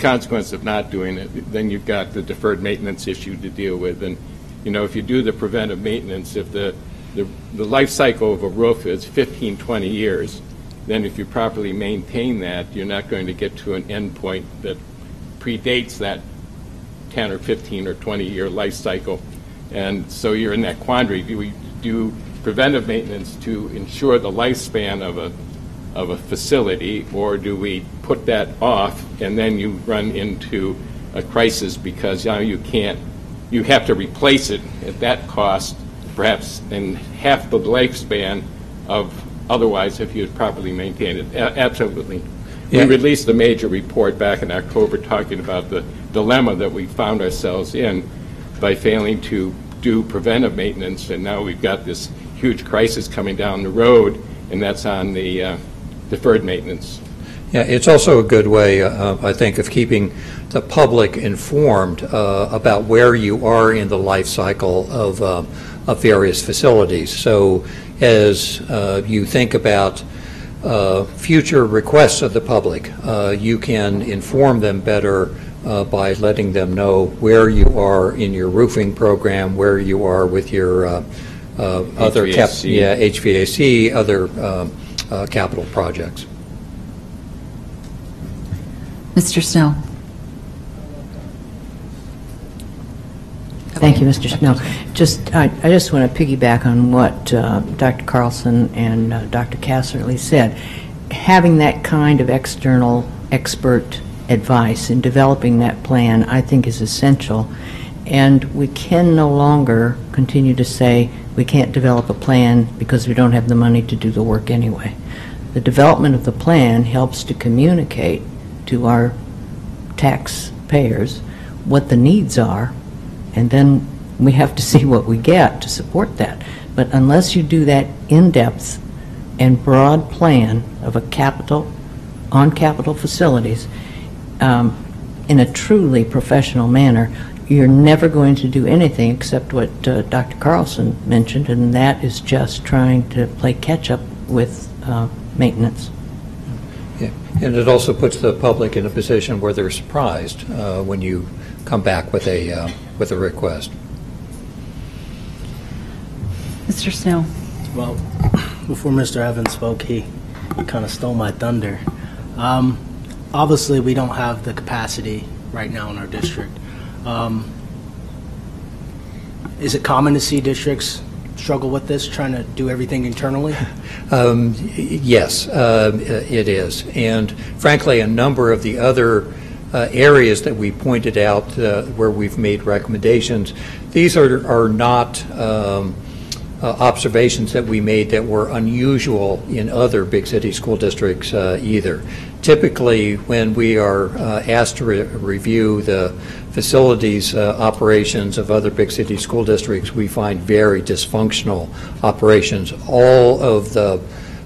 consequence of not doing it, then you've got the deferred maintenance issue to deal with. And, you know, if you do the preventive maintenance, if the, the, the life cycle of a roof is 15, 20 years, then if you properly maintain that, you're not going to get to an endpoint that predates that 10 or 15 or 20-year life cycle. And so you're in that quandary. Do we do preventive maintenance to ensure the lifespan of a, of a facility, or do we put that off and then you run into a crisis because now you can't, you have to replace it at that cost, perhaps in half the lifespan of otherwise if you had properly maintained it? A- Absolutely. We released a major report back in October talking about the dilemma that we found ourselves in by failing to do preventive maintenance, and now we've got this huge crisis coming down the road, and that's on the uh, deferred maintenance. Yeah, it's also a good way, uh, I think, of keeping the public informed uh, about where you are in the life cycle of uh, of various facilities. So as uh, you think about uh, future requests of the public, uh, you can inform them better uh, by letting them know where you are in your roofing program, where you are with your uh, uh, other HVAC. yeah, HVAC, other um, uh, capital projects. Mr. Snow? Thank you, Mr. Snow. Just, I I just want to piggyback on what uh, Dr. Carlson and uh, Dr. Casserly said. Having that kind of external expert advice in developing that plan, I think is essential. And we can no longer continue to say, we can't develop a plan because we don't have the money to do the work anyway. The development of the plan helps to communicate to our taxpayers what the needs are, and then we have to see what we get to support that. But unless you do that in-depth and broad plan of a capital, on capital facilities, um, in a truly professional manner, you're never going to do anything except what uh, Dr. Carlson mentioned, and that is just trying to play catch-up with uh, maintenance. Yeah, And it also puts the public in a position where they're surprised uh, when you come back with a, uh, with a request. Mr. Snow? Well, before Mr. Evans spoke, he kind of stole my thunder. Um, Obviously, we don't have the capacity right now in our district. Um, Is it common to see districts struggle with this, trying to do everything internally? Um, Yes, uh, it is. And frankly, a number of the other uh, areas that we pointed out uh, where we've made recommendations, these are are not um, uh, observations that we made that were unusual in other big city school districts uh, either. Typically, when we are uh, asked to re- review the facilities uh, operations of other big city school districts, we find very dysfunctional operations. All of the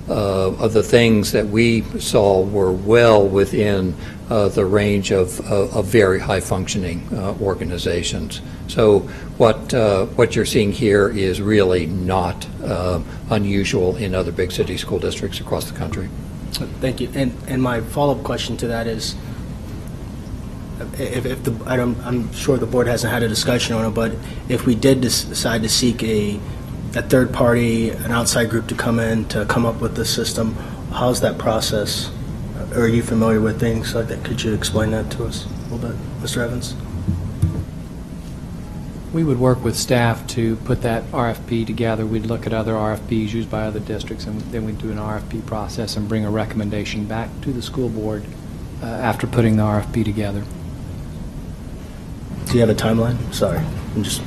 uh, of the things that we saw were well within uh, the range of, of of very high-functioning uh, organizations. So what, uh, what you're seeing here is really not uh, unusual in other big city school districts across the country. Thank you. And, and my follow-up question to that is, if, if the, I don't, I'm sure the board hasn't had a discussion on it, but if we did decide to seek a, a third party, an outside group to come in to come up with the system, how's that process? Are you familiar with things like that? Could you explain that to us a little bit, Mr. Evans? We would work with staff to put that RFP together. We'd look at other RFPs used by other districts, and then we'd do an RFP process and bring a recommendation back to the school board uh, after putting the RFP together. Do you have a timeline? Sorry, I'm just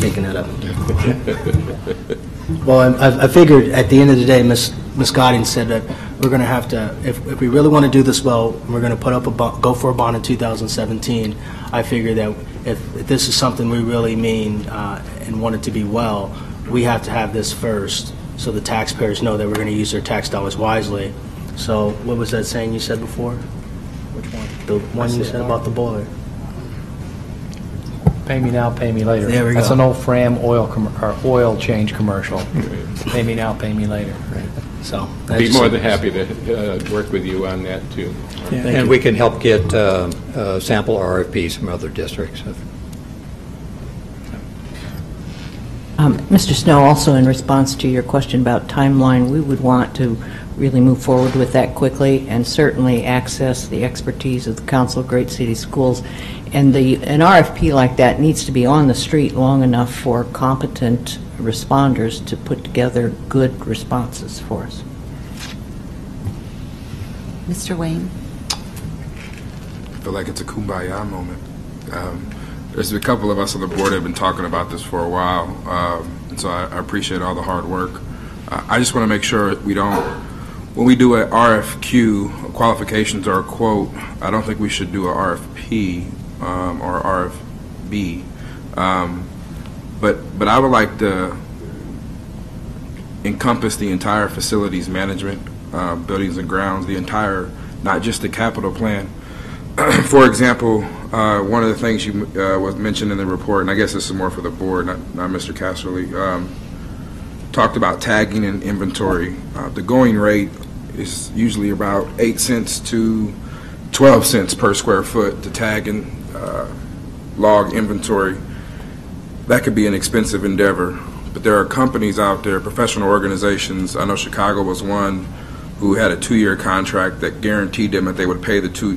making that up. Well, I- I I figured at the end of the day, Ms. Ms. Goding said that we're going to have to, if if we really want to do this well, we're going to put up a, bo- go for a bond in 2017. I figure that if if this is something we really mean uh, and want it to be well, we have to have this first, so the taxpayers know that we're going to use their tax dollars wisely. So what was that saying you said before? Which one? The one you said about the boiler. Pay me now, pay me later. There we That's go. an old Fram oil, com- or oil change commercial. Pay me now, pay me later. So. I'd be just- more than happy to uh, work with you on that, too. And we can help get uh, uh, sample RFPs from other districts. Um, Mr. Snow, also in response to your question about timeline, we would want to really move forward with that quickly and certainly access the expertise of the Council of Great City Schools. And the, an RFP like that needs to be on the street long enough for competent responders to put together good responses for us. Mr. Wayne? I feel like it's a kumbaya moment. Um, there's a couple of us on the board that have been talking about this for a while, um, and so I, I appreciate all the hard work. Uh, I just want to make sure we don't, when we do a RFQ, qualifications or a quote, I don't think we should do a RFP um, or RFB. Um, but but I would like to encompass the entire facilities management, uh, buildings and grounds, the entire, not just the capital plan. For example, uh, one of the things you uh, was mentioned in the report, and I guess this is more for the board, not, not Mr. Casserly, um, talked about tagging and inventory. Uh, the going rate is usually about eight cents to 12 cents per square foot to tag and uh, log inventory. That could be an expensive endeavor, but there are companies out there, professional organizations. I know Chicago was one who had a two-year contract that guaranteed them that they would pay the two,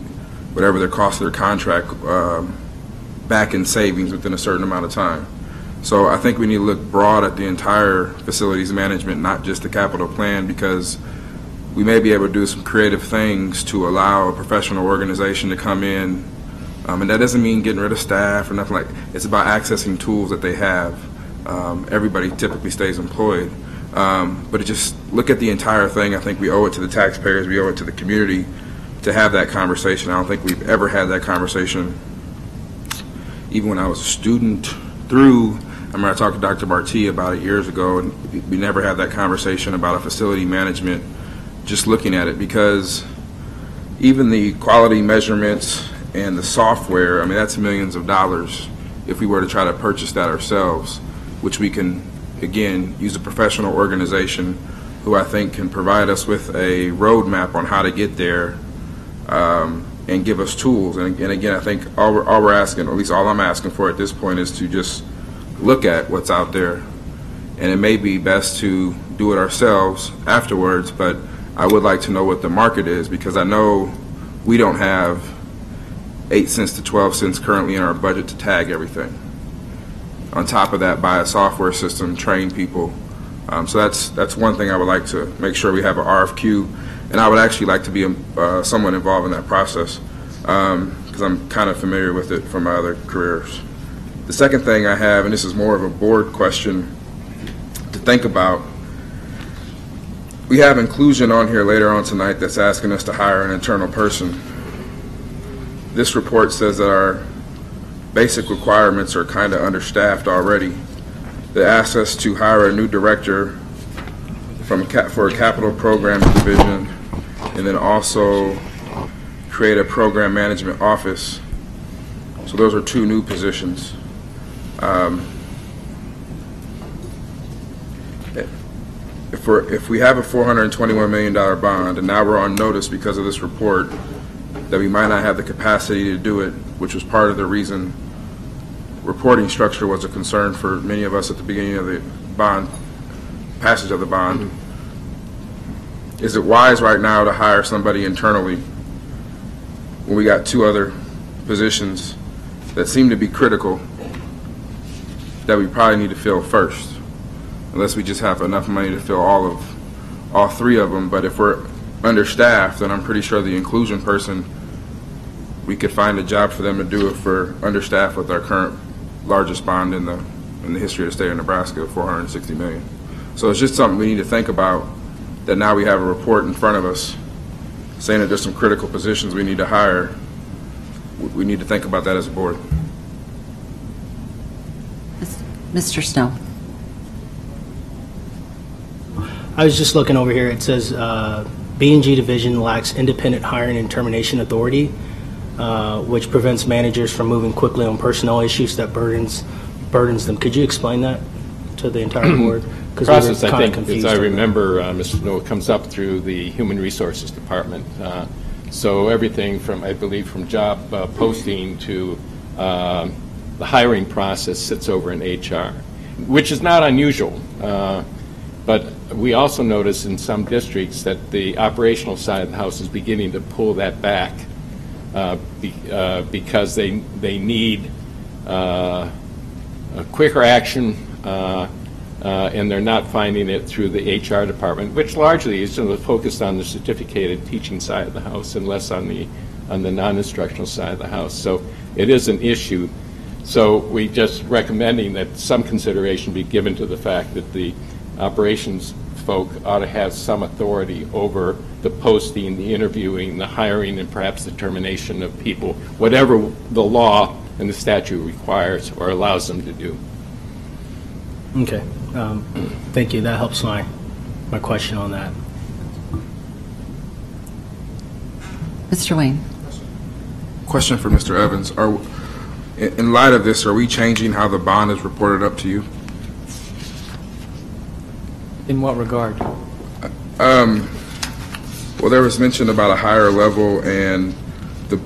whatever their cost of their contract, um, back in savings within a certain amount of time. So I think we need to look broad at the entire facilities management, not just the capital plan, because we may be able to do some creative things to allow a professional organization to come in. Um, and that doesn't mean getting rid of staff or nothing like, it's about accessing tools that they have. Um, everybody typically stays employed. Um, but just look at the entire thing. I think we owe it to the taxpayers, we owe it to the community to have that conversation. I don't think we've ever had that conversation even when I was a student through, I remember I talked to Dr. Barti about it years ago, and we never had that conversation about a facility management, just looking at it, because even the quality measurements and the software, I mean, that's millions of dollars if we were to try to purchase that ourselves, which we can, again, use a professional organization who I think can provide us with a roadmap on how to get there um, and give us tools. And, and again, I think all we're, all we're asking, at least all I'm asking for at this point, is to just look at what's out there. And it may be best to do it ourselves afterwards, but I would like to know what the market is because I know we don't have eight cents to 12 cents currently in our budget to tag everything. On top of that, buy a software system, train people. Um, so that's that's one thing I would like to make sure we have an RFQ, and I would actually like to be uh, someone involved in that process because I'm kind of familiar with it from my other careers. The second thing I have, and this is more of a board question to think about, we have inclusion on here later on tonight that's asking us to hire an internal person. This report says that our basic requirements are kind of understaffed already. They asked us to hire a new director from, for a capital program division, and then also create a program management office. So those are two new positions. Um, If we're, if we have a $421 million bond, and now we're on notice because of this report, that we might not have the capacity to do it, which was part of the reason reporting structure was a concern for many of us at the beginning of the bond, passage of the bond. Mm-hmm. Is it wise right now to hire somebody internally when we got two other positions that seem to be critical that we probably need to fill first? Unless we just have enough money to fill all of, all three of them. But if we're understaffed, then I'm pretty sure the inclusion person, we could find a job for them to do if we're understaffed with our current largest bond in the, in the history of the state of Nebraska, 460 million. So it's just something we need to think about, that now we have a report in front of us saying that there's some critical positions we need to hire. We need to think about that as a board. Mr. Snow? I was just looking over here, it says, uh, B and G division lacks independent hiring and termination authority, uh, which prevents managers from moving quickly on personnel issues that burdens, burdens them. Could you explain that? to the entire board? 'Cause we were Process, I kinda think, as I remember, uh, Mr. Snow, comes up through the Human Resources Department. Uh, So everything from, I believe, from job uh, posting to um, the hiring process sits over in HR, which is not unusual. Uh, But we also notice in some districts that the operational side of the house is beginning to pull that back uh, be- uh, because they, they need uh, a quicker action, uh, uh, and they're not finding it through the HR department, which largely is sort of focused on the certificated teaching side of the house and less on the, on the non-instructional side of the house. So it is an issue. So we just recommending that some consideration be given to the fact that the operations folk ought to have some authority over the posting, the interviewing, the hiring, and perhaps the termination of people, whatever the law and the statute requires or allows them to do. Okay, um, thank you, that helps my, my question on that. Mr. Wayne? Question for Mr. Evans. Are, in in light of this, are we changing how the bond is reported up to you? In what regard? Um, well, there was mention about a higher level and the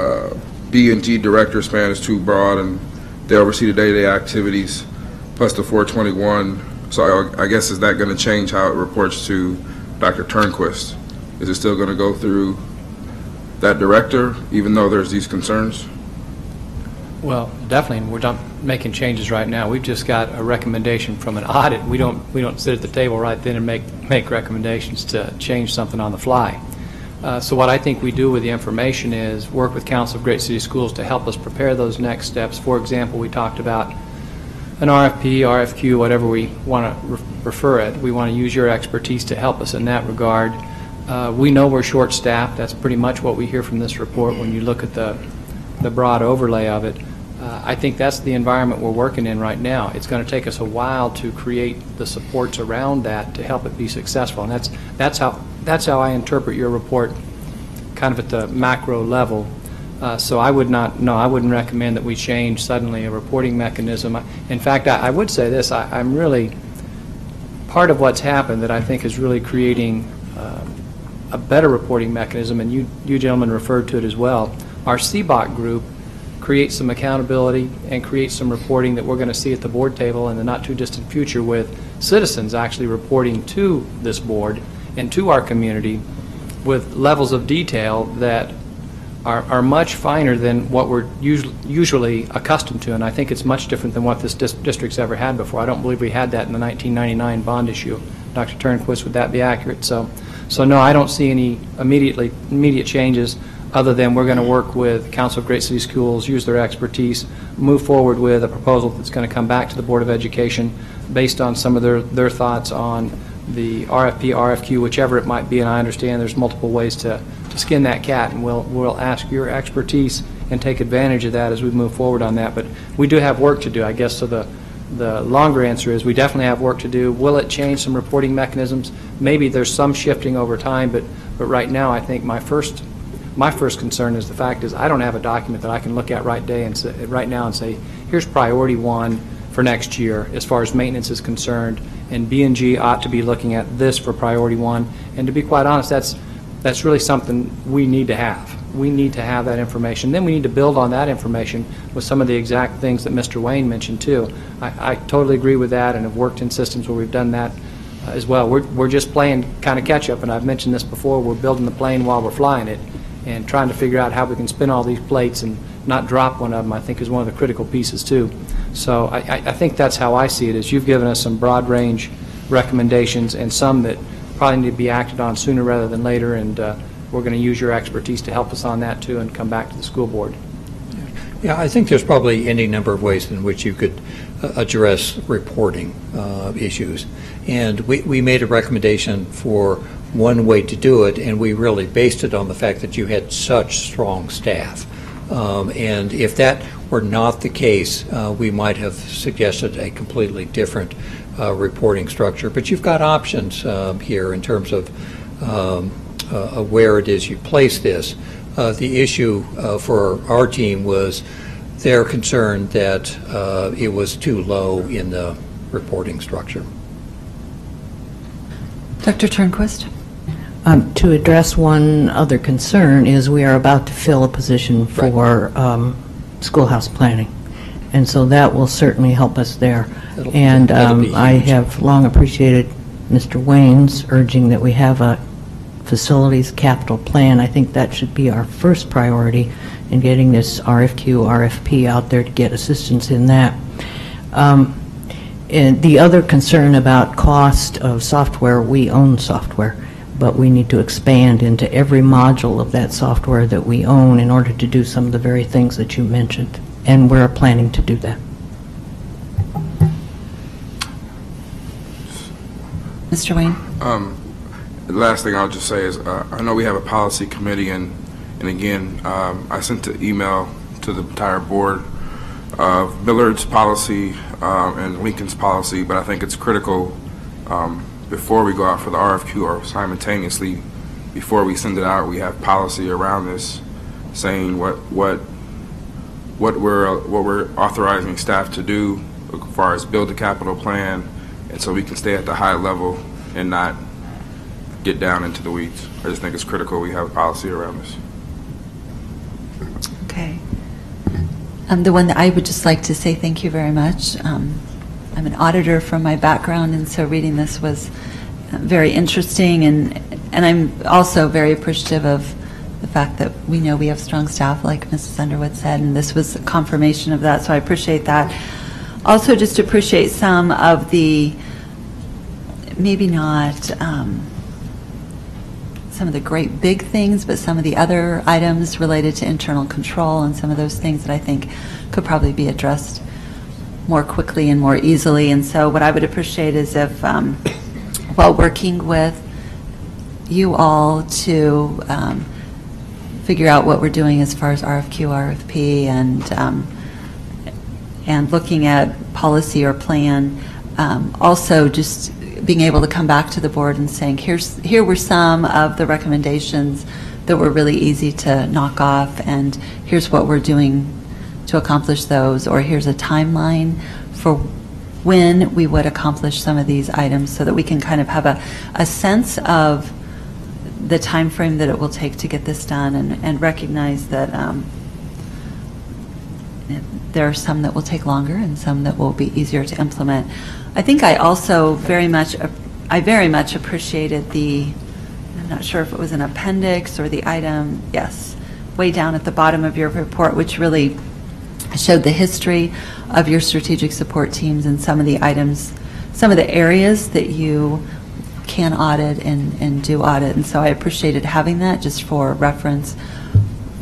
uh, B and G director span is too broad and they oversee the day-to-day activities plus the 421. So I I guess is that going to change how it reports to Dr. Turnquist? Is it still going to go through that director even though there's these concerns? Well, definitely, we're not making changes right now. We've just got a recommendation from an audit. We don't, we don't sit at the table right then and make, make recommendations to change something on the fly. Uh, So what I think we do with the information is work with Council of Great City Schools to help us prepare those next steps. For example, we talked about an RFP, RFQ, whatever we want to refer it. We want to use your expertise to help us in that regard. Uh, We know we're short-staffed. That's pretty much what we hear from this report when you look at the, the broad overlay of it. Uh, I think that's the environment we're working in right now. It's going to take us a while to create the supports around that to help it be successful. And that's, that's how, that's how I interpret your report, kind of at the macro level. Uh, So I would not, no, I wouldn't recommend that we change suddenly a reporting mechanism. In fact, I I would say this, I- I'm really, part of what's happened that I think is really creating um, a better reporting mechanism, and you you gentlemen referred to it as well, our CBOC group creates some accountability and creates some reporting that we're going to see at the board table in the not-too-distant future with citizens actually reporting to this board and to our community with levels of detail that are, are much finer than what we're usually, usually accustomed to, and I think it's much different than what this dis- district's ever had before. I don't believe we had that in the 1999 bond issue. Dr. Turnquist, would that be accurate? So, so no, I don't see any immediately, immediate changes, other than we're going to work with Council of Great City Schools, use their expertise, move forward with a proposal that's going to come back to the Board of Education based on some of their, their thoughts on the RFP, RFQ, whichever it might be, and I understand there's multiple ways to, to skin that cat, and we'll, we'll ask your expertise and take advantage of that as we move forward on that. But we do have work to do, I guess, so the, the longer answer is we definitely have work to do. Will it change some reporting mechanisms? Maybe there's some shifting over time, but, but right now, I think my first, my first concern is the fact is I don't have a document that I can look at right day and say, right now and say, here's priority one for next year as far as maintenance is concerned, and B and G ought to be looking at this for priority one. And to be quite honest, that's, that's really something we need to have. We need to have that information. Then we need to build on that information with some of the exact things that Mr. Wayne mentioned, too. I, I totally agree with that and have worked in systems where we've done that uh, as well. We're, we're just playing kind of catch-up, and I've mentioned this before, we're building the plane while we're flying it, and trying to figure out how we can spin all these plates and not drop one of them, I think, is one of the critical pieces, too. So I, I think that's how I see it, is you've given us some broad-range recommendations and some that probably need to be acted on sooner rather than later, and uh, we're going to use your expertise to help us on that, too, and come back to the school board. Yeah, I think there's probably any number of ways in which you could uh, address reporting uh, issues. And we, we made a recommendation for one way to do it, and we really based it on the fact that you had such strong staff. Um, And if that were not the case, uh, we might have suggested a completely different uh, reporting structure. But you've got options um, here in terms of um, uh, where it is you place this. Uh, The issue uh, for our team was their concern that uh, it was too low in the reporting structure. Dr. Turnquist? Um, To address one other concern is we are about to fill a position for um, schoolhouse planning. And so that will certainly help us there. That'll- And um, I have long appreciated Mr. Wayne's urging that we have a facilities capital plan. I think that should be our first priority in getting this RFQ, RFP out there to get assistance in that. Um, and the other concern about cost of software, we own software, but we need to expand into every module of that software that we own in order to do some of the very things that you mentioned. And we're planning to do that. Mr. Wayne? Um, The last thing I'll just say is, uh, I know we have a policy committee, and, and again, um, I sent an email to the entire board of Millard's policy um, and Lincoln's policy, but I think it's critical um, before we go out for the RFQ or simultaneously, before we send it out, we have policy around this, saying what, what, what we're, what we're authorizing staff to do as far as build a capital plan, and so we can stay at the high level and not get down into the weeds. I just think it's critical we have policy around this. Okay. Um, The one that I would just like to say thank you very much. Um, I'm an auditor from my background, and so reading this was uh, very interesting, and, and I'm also very appreciative of the fact that we know we have strong staff, like Mrs. Underwood said, and this was a confirmation of that, so I appreciate that. Also, just appreciate some of the, maybe not, um, some of the great big things, but some of the other items related to internal control and some of those things that I think could probably be addressed more quickly and more easily. And so what I would appreciate is if, um, while working with you all to um, figure out what we're doing as far as RFQ, RFP, and, um, and looking at policy or plan, um, also just being able to come back to the board and saying, here's, here were some of the recommendations that were really easy to knock off, and here's what we're doing to accomplish those, or here's a timeline for when we would accomplish some of these items, so that we can kind of have a, a sense of the time frame that it will take to get this done, and, and recognize that um, there are some that will take longer and some that will be easier to implement. I think I also very much, I very much appreciated the, I'm not sure if it was an appendix or the item, yes, way down at the bottom of your report, which really showed the history of your strategic support teams and some of the items, some of the areas that you can audit and, and do audit. And so I appreciated having that just for reference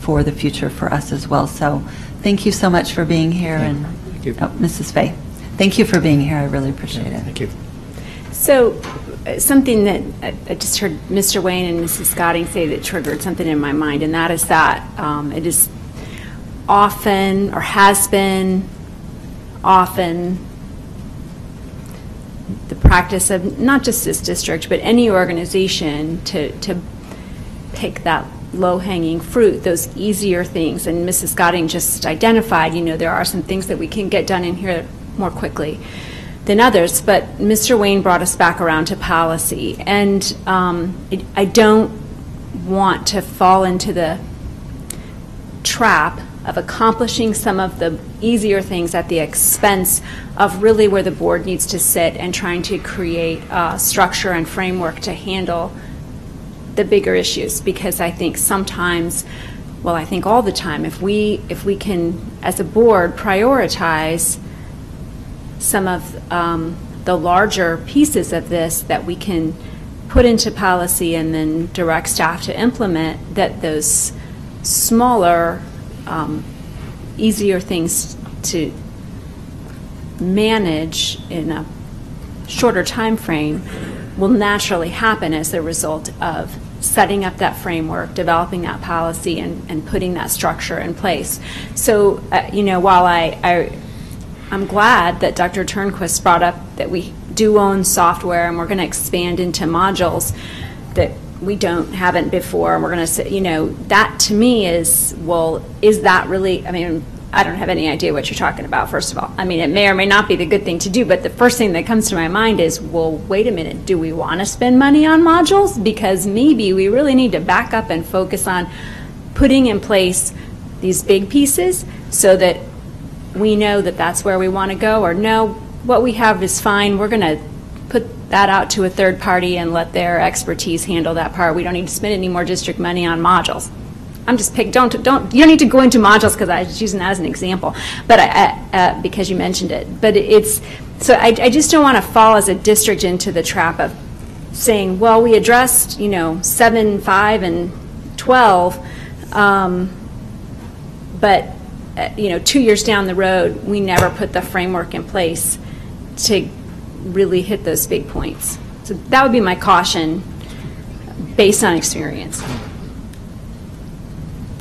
for the future for us as well. So thank you so much for being here and, you. oh, Mrs. Fey, thank you for being here. I really appreciate it. Thank you. So, uh, something that I I just heard Mr. Wayne and Mrs. Goding say that triggered something in my mind, and that is that um, it is often, or has been often, the practice of not just this district, but any organization to, to pick that low-hanging fruit, those easier things. And Mrs. Goding just identified, you know, there are some things that we can get done in here more quickly than others. But Mr. Wayne brought us back around to policy. And um, it- I don't want to fall into the trap of accomplishing some of the easier things at the expense of really where the board needs to sit and trying to create a structure and framework to handle the bigger issues. Because I think sometimes, well, I think all the time, if we if we can, as a board, prioritize some of um, the larger pieces of this that we can put into policy and then direct staff to implement, that those smaller, um, easier things to manage in a shorter time frame will naturally happen as a result of setting up that framework, developing that policy, and, and putting that structure in place. So, uh, you know, while I, I, I'm glad that Dr. Turnquist brought up that we do own software and we're going to expand into modules that we don't, haven't before, and we're going to, say you know, that to me is, well, is that really, I mean, I don't have any idea what you're talking about, first of all. I mean, it may or may not be the good thing to do, but the first thing that comes to my mind is, well, wait a minute, do we want to spend money on modules? Because maybe we really need to back up and focus on putting in place these big pieces so that we know that that's where we want to go, or no, what we have is fine, we're going to put that out to a third party and let their expertise handle that part. We don't need to spend any more district money on modules. I'm just pick, don't, don't, you don't need to go into modules because I was using that as an example, but I, I- uh, because you mentioned it. But it's, so I, I just don't want to fall as a district into the trap of saying, well, we addressed, you know, seven, five, and 12, um, but, uh, you know, two years down the road, we never put the framework in place to really hit those big points. So that would be my caution, based on experience.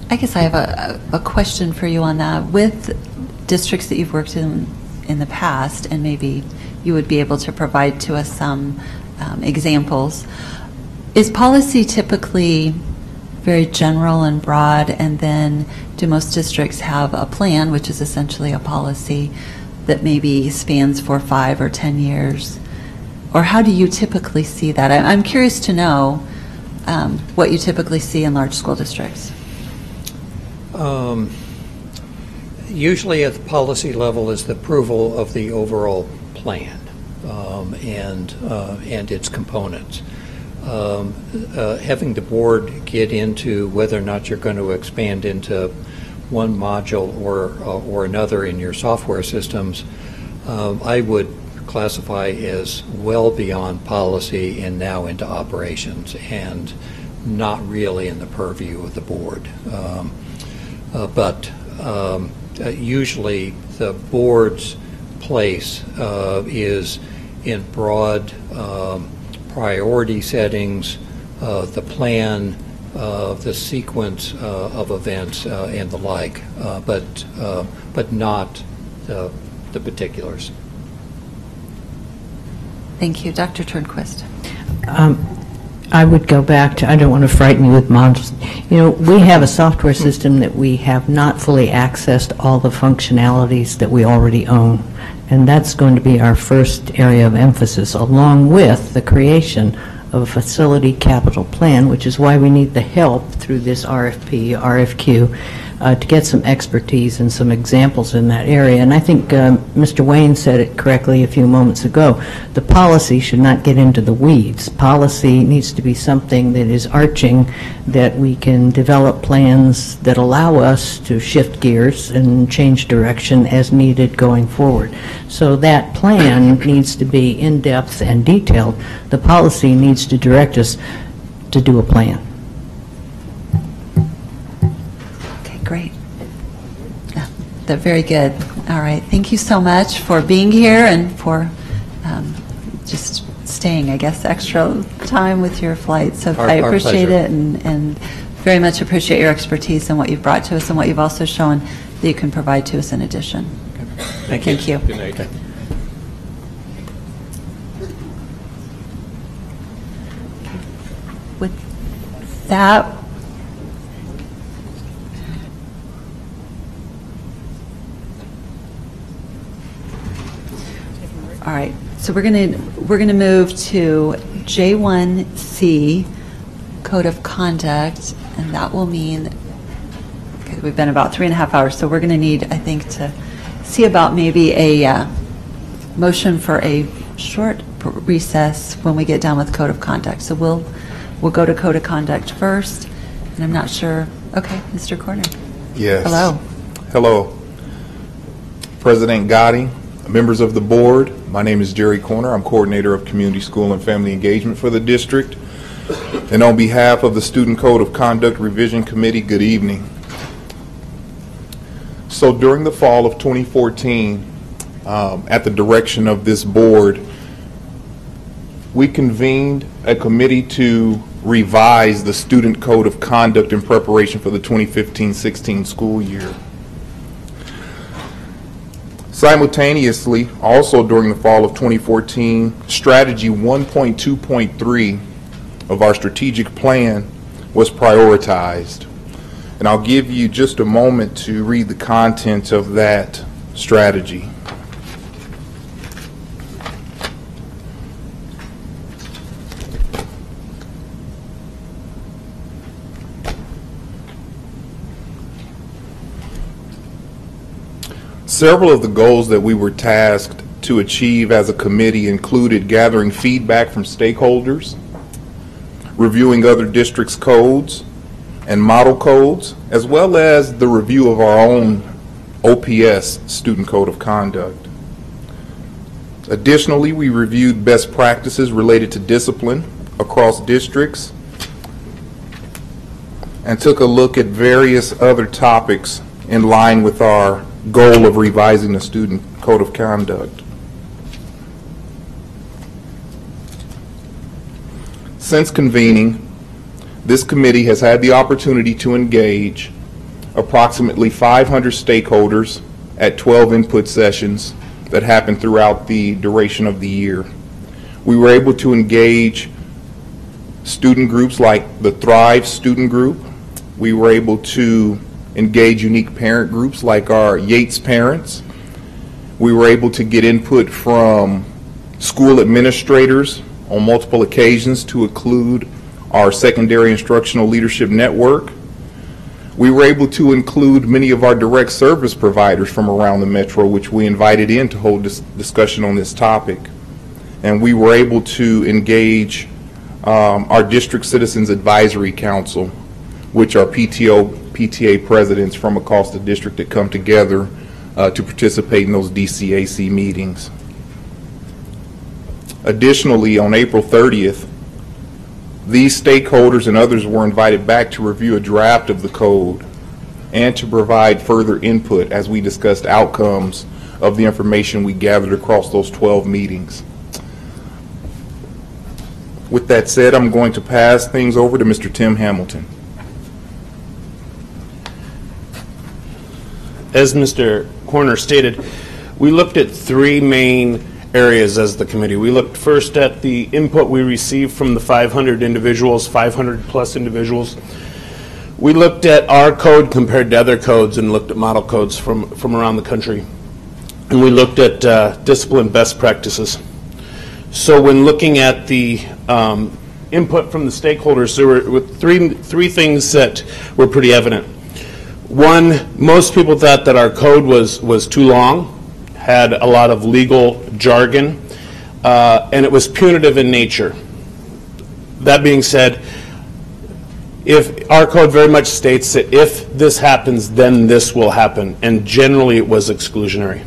I guess I have a, a question for you on that. With districts that you've worked in in the past, and maybe you would be able to provide to us some um, examples, is policy typically very general and broad, and then do most districts have a plan, which is essentially a policy, that maybe spans for five or 10 years? Or how do you typically see that? I'm curious to know um, what you typically see in large school districts. Um, Usually at the policy level is the approval of the overall plan um, and, uh, and its components. Um, uh, Having the board get into whether or not you're going to expand into one module or, uh, or another in your software systems, um, I would classify as well beyond policy and now into operations and not really in the purview of the board. Um, uh, But um, uh, usually, the board's place uh, is in broad um, priority settings, uh, the plan, uh, the sequence uh, of events, uh, and the like, uh, but, uh, but not the the particulars. Thank you. Dr. Turnquist. Um, I would go back to, I don't want to frighten you with modules. You know, we have a software system that we have not fully accessed all the functionalities that we already own. And that's going to be our first area of emphasis, along with the creation of a facility capital plan, which is why we need the help through this RFP, RFQ, uh, to get some expertise and some examples in that area. And I think um, Mr. Wayne said it correctly a few moments ago. The policy should not get into the weeds. Policy needs to be something that is arching, that we can develop plans that allow us to shift gears and change direction as needed going forward. So that plan needs to be in-depth and detailed. The policy needs to direct us to do a plan. Yeah, very good. All right. Thank you so much for being here and for um, just staying, I guess, extra time with your flight. So Our- I appreciate it and and very much appreciate your expertise and what you've brought to us and what you've also shown that you can provide to us in addition. Thank you. Thank you. Good night. With that, all right, so we're going to, we're going to move to J1C, Code of Conduct, and that will mean, okay, we've been about three and a half hours, so we're going to need, I think, to see about maybe a uh, motion for a short recess when we get done with Code of Conduct. So we'll, we'll go to Code of Conduct first, and I'm not sure, okay, Mr. Corner. Yes. Hello. Hello. President Goding, members of the board, my name is Jerry Corner. I'm Coordinator of Community School and Family Engagement for the district. And on behalf of the Student Code of Conduct Revision Committee, good evening. So during the fall of 2014, um, at the direction of this board, we convened a committee to revise the Student Code of Conduct in preparation for the 2015-16 school year. Simultaneously, also during the fall of 2014, Strategy 1.2.3 of our strategic plan was prioritized. And I'll give you just a moment to read the contents of that strategy. Several of the goals that we were tasked to achieve as a committee included gathering feedback from stakeholders, reviewing other districts' codes and model codes, as well as the review of our own OPS Student Code of Conduct. Additionally, we reviewed best practices related to discipline across districts and took a look at various other topics in line with our goal of revising the Student Code of Conduct. Since convening, this committee has had the opportunity to engage approximately 500 stakeholders at 12 input sessions that happened throughout the duration of the year. We were able to engage student groups like the Thrive Student Group. We were able to engage unique parent groups like our Yates parents. We were able to get input from school administrators on multiple occasions to include our secondary instructional leadership network. We were able to include many of our direct service providers from around the metro, which we invited in to hold this discussion on this topic. And we were able to engage um, our District Citizens Advisory Council, which are PTO, PTA presidents from across the district that come together uh, to participate in those DCAC meetings. Additionally, on April 30th, these stakeholders and others were invited back to review a draft of the code and to provide further input as we discussed outcomes of the information we gathered across those 12 meetings. With that said, I'm going to pass things over to Mr. Tim Hamilton. As Mr. Corner stated, we looked at three main areas as the committee. We looked first at the input we received from the 500 individuals, 500 plus individuals. We looked at our code compared to other codes and looked at model codes from, from around the country. And we looked at uh, discipline best practices. So when looking at the um, input from the stakeholders, there were three, three things that were pretty evident. One, most people thought that our code was, was too long, had a lot of legal jargon, uh, and it was punitive in nature. That being said, if, our code very much states that if this happens, then this will happen, and generally it was exclusionary.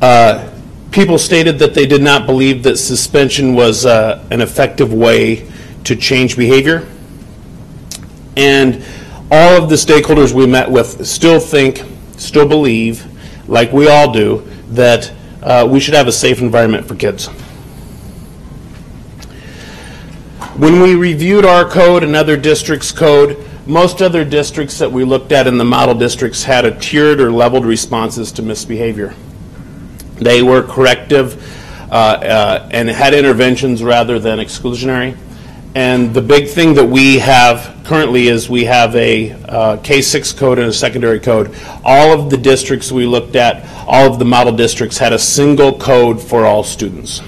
Uh, People stated that they did not believe that suspension was uh, an effective way to change behavior. And all of the stakeholders we met with still think, still believe, like we all do, that uh, we should have a safe environment for kids. When we reviewed our code and other districts' code, most other districts that we looked at in the model districts had a tiered or leveled responses to misbehavior. They were corrective uh, uh, and had interventions rather than exclusionary. And the big thing that we have currently is we have a uh, K-6 code and a secondary code. All of the districts we looked at, all of the model districts had a single code for all students.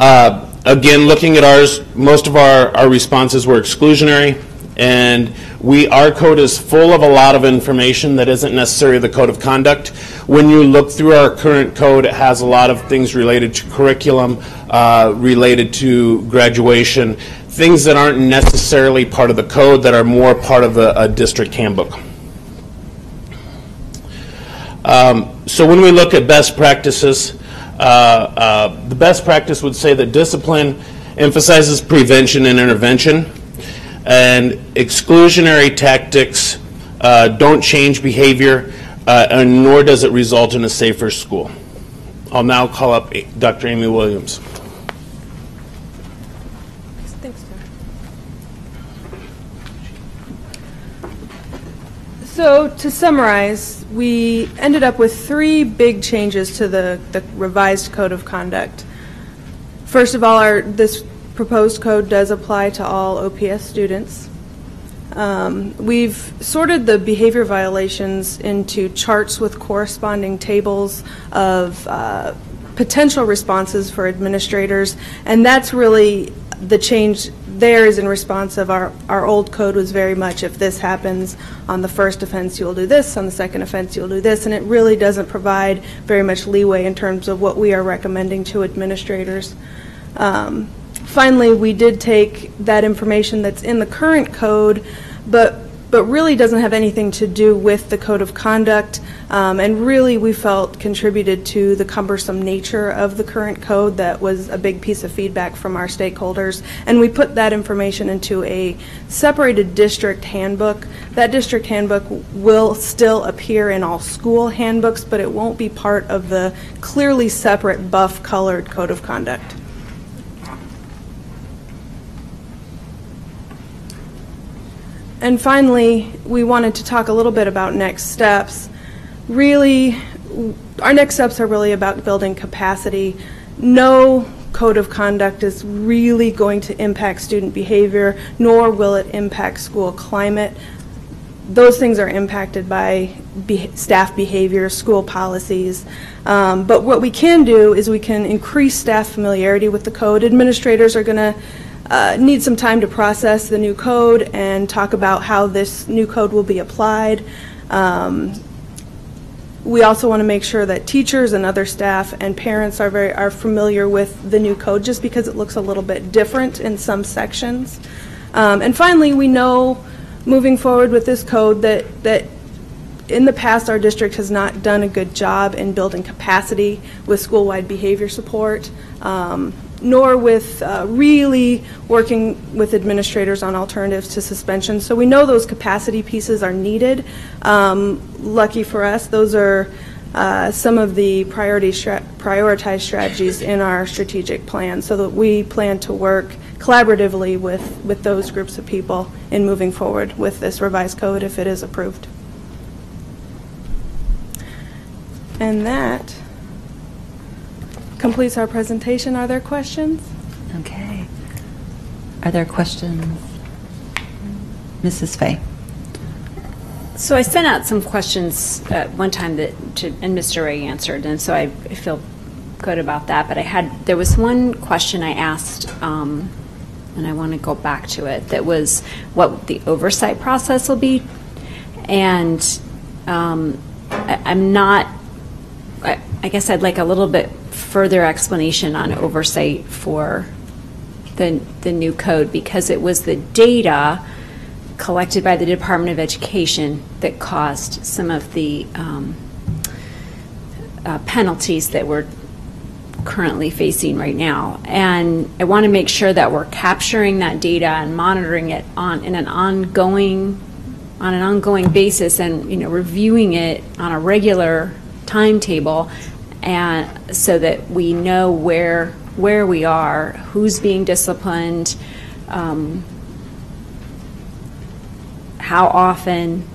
Uh, Again, looking at ours, most of our, our responses were exclusionary, and we, our code is full of a lot of information that isn't necessarily the code of conduct. When you look through our current code, it has a lot of things related to curriculum, uh, related to graduation, things that aren't necessarily part of the code that are more part of a, a district handbook. Um, so when we look at best practices, uh, uh, the best practice would say that discipline emphasizes prevention and intervention, and exclusionary tactics uh, don't change behavior, uh, and nor does it result in a safer school. I'll now call up Dr. Amy Williams. Thanks, Tim. So to summarize, we ended up with three big changes to the, the revised code of conduct. First of all, our, this proposed code does apply to all OPS students. Um, We've sorted the behavior violations into charts with corresponding tables of uh, potential responses for administrators, and that's really, the change there is in response of our, our old code was very much, if this happens on the first offense, you'll do this, on the second offense, you'll do this, and it really doesn't provide very much leeway in terms of what we are recommending to administrators. Um, Finally, we did take that information that's in the current code, but, but really doesn't have anything to do with the code of conduct, um, and really, we felt contributed to the cumbersome nature of the current code that was a big piece of feedback from our stakeholders. And we put that information into a separated district handbook. That district handbook will still appear in all school handbooks, but it won't be part of the clearly separate buff-colored code of conduct. And finally, we wanted to talk a little bit about next steps. Really, our next steps are really about building capacity. No code of conduct is really going to impact student behavior, nor will it impact school climate. Those things are impacted by be- staff behavior, school policies. Um, But what we can do is we can increase staff familiarity with the code. Administrators are going to uh, need some time to process the new code and talk about how this new code will be applied. Um, We also want to make sure that teachers and other staff and parents are very, are familiar with the new code, just because it looks a little bit different in some sections. Um, And finally, we know, moving forward with this code, that, that in the past, our district has not done a good job in building capacity with school-wide behavior support, um, nor with uh, really working with administrators on alternatives to suspension. So we know those capacity pieces are needed. Um, Lucky for us, those are uh, some of the priority prioritized strategies in our strategic plan, so that we plan to work collaboratively with, with those groups of people in moving forward with this revised code if it is approved. And that completes our presentation. Are there questions? Okay. Are there questions? Mrs. Fey? So I sent out some questions at one time that, to- and Mr. Ray answered, and so I I feel good about that. But I had, there was one question I asked, um, and I want to go back to it, that was what the oversight process will be. And um, I- I'm not, I I guess I'd like a little bit further explanation on oversight for the, the new code, because it was the data collected by the Department of Education that caused some of the um, uh, penalties that we're currently facing right now. And I want to make sure that we're capturing that data and monitoring it on, in an ongoing, on an ongoing basis and, you know, reviewing it on a regular timetable and so that we know where, where we are, who's being disciplined, um, how often,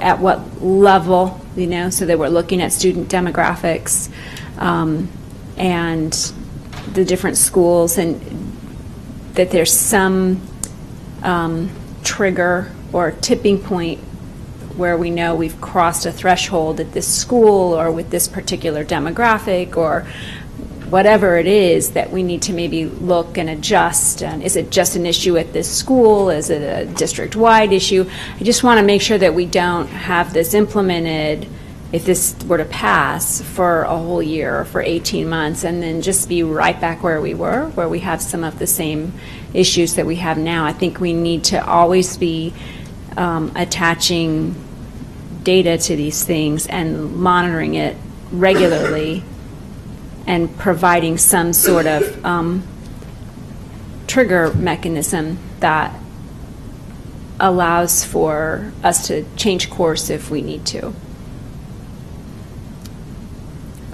at what level, you know, so that we're looking at student demographics um, and the different schools, and that there's some um, trigger or tipping point where we know we've crossed a threshold at this school or with this particular demographic or whatever it is that we need to maybe look and adjust. And is it just an issue at this school? Is it a district-wide issue? I just want to make sure that we don't have this implemented, if this were to pass, for a whole year or for 18 months, and then just be right back where we were, where we have some of the same issues that we have now. I think we need to always be um, attaching data to these things and monitoring it regularly and providing some sort of um, trigger mechanism that allows for us to change course if we need to.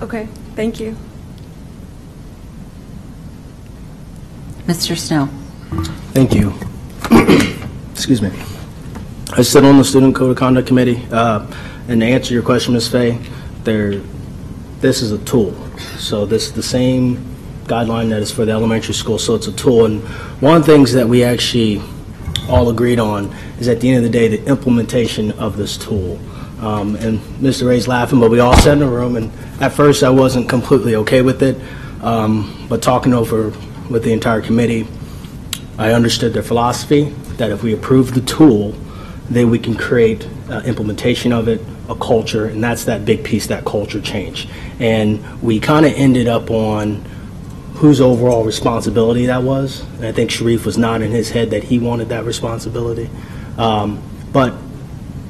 Okay, thank you. Mr. Snow? Thank you. Excuse me. I sit on the Student Code of Conduct Committee, uh, and to answer your question, Ms. Fey, there, this is a tool. So this is the same guideline that is for the elementary school, so it's a tool. And one of the things that we actually all agreed on is at the end of the day, the implementation of this tool. Um, And Mr. Ray's laughing, but we all sat in a room, and at first I wasn't completely okay with it, um, but talking over with the entire committee, I understood their philosophy, that if we approve the tool, then we can create uh, implementation of it, a culture, and that's that big piece, that culture change. And we kind of ended up on whose overall responsibility that was. And I think Sharif was not in his head that he wanted that responsibility. Um, But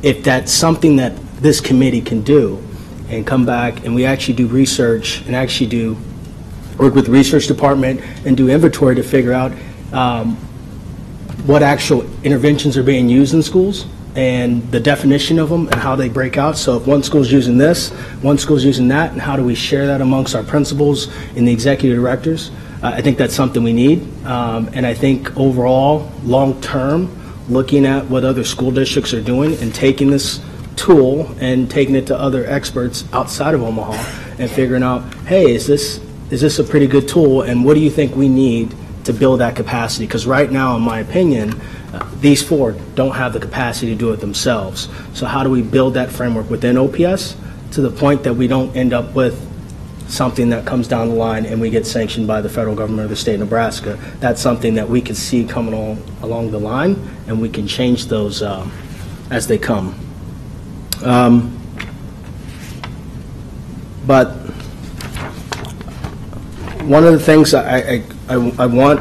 if that's something that this committee can do, and come back, and we actually do research, and actually do, work with the research department, and do inventory to figure out um, what actual interventions are being used in schools, and the definition of them, and how they break out. So if one school's using this, one school's using that, and how do we share that amongst our principals and the executive directors? Uh, I think that's something we need. Um, And I think overall, long-term, looking at what other school districts are doing and taking this tool and taking it to other experts outside of Omaha and figuring out, hey, is this, is this a pretty good tool? And what do you think we need to build that capacity? Because right now, in my opinion, uh, these four don't have the capacity to do it themselves. So how do we build that framework within OPS to the point that we don't end up with something that comes down the line and we get sanctioned by the federal government of the state of Nebraska? That's something that we can see coming along, along the line, and we can change those um, as they come. Um, But one of the things I, I, I I want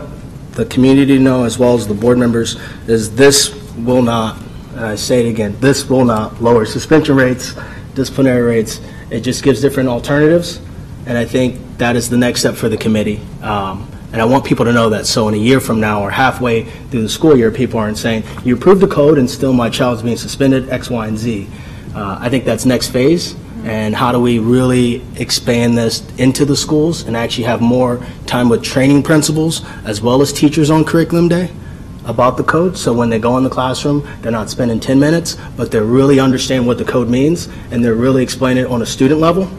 the community to know, as well as the board members, is this will not, and I say it again, this will not lower suspension rates, disciplinary rates. It just gives different alternatives, and I think that is the next step for the committee. Um, And I want people to know that, so in a year from now, or halfway through the school year, people aren't saying, you approved the code and still my child's being suspended, X, Y, and Z. Uh, I think that's next phase, and how do we really expand this into the schools and actually have more time with training principals as well as teachers on curriculum day about the code, so when they go in the classroom, they're not spending 10 minutes, but they're really understanding what the code means, and they're really explaining it on a student level,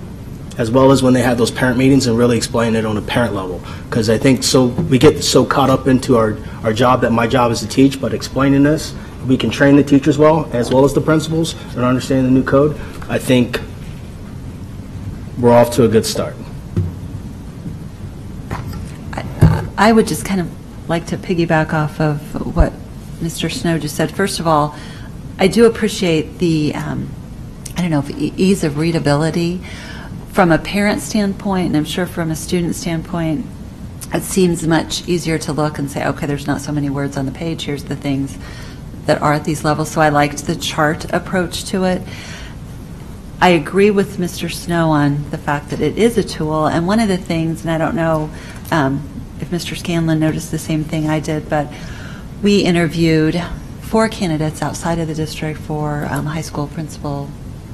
as well as when they have those parent meetings and really explain it on a parent level. Because I think so, we get so caught up into our, our job, that my job is to teach, but explaining this, we can train the teachers well, as well as the principals, and understanding the new code. I think we're off to a good start. I would just kind of like to piggyback off of what Mr. Snow just said. First of all, I do appreciate the, um, I don't know, ease of readability. From a parent standpoint, and I'm sure from a student standpoint, it seems much easier to look and say, okay, there's not so many words on the page, here's the things that are at these levels. So I liked the chart approach to it. I agree with Mr. Snow on the fact that it is a tool, and one of the things, and I don't know um, if Mr. Scanlon noticed the same thing I did, but we interviewed four candidates outside of the district for um, high school principal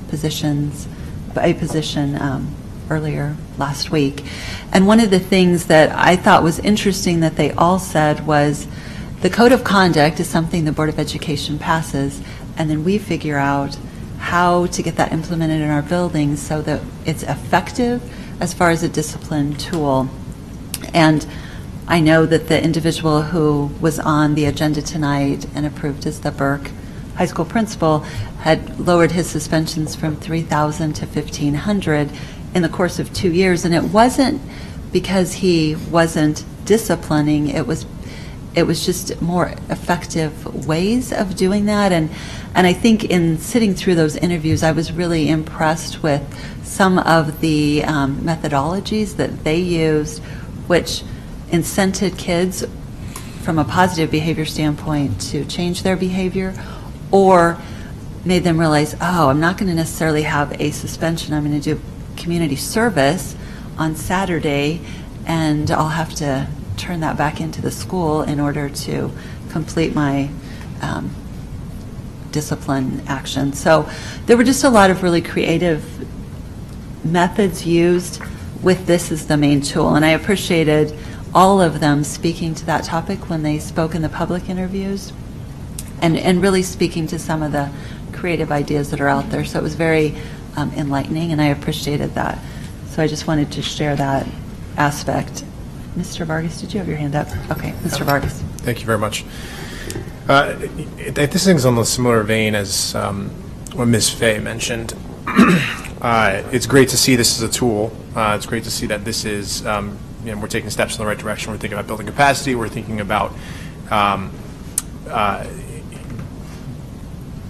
positions, a position um, earlier last week. And one of the things that I thought was interesting that they all said was, the code of conduct is something the Board of Education passes, and then we figure out how to get that implemented in our buildings so that it's effective as far as a discipline tool. And I know that the individual who was on the agenda tonight and approved as the Burke High School principal had lowered his suspensions from 3,000 to 1,500 in the course of two years. And it wasn't because he wasn't disciplining, it was it was just more effective ways of doing that. And, and I think in sitting through those interviews, I was really impressed with some of the um, methodologies that they used, which incented kids from a positive behavior standpoint to change their behavior or made them realize, oh, I'm not going to necessarily have a suspension. I'm going to do community service on Saturday, and I'll have to turn that back into the school in order to complete my um, discipline action. So there were just a lot of really creative methods used with this as the main tool, and I appreciated all of them speaking to that topic when they spoke in the public interviews, and, and really speaking to some of the creative ideas that are out there. So it was very um, enlightening, and I appreciated that. So I just wanted to share that aspect. Mr. Vargas, did you have your hand up? Okay, Mr. Vargas. Thank you very much. Uh, This thing's on the similar vein as um, what Ms. Fey mentioned. Uh, It's great to see this as a tool. Uh, It's great to see that this is, um, you know, we're taking steps in the right direction. We're thinking about building capacity, we're thinking about um, uh,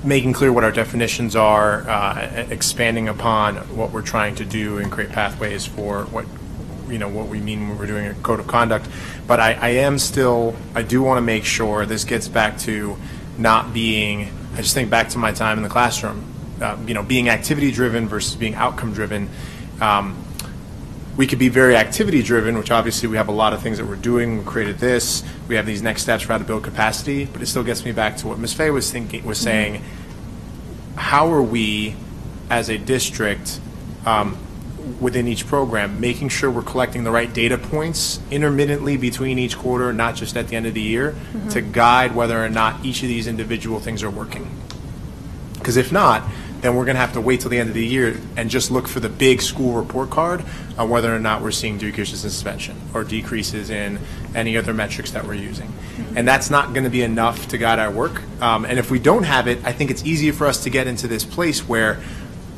making clear what our definitions are, uh, expanding upon what we're trying to do and create pathways for what, you know, what we mean when we're doing a code of conduct. But I, I am still, I do want to make sure this gets back to not being, I just think back to my time in the classroom, uh, you know, being activity-driven versus being outcome-driven. Um, we could be very activity driven, which obviously we have a lot of things that we're doing. We created this. We have these next steps for how to build capacity, but it still gets me back to what Ms. Fey was thinking was saying. How are we, as a district, um, within each program, making sure we're collecting the right data points intermittently between each quarter, not just at the end of the year, to guide whether or not each of these individual things are working. Because if not, then we're going to have to wait till the end of the year and just look for the big school report card on whether or not we're seeing decreases in suspension or decreases in any other metrics that we're using. And that's not going to be enough to guide our work. Um, and if we don't have it, I think it's easier for us to get into this place where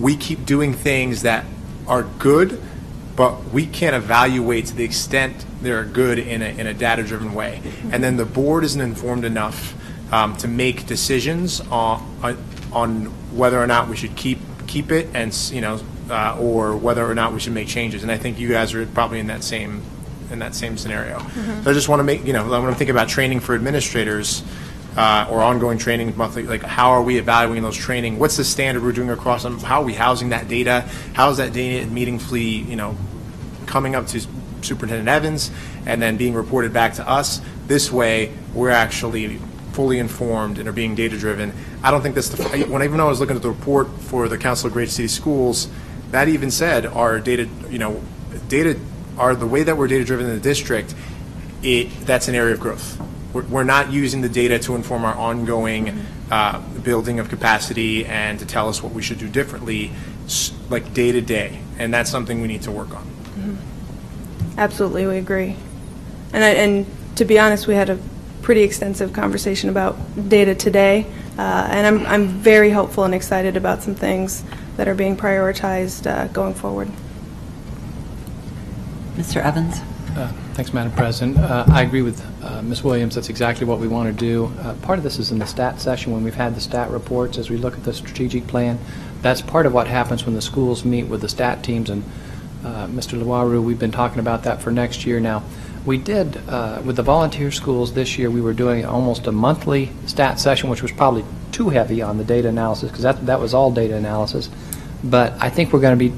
we keep doing things that are good, but we can't evaluate to the extent they're good in a, in a data-driven way. And then the board isn't informed enough um, to make decisions on, on- whether or not we should keep, keep it and, you know, uh, or whether or not we should make changes. And I think you guys are probably in that same, in that same scenario. So I just want to make, you know, when I'm thinking about training for administrators, uh, or ongoing training monthly, like how are we evaluating those training? What's the standard we're doing across them? How are we housing that data? How is that data meaningfully, you know, coming up to Superintendent Evans and then being reported back to us. This way, we're actually fully informed and are being data-driven. I don't think that's the, when, even though I was looking at the report for the Council of Great City Schools, that even said our data, you know, data, are the way that we're data-driven in the district, it, that's an area of growth. We're, we're not using the data to inform our ongoing uh, building of capacity and to tell us what we should do differently, s- like day to day. And that's something we need to work on. Absolutely, we agree. And I, and to be honest, we had a pretty extensive conversation about data today, uh, and I'm, I'm very hopeful and excited about some things that are being prioritized uh, going forward. Mr. Evans? Uh, Thanks, Madam President. Uh, I agree with uh, Ms. Williams, that's exactly what we want to do. Uh, Part of this is in the stat session, when we've had the stat reports, as we look at the strategic plan. That's part of what happens when the schools meet with the stat teams, and uh, Mr. Lewaru, we've been talking about that for next year now. We did, uh, with the volunteer schools this year, we were doing almost a monthly stat session, which was probably too heavy on the data analysis, because that, that was all data analysis. But I think we're going to be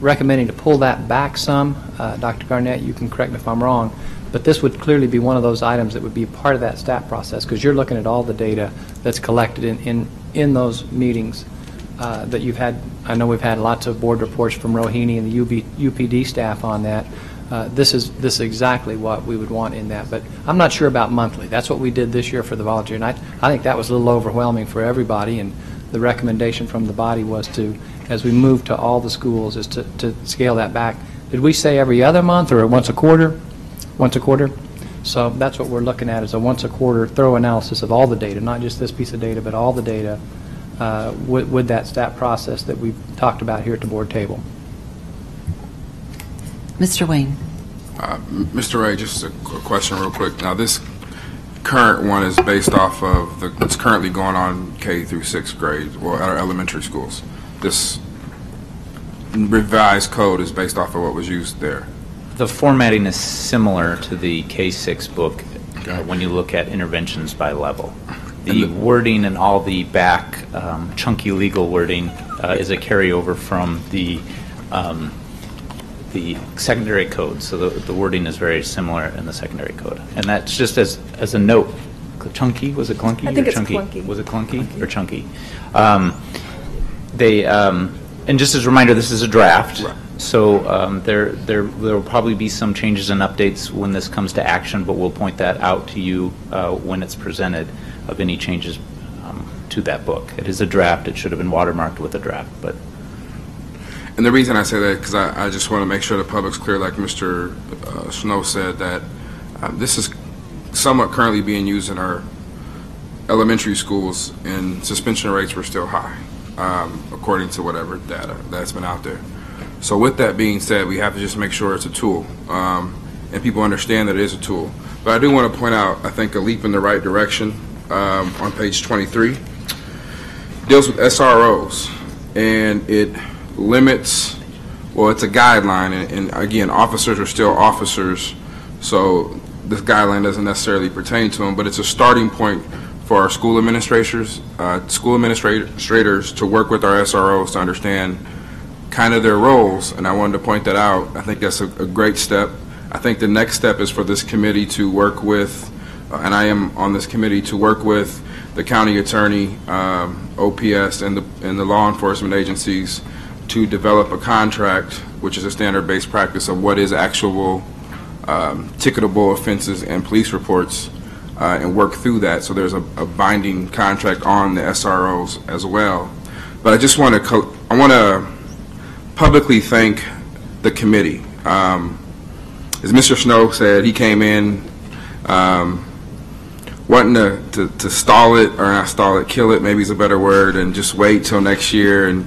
recommending to pull that back some. Uh, Dr. Garnett, you can correct me if I'm wrong, but this would clearly be one of those items that would be part of that stat process, because you're looking at all the data that's collected in, in, in those meetings uh, that you've had. I know we've had lots of board reports from Rohini and the UB, UPD staff on that. Uh, This is, this is exactly what we would want in that, but I'm not sure about monthly. That's what we did this year for the volunteer, and I, I think that was a little overwhelming for everybody, and the recommendation from the body was to, as we move to all the schools, is to, to scale that back. Did we say every other month, or once a quarter? Once a quarter? So that's what we're looking at, is a once-a-quarter thorough analysis of all the data, not just this piece of data, but all the data uh, with, with that stat process that we've talked about here at the board table. Mr. Wayne? Uh, Mr. Ray, just a qu- question real quick. Now, this current one is based off of the, it's currently going on K through sixth grade, or at our elementary schools. This revised code is based off of what was used there. The formatting is similar to the K-6 book uh, when you look at interventions by level. The wording and all the back um, chunky legal wording uh, is a carryover from the, um, the secondary code, so the the wording is very similar in the secondary code. And that's just as, as a note, chunky, was it clunky I think or it's chunky? clunky. Was it clunky or chunky? Um, They, um, and just as a reminder, this is a draft, so um, there, there there will probably be some changes and updates when this comes to action, but we'll point that out to you uh, when it's presented of any changes um, to that book. It is a draft, it should have been watermarked with a draft, but And the reason I say that, because I, I just want to make sure the public's clear, like Mr. uh, Snow said, that um, this is somewhat currently being used in our elementary schools, and suspension rates were still high, um, according to whatever data that's been out there. So with that being said, we have to just make sure it's a tool, um, and people understand that it is a tool. But I do want to point out, I think, a leap in the right direction um, on page 23 deals with SROs, and it limits, well, it's a guideline, and, and again, officers are still officers, so this guideline doesn't necessarily pertain to them, but it's a starting point for our school administrators, uh, school administrators to work with our SROs to understand kind of their roles, and I wanted to point that out. I think that's a, a great step. I think the next step is for this committee to work with, uh, and I am on this committee, to work with the county attorney, um, OPS, and the, and the law enforcement agencies to develop a contract, which is a standard-based practice of what is actual um, ticketable offenses and police reports, uh, and work through that. So there's a, a binding contract on the SROs as well. But I just want to, I want to publicly thank the committee. Um, as Mr. Snow said, he came in um, wanting to, to, to stall it, or not stall it, kill it, maybe is a better word, and just wait till next year. And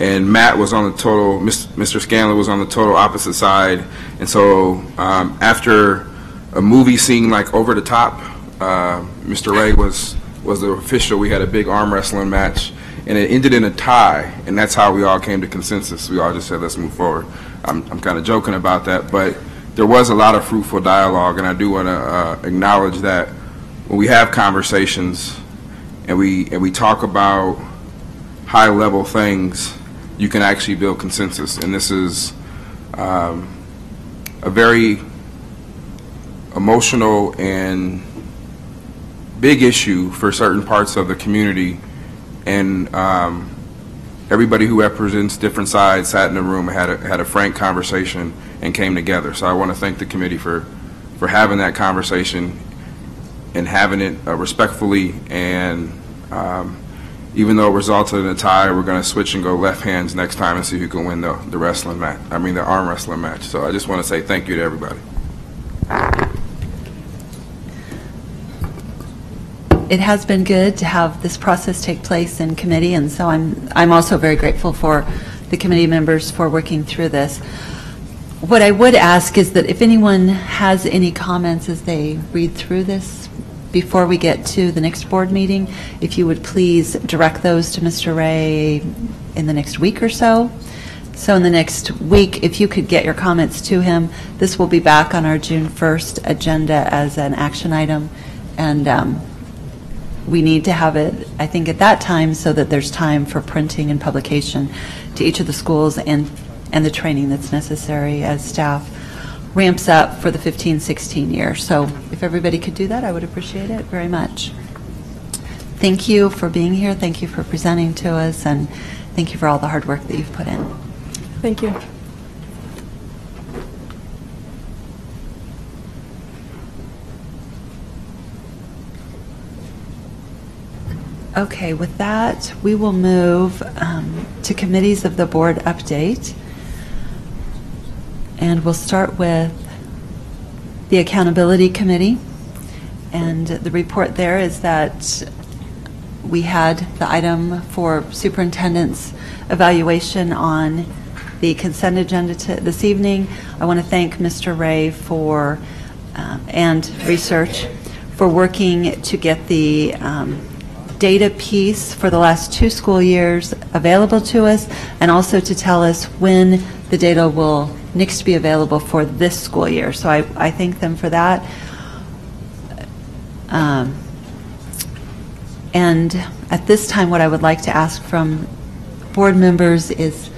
and Matt was on the total, Mr. Scanlon was on the total opposite side. And so um, after a movie scene like Over the Top, uh, Mr. Ray was was the official. We had a big arm wrestling match, and it ended in a tie, and that's how we all came to consensus. We all just said, let's move forward. I'm, I'm kind of joking about that, but there was a lot of fruitful dialogue, and I do want to uh, acknowledge that when we have conversations and we and we talk about high level things, you can actually build consensus. And this is um, a very emotional and big issue for certain parts of the community. And um, everybody who represents different sides sat in the room, had a, had a frank conversation, and came together. So I want to thank the committee for, for having that conversation and having it uh, respectfully. And um, even though it resulted in a tie, we're going to switch and go left hands next time and see who can win the, the wrestling match. I mean, the arm wrestling match. So I just want to say thank you to everybody. It has been good to have this process take place in committee, and so I'm, I'm also very grateful for the committee members for working through this. What I would ask is that if anyone has any comments as they read through this before we get to the next board meeting, if you would please direct those to Mr. Ray in the next week or so. So in the next week, if you could get your comments to him, this will be back on our June 1st agenda as an action item. And um, we need to have it, I think, at that time so that there's time for printing and publication to each of the schools and, and the training that's necessary as staff ramps up for the 15, 16 year. So if everybody could do that, I would appreciate it very much. Thank you for being here. Thank you for presenting to us, and thank you for all the hard work that you've put in. Thank you. Okay, with that, we will move um, to committees of the board update. And we'll start with the Accountability Committee. And the report there is that we had the item for superintendent's evaluation on the consent agenda this evening. I want to thank Mr. Ray for, um, and research, for working to get the um, data piece for the last two school years available to us, and also to tell us when the data will next be available for this school year. So I, I thank them for that. Um, And at this time, what I would like to ask from board members is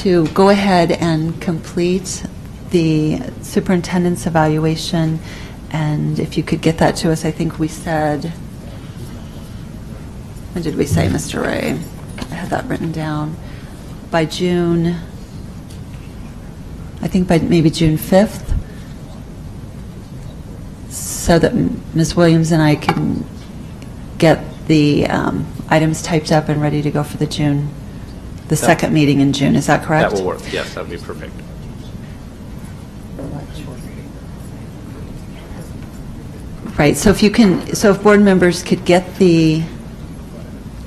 to go ahead and complete the superintendent's evaluation, and if you could get that to us, I think we said, when did we say, Mr. Ray? I had that written down. By June, I think by maybe June 5th, so that Ms. Williams and I can get the um, items typed up and ready to go for the June, the That- second meeting in June, is that correct? That will work, yes, that would be perfect. Right, so if you can, so if board members could get the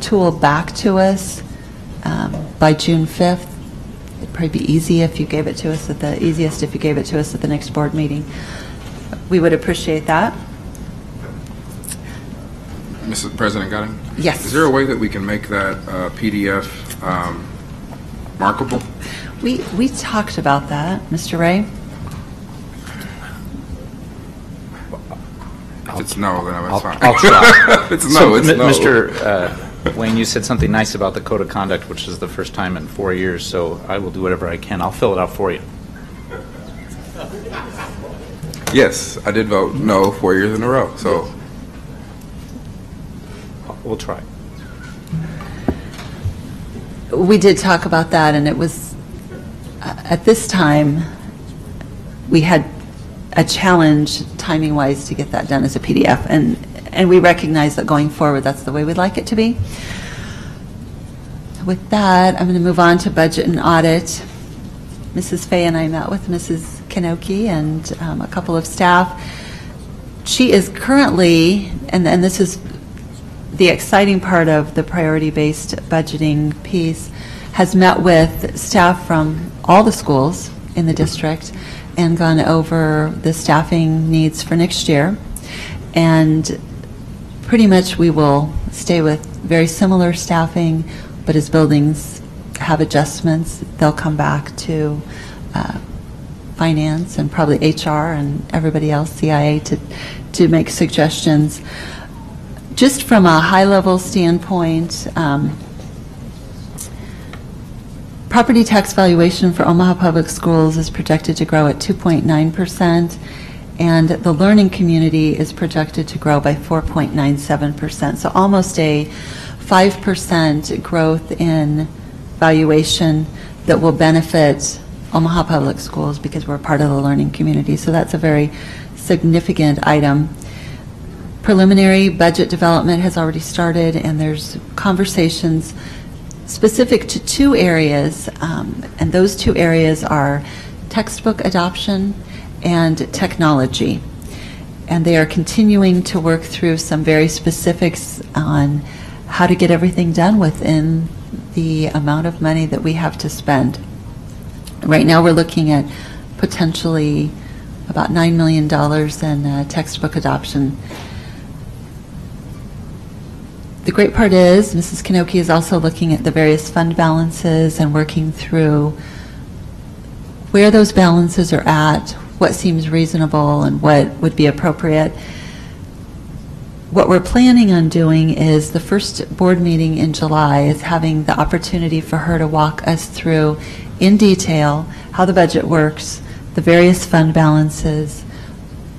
tool back to us um, by June 5th, it'd probably be easy if you gave it to us at the, easiest if you gave it to us at the next board meeting. We would appreciate that. Mrs. President Goding? Yes. Is there a way that we can make that uh, PDF um, markable? We, we talked about that, Mr. Ray. If it's no, then I'll it's fine. I'll try. If it's So, no, it's M- no. Mr. uh, Wayne, you said something nice about the code of conduct, which is the first time in four years, so I will do whatever I can. I'll fill it out for you. Yes, I did vote no four years in a row, so. We'll try. We did talk about that, and it was, uh, at this time, we had a challenge timing-wise to get that done as a PDF, and, and we recognize that going forward, that's the way we'd like it to be. With that, I'm going to move on to budget and audit. Mrs. Fey and I met with Mrs. Kenoki and um, a couple of staff. She is currently, and, and this is the exciting part of the priority-based budgeting piece, has met with staff from all the schools in the district and gone over the staffing needs for next year. And pretty much we will stay with very similar staffing, but as buildings have adjustments, they'll come back to uh, finance and probably HR and everybody else, CIA, to, to make suggestions. Just from a high-level standpoint, um, property tax valuation for Omaha Public Schools is projected to grow at 2.9%, and the learning community is projected to grow by 4.97%. So almost a 5% growth in valuation that will benefit Omaha Public Schools because we're part of the learning community. So that's a very significant item. Preliminary budget development has already started, and there's conversations specific to two areas, um, and those two areas are textbook adoption and technology. And they are continuing to work through some very specifics on how to get everything done within the amount of money that we have to spend. Right now, we're looking at potentially about $9 million in uh, textbook adoption. The great part is, Mrs. Kanoki is also looking at the various fund balances and working through where those balances are at, what seems reasonable and what would be appropriate. What we're planning on doing is the first board meeting in July is having the opportunity for her to walk us through in detail how the budget works, the various fund balances,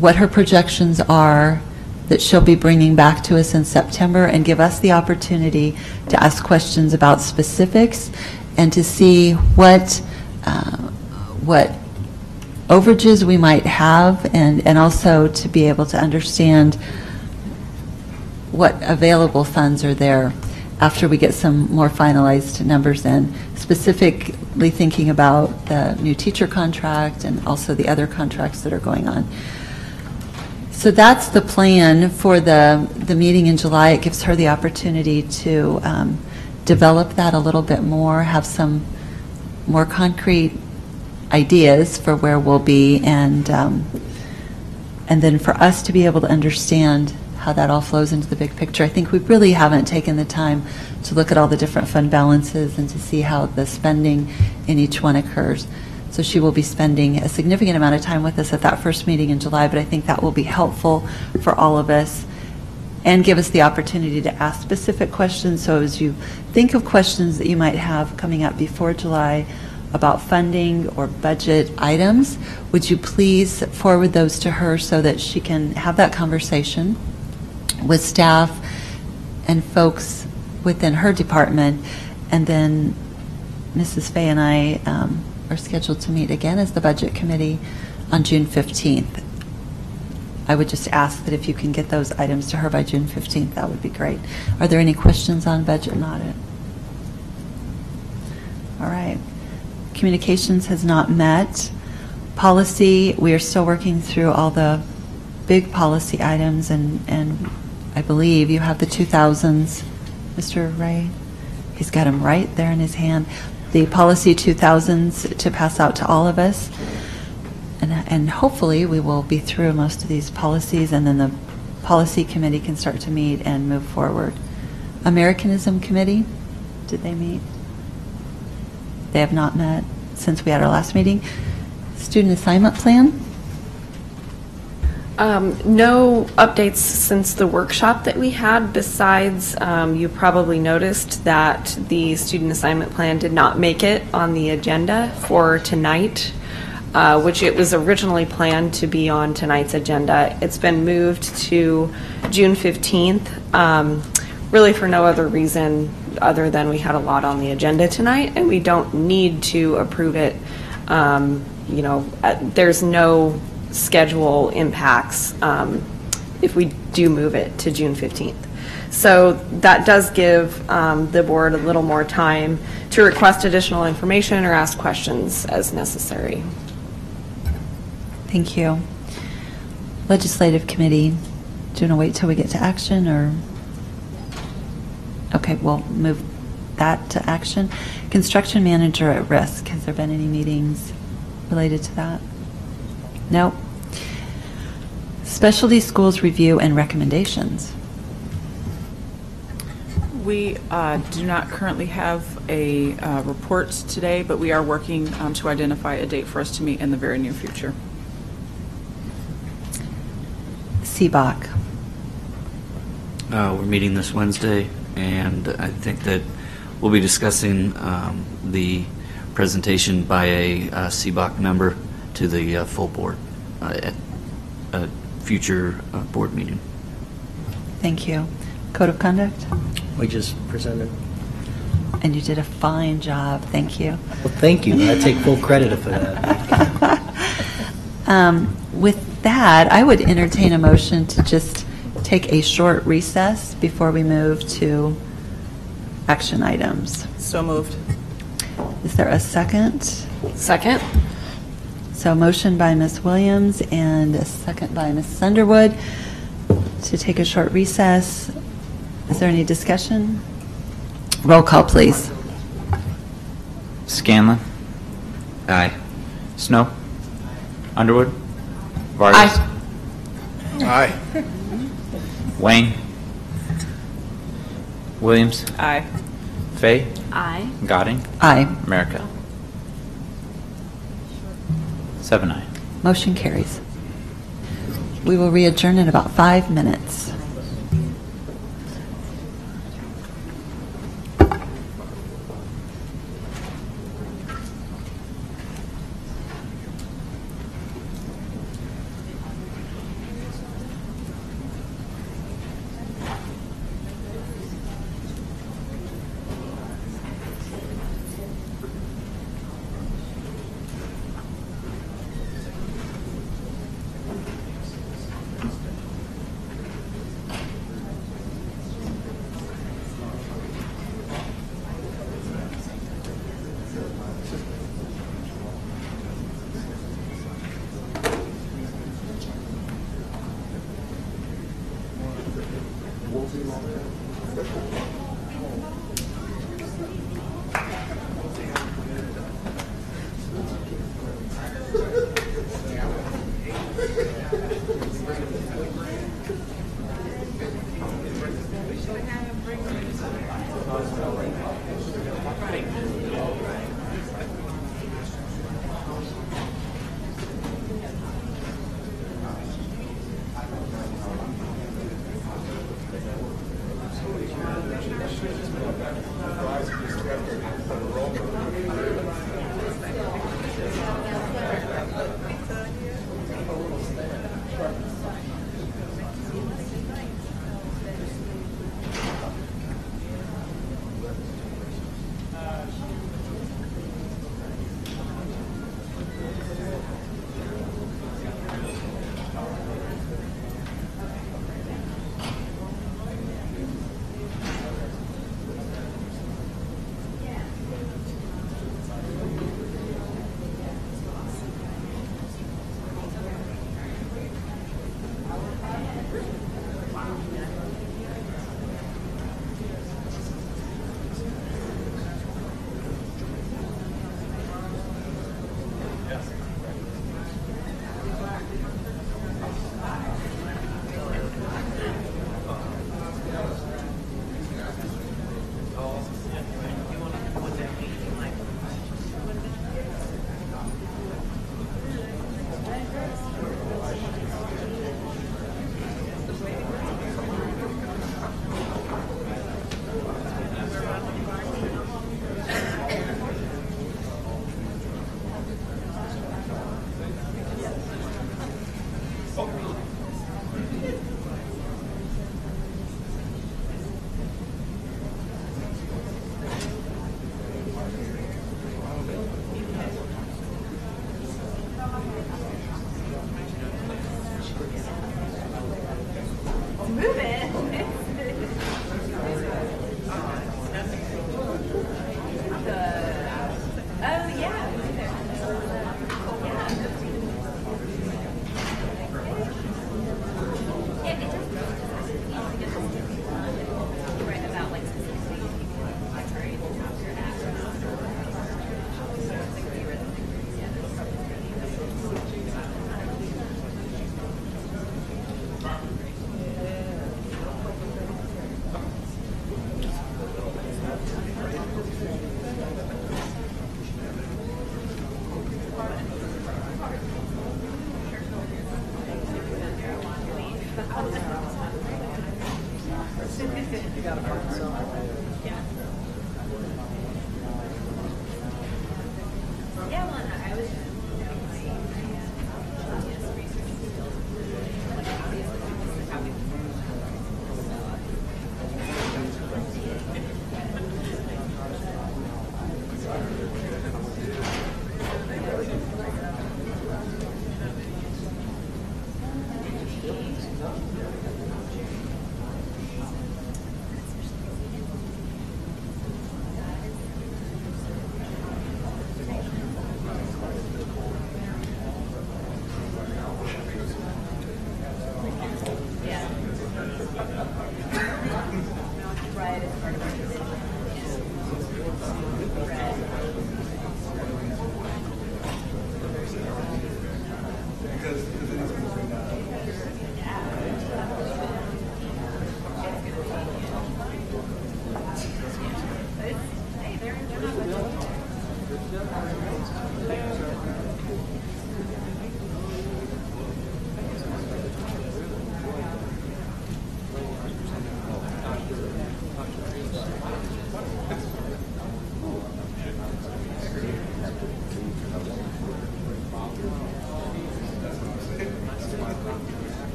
what her projections are that she'll be bringing back to us in September, and give us the opportunity to ask questions about specifics and to see what, uh, what overages we might have, and, and also to be able to understand what available funds are there after we get some more finalized numbers in, specifically thinking about the new teacher contract and also the other contracts that are going on. So that's the plan for the, the meeting in July. It gives her the opportunity to um, develop that a little bit more, have some more concrete ideas for where we'll be, and, um, and then for us to be able to understand how that all flows into the big picture. I think we really haven't taken the time to look at all the different fund balances and to see how the spending in each one occurs. So she will be spending a significant amount of time with us at that first meeting in July, but I think that will be helpful for all of us and give us the opportunity to ask specific questions. So as you think of questions that you might have coming up before July about funding or budget items, would you please forward those to her so that she can have that conversation with staff and folks within her department? And then Mrs. Fey and I um, are scheduled to meet again as the Budget Committee on June 15th. I would just ask that if you can get those items to her by June 15th, that would be great. Are there any questions on budget and audit? All right. Communications has not met. Policy, we are still working through all the big policy items, and, and I believe you have the 2000s, Mr. Ray? He's got them right there in his hand. The policy 2000s to pass out to all of us. And, and hopefully, we will be through most of these policies, and then the policy committee can start to meet and move forward. Americanism Committee, did they meet? They have not met since we had our last meeting. Student assignment plan? Um, No updates since the workshop that we had, besides um, you probably noticed that the student assignment plan did not make it on the agenda for tonight, uh, which it was originally planned to be on tonight's agenda. It's been moved to June 15th, um, really for no other reason other than we had a lot on the agenda tonight, and we don't need to approve it. Um, You know, uh, there's no schedule impacts um, if we do move it to June 15th. So that does give um, the board a little more time to request additional information or ask questions as necessary. Thank you. Legislative Committee, do you want to wait till we get to action, or? Okay, we'll move that to action. Construction Manager at Risk, has there been any meetings related to that? No. Specialty Schools Review and Recommendations. We uh, do not currently have a uh, report today, but we are working um, to identify a date for us to meet in the very near future. CBOC. Uh, We're meeting this Wednesday, and I think that we'll be discussing um, the presentation by a uh, CBOC member to the uh, full board uh, at a future uh, board meeting. Thank you. Code of Conduct? We just presented. And you did a fine job, thank you. Well, thank you. I take full credit for that. Um, With that, I would entertain a motion to just take a short recess before we move to action items. So moved. Is there a second? Second? So motion by Ms. Williams and a second by Ms. Underwood to take a short recess. Is there any discussion? Roll call, please. Scanlon? Aye. Snow? Underwood? Vargas? Aye. Wayne? Williams? Aye. Fey? Aye. Goding? Aye. Merica? Seven aye. Motion carries. We will re-adjourn in about five minutes.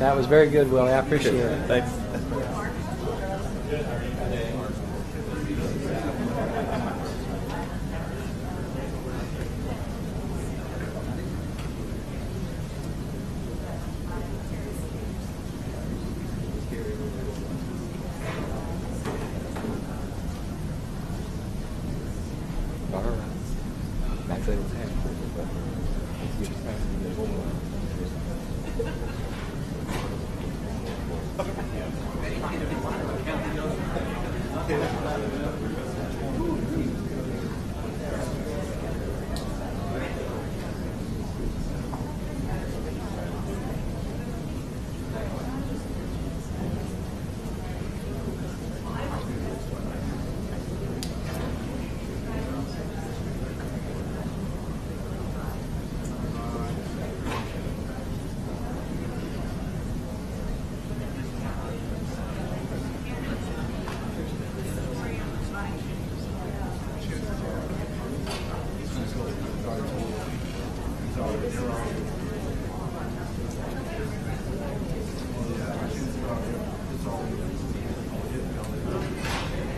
That was very good, Willie. I appreciate it. Thanks.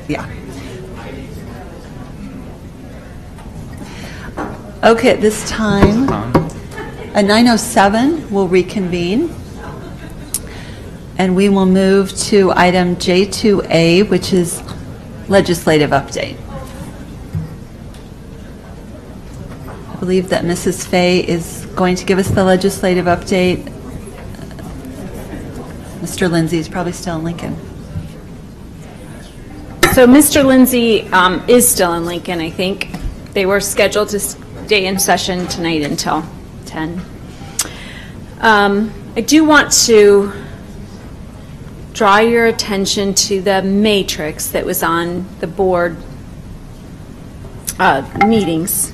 Yeah. Okay, at this time, at 9:07, we'll reconvene. And we will move to item J2A, which is legislative update. I believe that Mrs. Fey is going to give us the legislative update. Mr. Lindsay is probably still in Lincoln. So Mr. Lindsay um, is still in Lincoln, I think. They were scheduled to stay in session tonight until 10. Um, I do want to draw your attention to the matrix that was on the board uh, meetings.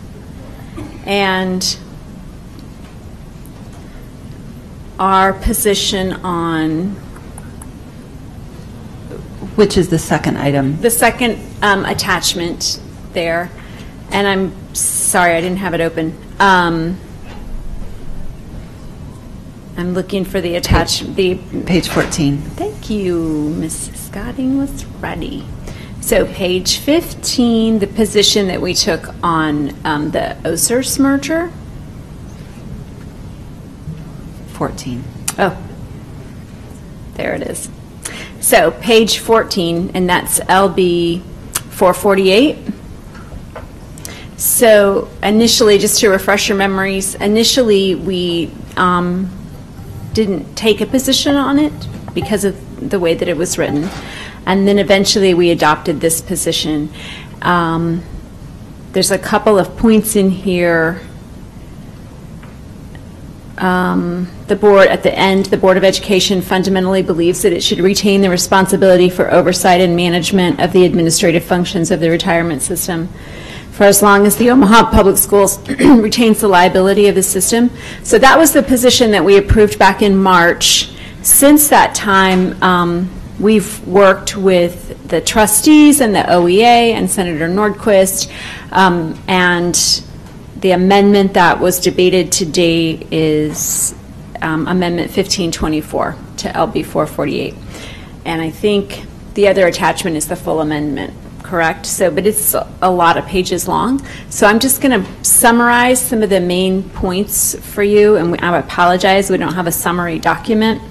And our position on Which is the second item? the second um, attachment there, and I'm sorry, I didn't have it open. Um, I'm looking for the attach, the. Page 14. Thank you, Mrs. Goding was ready. So page 15, the position that we took on um, the OSERS merger. 14. Oh, there it is. So page 14, and that's LB 448. So initially, just to refresh your memories, initially, we um, didn't take a position on it because of the way that it was written. And then eventually, we adopted this position. Um, There's a couple of points in here um, the board, at the end, the Board of Education fundamentally believes that it should retain the responsibility for oversight and management of the administrative functions of the retirement system for as long as the Omaha Public Schools retains the liability of the system. So that was the position that we approved back in March. Since that time, um, we've worked with the trustees and the OEA and Senator Nordquist, um, and the amendment that was debated today is um, Amendment 1524 to LB 448. And I think the other attachment is the full amendment, correct? So, but it's a lot of pages long. So I'm just going to summarize some of the main points for you, and we- I apologize, we don't have a summary document,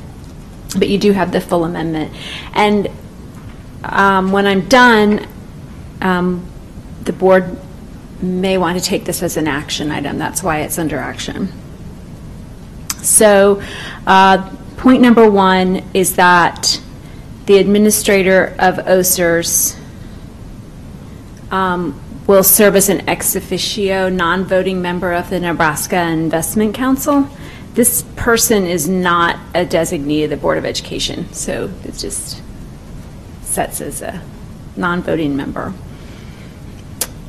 but you do have the full amendment. And um, when I'm done, um, the board may want to take this as an action item. That's why it's under action. So, uh, point number one is that the administrator of OSERS um, will serve as an ex officio, non-voting member of the Nebraska Investment Council. This person is not a designee of the Board of Education, so it just sets as a non-voting member.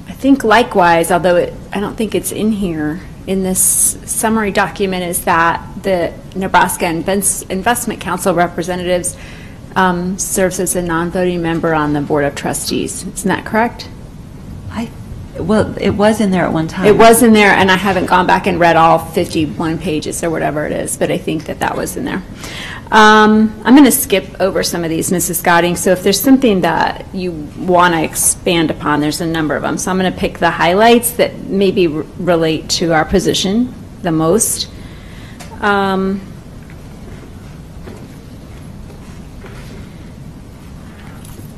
I think likewise, although it, I don't think it's in here, in this summary document, is that the Nebraska Invest- Investment Council representatives um, serves as a non-voting member on the Board of Trustees. Isn't that correct? I Well, it was in there at one time. It was in there, and I haven't gone back and read all 51 pages or whatever it is, but I think that that was in there. Um, I'm going to skip over some of these, Mrs. Goding, so if there's something that you want to expand upon, there's a number of them. So I'm going to pick the highlights that maybe relate to our position the most. Um,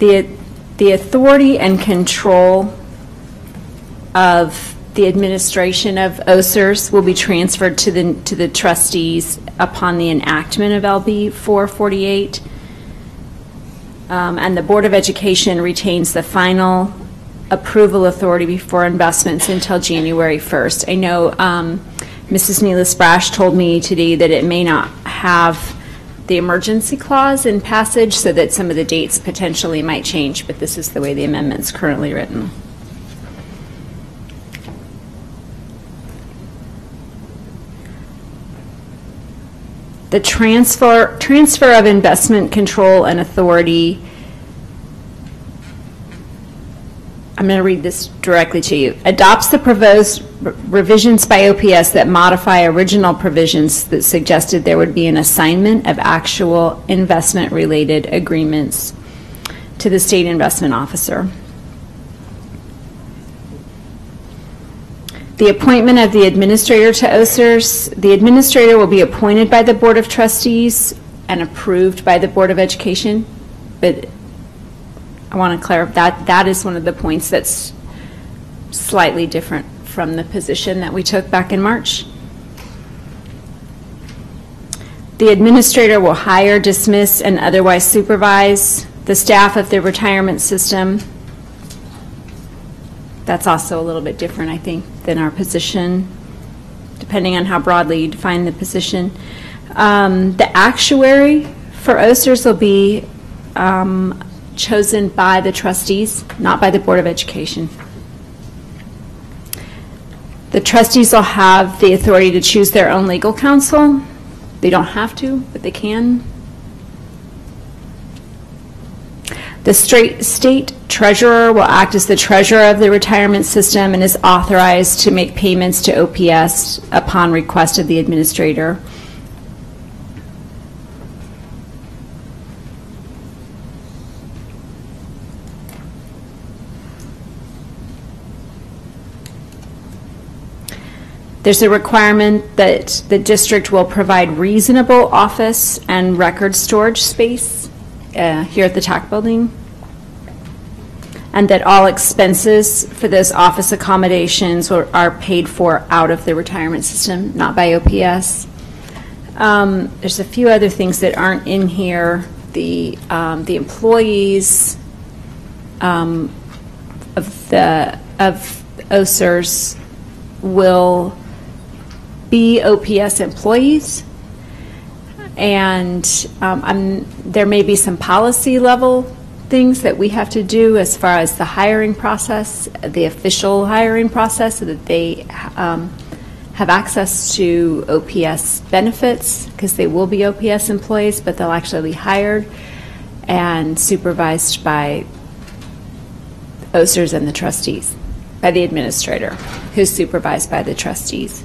The, the authority and control of the administration of OSERS will be transferred to the, to the trustees upon the enactment of LB 448. Um, And the Board of Education retains the final approval authority for investments until January 1st. I know um, Mrs. Neelis Brash told me today that it may not have the emergency clause in passage, so that some of the dates potentially might change, but this is the way the amendment's currently written. The transfer, transfer of investment control and authority, I'm going to read this directly to you. Adopts the proposed revisions by OPS that modify original provisions that suggested there would be an assignment of actual investment-related agreements to the state investment officer. The appointment of the administrator to OSERS, the administrator will be appointed by the Board of Trustees and approved by the Board of Education, but I want to clarify, that, that is one of the points that's slightly different from the position that we took back in March. The administrator will hire, dismiss, and otherwise supervise the staff of the retirement system. That's also a little bit different, I think, than our position, depending on how broadly you define the position. Um, The actuary for OSERS will be um, chosen by the trustees, not by the Board of Education. The trustees will have the authority to choose their own legal counsel. They don't have to, but they can. The state treasurer will act as the treasurer of the retirement system and is authorized to make payments to OPS upon request of the administrator. There's a requirement that the district will provide reasonable office and record storage space uh, here at the TAC building, and that all expenses for those office accommodations were- are paid for out of the retirement system, not by OPS. Um, There's a few other things that aren't in here. The, um, the employees um, of the, of OSERS will be OPS employees. And um, there may be some policy level things that we have to do as far as the hiring process, the official hiring process, so that they um, have access to OPS benefits, because they will be OPS employees, but they'll actually be hired and supervised by OSERS and the trustees, by the administrator, who's supervised by the trustees.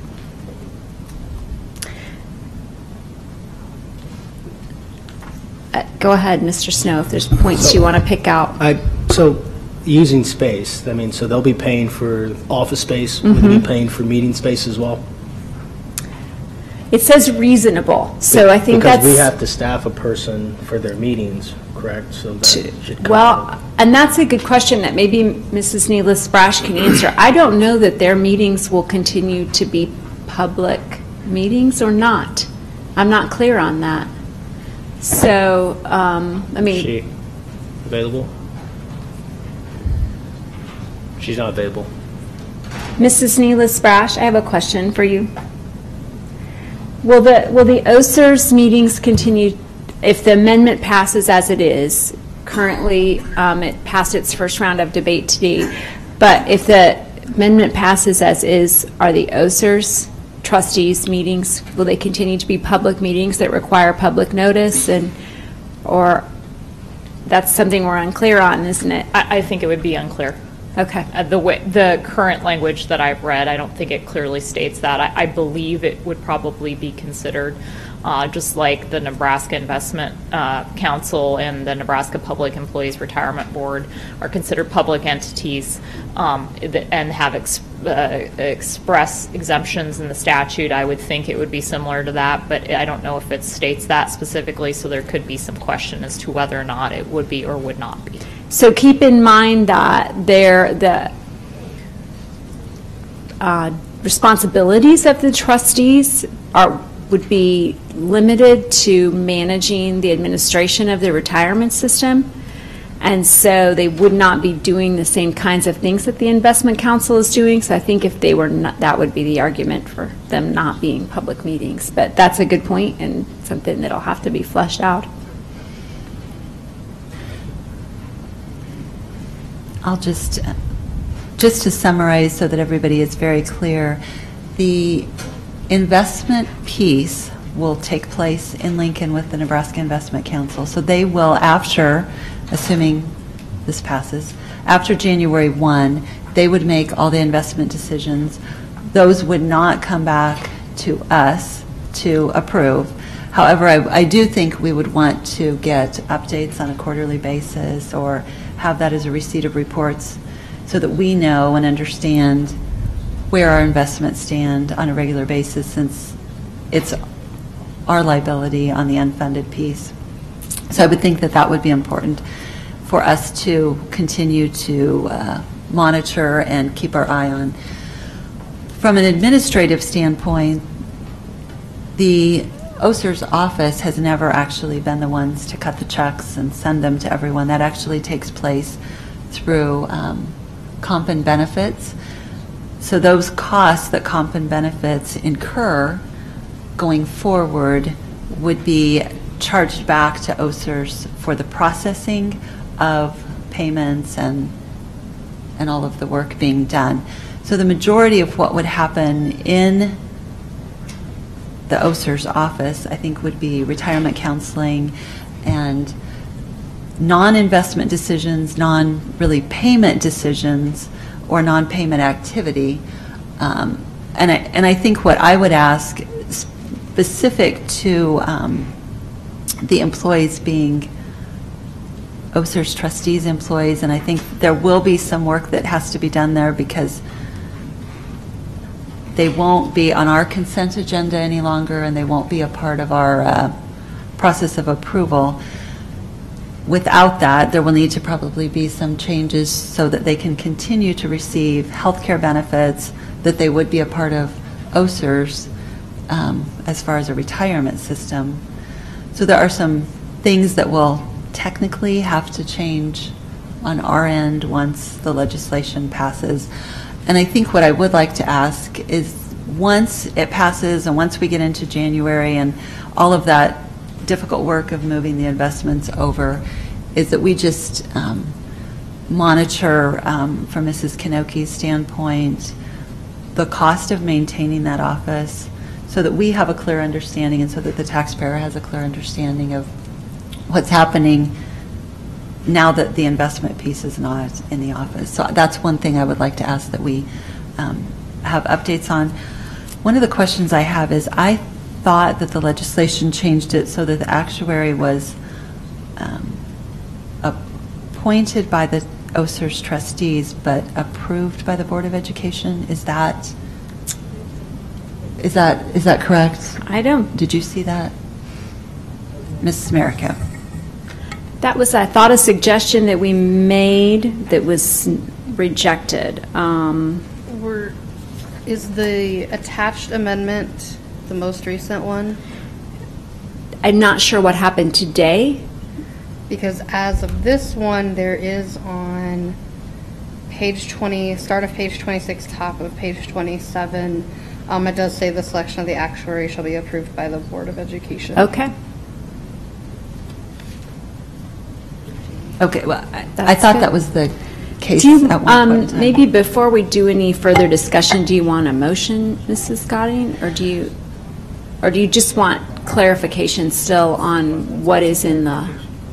Uh, Go ahead, Mr. Snow, if there's points you want to pick out. I, so, using space, I mean, so they'll be paying for office space, will they be mm-hmm. paying for meeting space as well? It says reasonable, so I think that's. Because we have to staff a person for their meetings, correct? So that should come Well, and that's a good question that maybe Mrs. Neelis Brash can answer. I don't know that their meetings will continue to be public meetings or not. I'm not clear on that. So, um, I mean, She available? She's not available. Mrs. Neelis Brash, I have a question for you. Will the, will the OSERS meetings continue, if the amendment passes as it is, currently, um, it passed its first round of debate today, but if the amendment passes as is, are the OSERS trustees meetings, will they continue to be public meetings that require public notice and, or, that's something we're unclear on, isn't it? I, I think it would be unclear. Okay. Uh, The way, the current language that I've read, I don't think it clearly states that. I, I believe it would probably be considered, uh, just like the Nebraska Investment uh, Council and the Nebraska Public Employees Retirement Board are considered public entities um, and have ex- uh, express exemptions in the statute. I would think it would be similar to that, but I don't know if it states that specifically, so there could be some question as to whether or not it would be or would not be. So keep in mind that there, the uh, responsibilities of the trustees are, would be limited to managing the administration of the retirement system. And so they would not be doing the same kinds of things that the investment council is doing. So I think if they were not, that would be the argument for them not being public meetings. But that's a good point and something that'll have to be fleshed out. I'll just, just to summarize so that everybody is very clear, the investment piece will take place in Lincoln with the Nebraska Investment Council. So they will, after, assuming this passes, after January 1, they would make all the investment decisions. Those would not come back to us to approve. However, I, I do think we would want to get updates on a quarterly basis or have that as a receipt of reports so that we know and understand where our investments stand on a regular basis since it's our liability on the unfunded piece. So I would think that that would be important for us to continue to uh, monitor and keep our eye on. From an administrative standpoint, the OSER's office has never actually been the ones to cut the checks and send them to everyone. That actually takes place through um, comp and benefits. So those costs that comp and benefits incur going forward would be charged back to OSERS for the processing of payments and, and all of the work being done. So the majority of what would happen in the OSER's office, I think, would be retirement counseling and non-investment decisions, non-really payment decisions, or non-payment activity. Um, And I, and I think what I would ask, specific to um, the employees being OSER's trustees' employees, and I think there will be some work that has to be done there because they won't be on our consent agenda any longer, and they won't be a part of our uh, process of approval. Without that, there will need to probably be some changes so that they can continue to receive health care benefits, that they would be a part of OSERS um, as far as a retirement system. So there are some things that will technically have to change on our end once the legislation passes. And I think what I would like to ask is, once it passes and once we get into January and all of that difficult work of moving the investments over, is that we just um, monitor, um, from Mrs. Kanoki's standpoint, the cost of maintaining that office, so that we have a clear understanding and so that the taxpayer has a clear understanding of what's happening now that the investment piece is not in the office. So that's one thing I would like to ask that we um, have updates on. One of the questions I have is, I thought that the legislation changed it so that the actuary was um, appointed by the OSERS trustees, but approved by the Board of Education. Is that, is that, is that correct? I don't. Did you see that? Mrs. Merica? That was, I thought, a suggestion that we made that was rejected. Um, Were, is the attached amendment the most recent one? I'm not sure what happened today. Because as of this one, there is on page 20, start of page 26, top of page 27, um, it does say the selection of the actuary shall be approved by the Board of Education. Okay. Okay, well, I- I That's thought good. that was the case Do you, at one point in um, time. maybe before we do any further discussion, do you want a motion, Mrs. Goding? Or do you, or do you just want clarification still on what is in the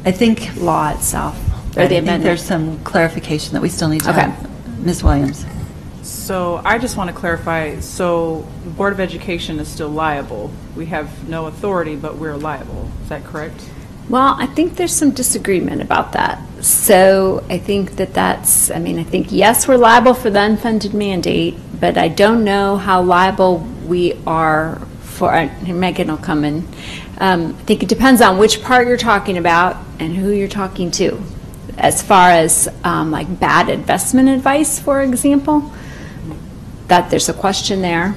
I think law itself? I Or the think there's some clarification that we still need to Okay. have Ms. Williams? So I just want to clarify, so the Board of Education is still liable. We have no authority, but we're liable. Is that correct? Well, I think there's some disagreement about that. So I think that that's, I mean, I think, yes, we're liable for the unfunded mandate, but I don't know how liable we are for, Megan will come in. Um, I think it depends on which part you're talking about and who you're talking to. As far as um, like bad investment advice, for example, that there's a question there.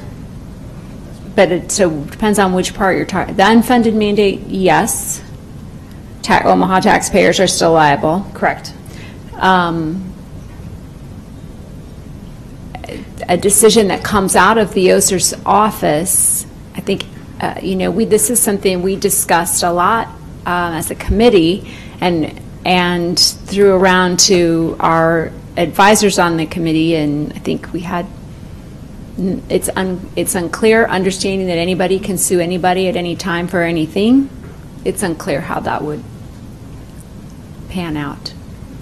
But it, so depends on which part you're talking. The unfunded mandate, yes. Ta- Omaha taxpayers are still liable. Correct. Um, a decision that comes out of the OSER's office, I think, uh, you know, we, this is something we discussed a lot um, as a committee and, and threw around to our advisors on the committee, and I think we had, it's un, it's unclear, understanding that anybody can sue anybody at any time for anything. It's unclear how that would pan out.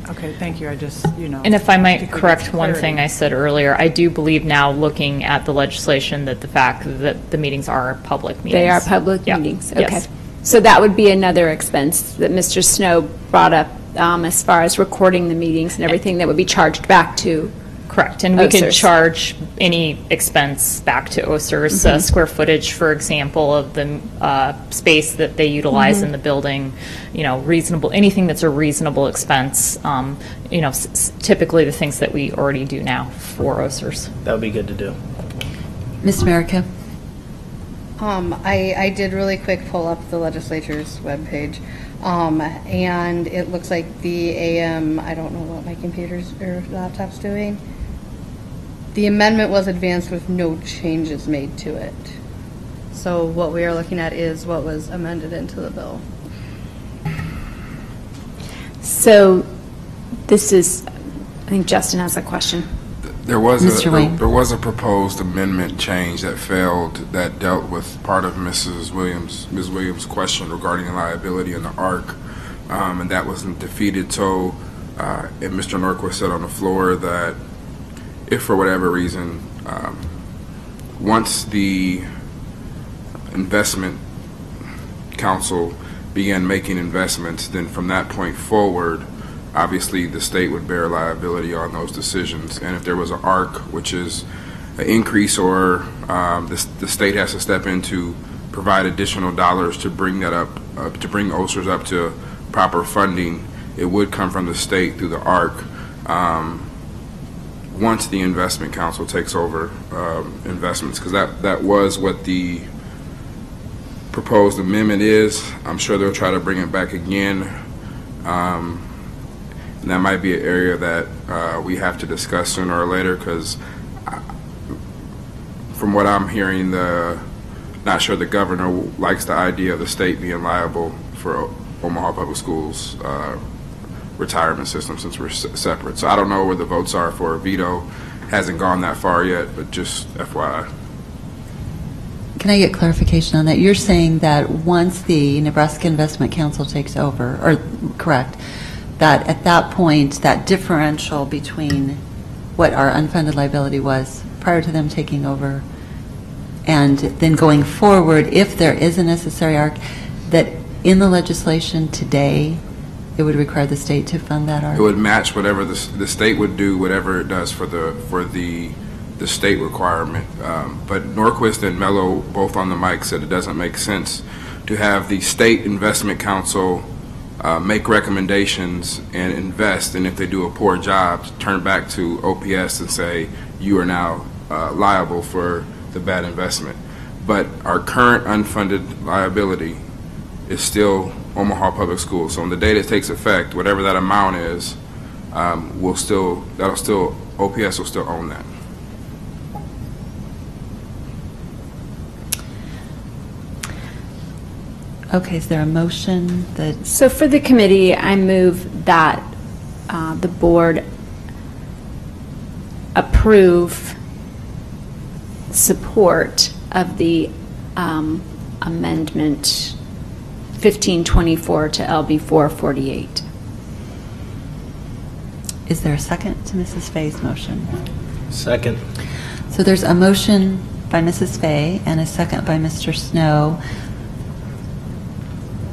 Okay, thank you. I just, you know. And if I might correct one thing I said earlier, I do believe now, looking at the legislation, that the fact that the meetings are public meetings. They are public Yeah. meetings, okay. Yes. So that would be another expense that Mr. Snow brought up um, as far as recording the meetings and everything that would be charged back to. Correct, and we could OSERS. charge any expense back to OSERS, uh, Mhm. square footage, for example, of the uh, space that they utilize in the building, you know, reasonable, anything that's a reasonable expense, um, you know, s- s- typically the things that we already do now for OSERS. That would be good to do. Ms. Merica? Um, I, I did really quick pull up the legislature's webpage, um, and it looks like the AM, I don't know what my computer's or laptop's doing. The amendment was advanced with no changes made to it. So what we are looking at is what was amended into the bill. So this is, I think Justin has a question. There was a, there, there was a proposed amendment change that failed that dealt with part of Mrs. Williams, Ms. Williams' question regarding liability in the ARC, um, and that wasn't defeated. So, uh, and Mr. Nordquist said on the floor that if for whatever reason, um, once the investment council began making investments, then from that point forward, obviously the state would bear liability on those decisions. And if there was an ARC, which is an increase or um, the, the state has to step in to provide additional dollars to bring that up, uh, to bring OSERS up to proper funding, it would come from the state through the ARC. Um, once the investment council takes over um, investments, because that, that was what the proposed amendment is. I'm sure they'll try to bring it back again. Um, and that might be an area that uh, we have to discuss sooner or later, because from what I'm hearing, the, not sure the governor likes the idea of the state being liable for Omaha Public Schools uh, retirement system since we're se- separate. So I don't know where the votes are for a veto. Hasn't gone that far yet, but just FYI. Can I get clarification on that? You're saying that once the Nebraska Investment Council takes over, or, correct, that at that point, that differential between what our unfunded liability was prior to them taking over, and then going forward, if there is a necessary arc, that in the legislation today, it would require the state to fund that? It would match whatever the, the state would do, whatever it does for the, for the, the state requirement. Um, But Nordquist and Mello, both on the mic, said it doesn't make sense to have the state investment council uh, make recommendations and invest, and if they do a poor job, turn back to OPS and say, you are now uh, liable for the bad investment. But our current unfunded liability is still Omaha Public Schools. So on the data takes effect, whatever that amount is, um, will still, that'll still, OPS will still own that. Okay, is there a motion that, So for the committee, I move that uh, the board approve support of the um, amendment 1524 to LB 448. Is there a second to Mrs. Fey's motion? Second. So there's a motion by Mrs. Fey and a second by Mr. Snow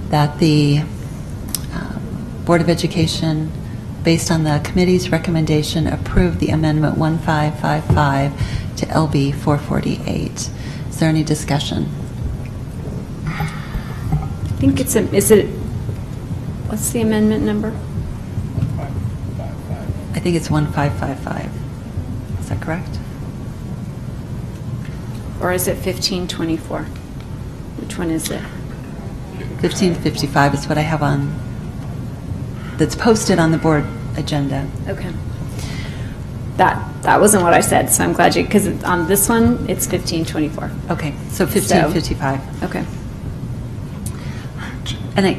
that the um, Board of Education, based on the committee's recommendation, approve the Amendment 1555 to LB 448. Is there any discussion? I think it's, a. is it, what's the amendment number? I think it's 1555. Is that correct? Or is it 1524? Which one is it? 1555 is what I have on, that's posted on the board agenda. Okay. That, that wasn't what I said, so I'm glad you, because on this one, it's 1524. Okay, so 1555. Okay. And I,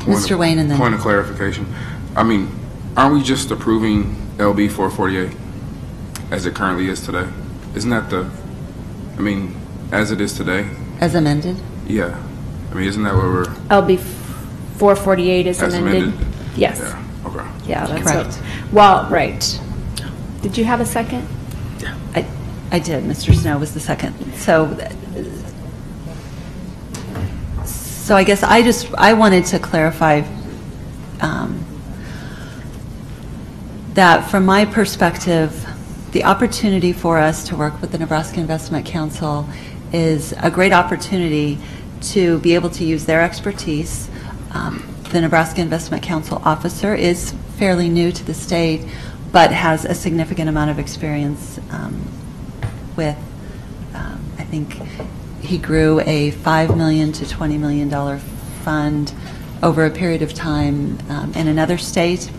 Point Mr. of- Wayne and then. Point of clarification. I mean, aren't we just approving LB 448 as it currently is today? Isn't that the, I mean, as it is today? As amended? Yeah. I mean, isn't that what we're, LB 448 is As amended? amended? Yes. Yeah, okay. Yeah, that's Correct. what, well, right. Did you have a second? I, I did, Mr. Snow was the second. So, so I guess I just, I wanted to clarify um, that from my perspective, the opportunity for us to work with the Nebraska Investment Council is a great opportunity to be able to use their expertise. Um, The Nebraska Investment Council officer is fairly new to the state, but has a significant amount of experience um, with, um, I think, he grew a 5 million to $20 million fund over a period of time um, in another state.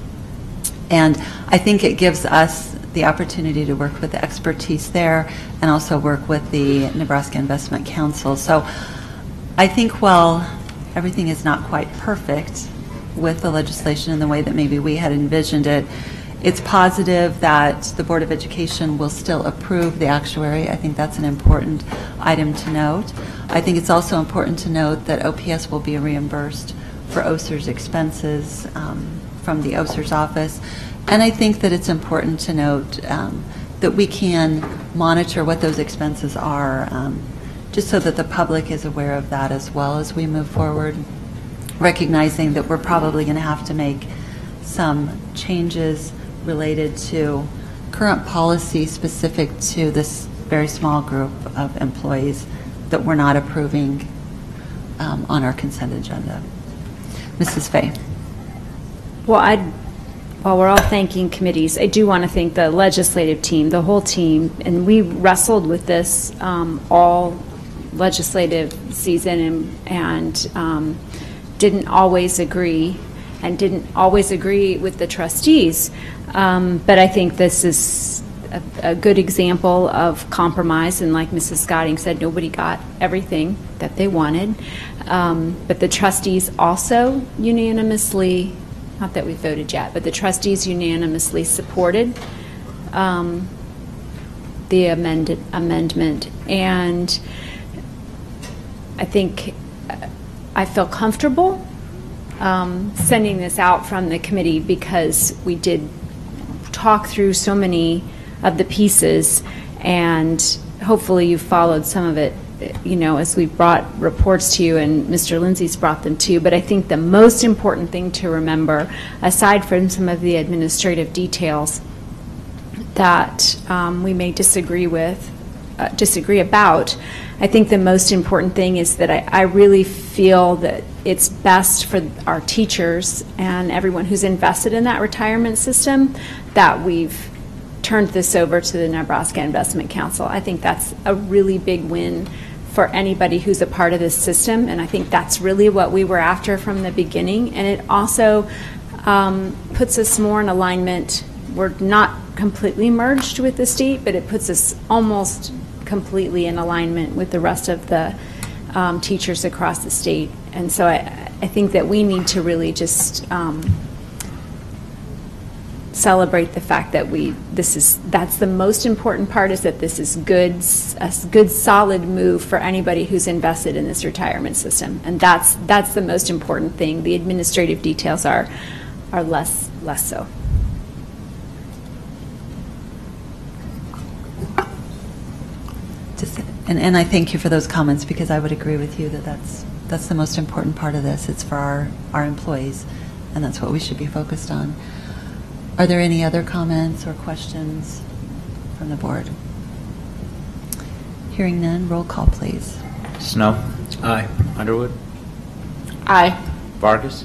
And I think it gives us the opportunity to work with the expertise there and also work with the Nebraska Investment Council. So I think while everything is not quite perfect with the legislation in the way that maybe we had envisioned it, it's positive that the Board of Education will still approve the actuary. I think that's an important item to note. I think it's also important to note that OPS will be reimbursed for OSER's expenses um, from the OSER's office. And I think that it's important to note um, that we can monitor what those expenses are, um, just so that the public is aware of that as well as we move forward, recognizing that we're probably going to have to make some changes related to current policy specific to this very small group of employees that we're not approving um, on our consent agenda. Mrs. Fey. Well, I, while we're all thanking committees, I do want to thank the legislative team, the whole team, and we wrestled with this um, all legislative season and, and um, didn't always agree, and didn't always agree with the trustees. Um, But I think this is a, a good example of compromise, and like Mrs. Goding said, nobody got everything that they wanted. Um, But the trustees also unanimously, not that we voted yet, but the trustees unanimously supported um, the amended, amendment. And I think uh, I feel comfortable um, sending this out from the committee because we did talk through so many of the pieces, and hopefully you followed some of it, you know, as we brought reports to you, and Mr. Lindsay's brought them too. But I think the most important thing to remember, aside from some of the administrative details that um, we may disagree with, uh, disagree about, I think the most important thing is that I, I really feel that it's best for our teachers and everyone who's invested in that retirement system that we've turned this over to the Nebraska Investment Council. I think that's a really big win for anybody who's a part of this system, and I think that's really what we were after from the beginning. And it also um, puts us more in alignment. We're not completely merged with the state, but it puts us almost completely in alignment with the rest of the um, teachers across the state. And so I, I think that we need to really just um, celebrate the fact that we, this is, that's the most important part, is that this is good, a good, solid move for anybody who's invested in this retirement system. And that's, that's the most important thing. The administrative details are, are less less so. Just- And, and I thank you for those comments, because I would agree with you that that's, that's the most important part of this. It's for our, our employees, and that's what we should be focused on. Are there any other comments or questions from the board? Hearing none, roll call, please. Snow? Aye. Underwood? Aye. Vargas?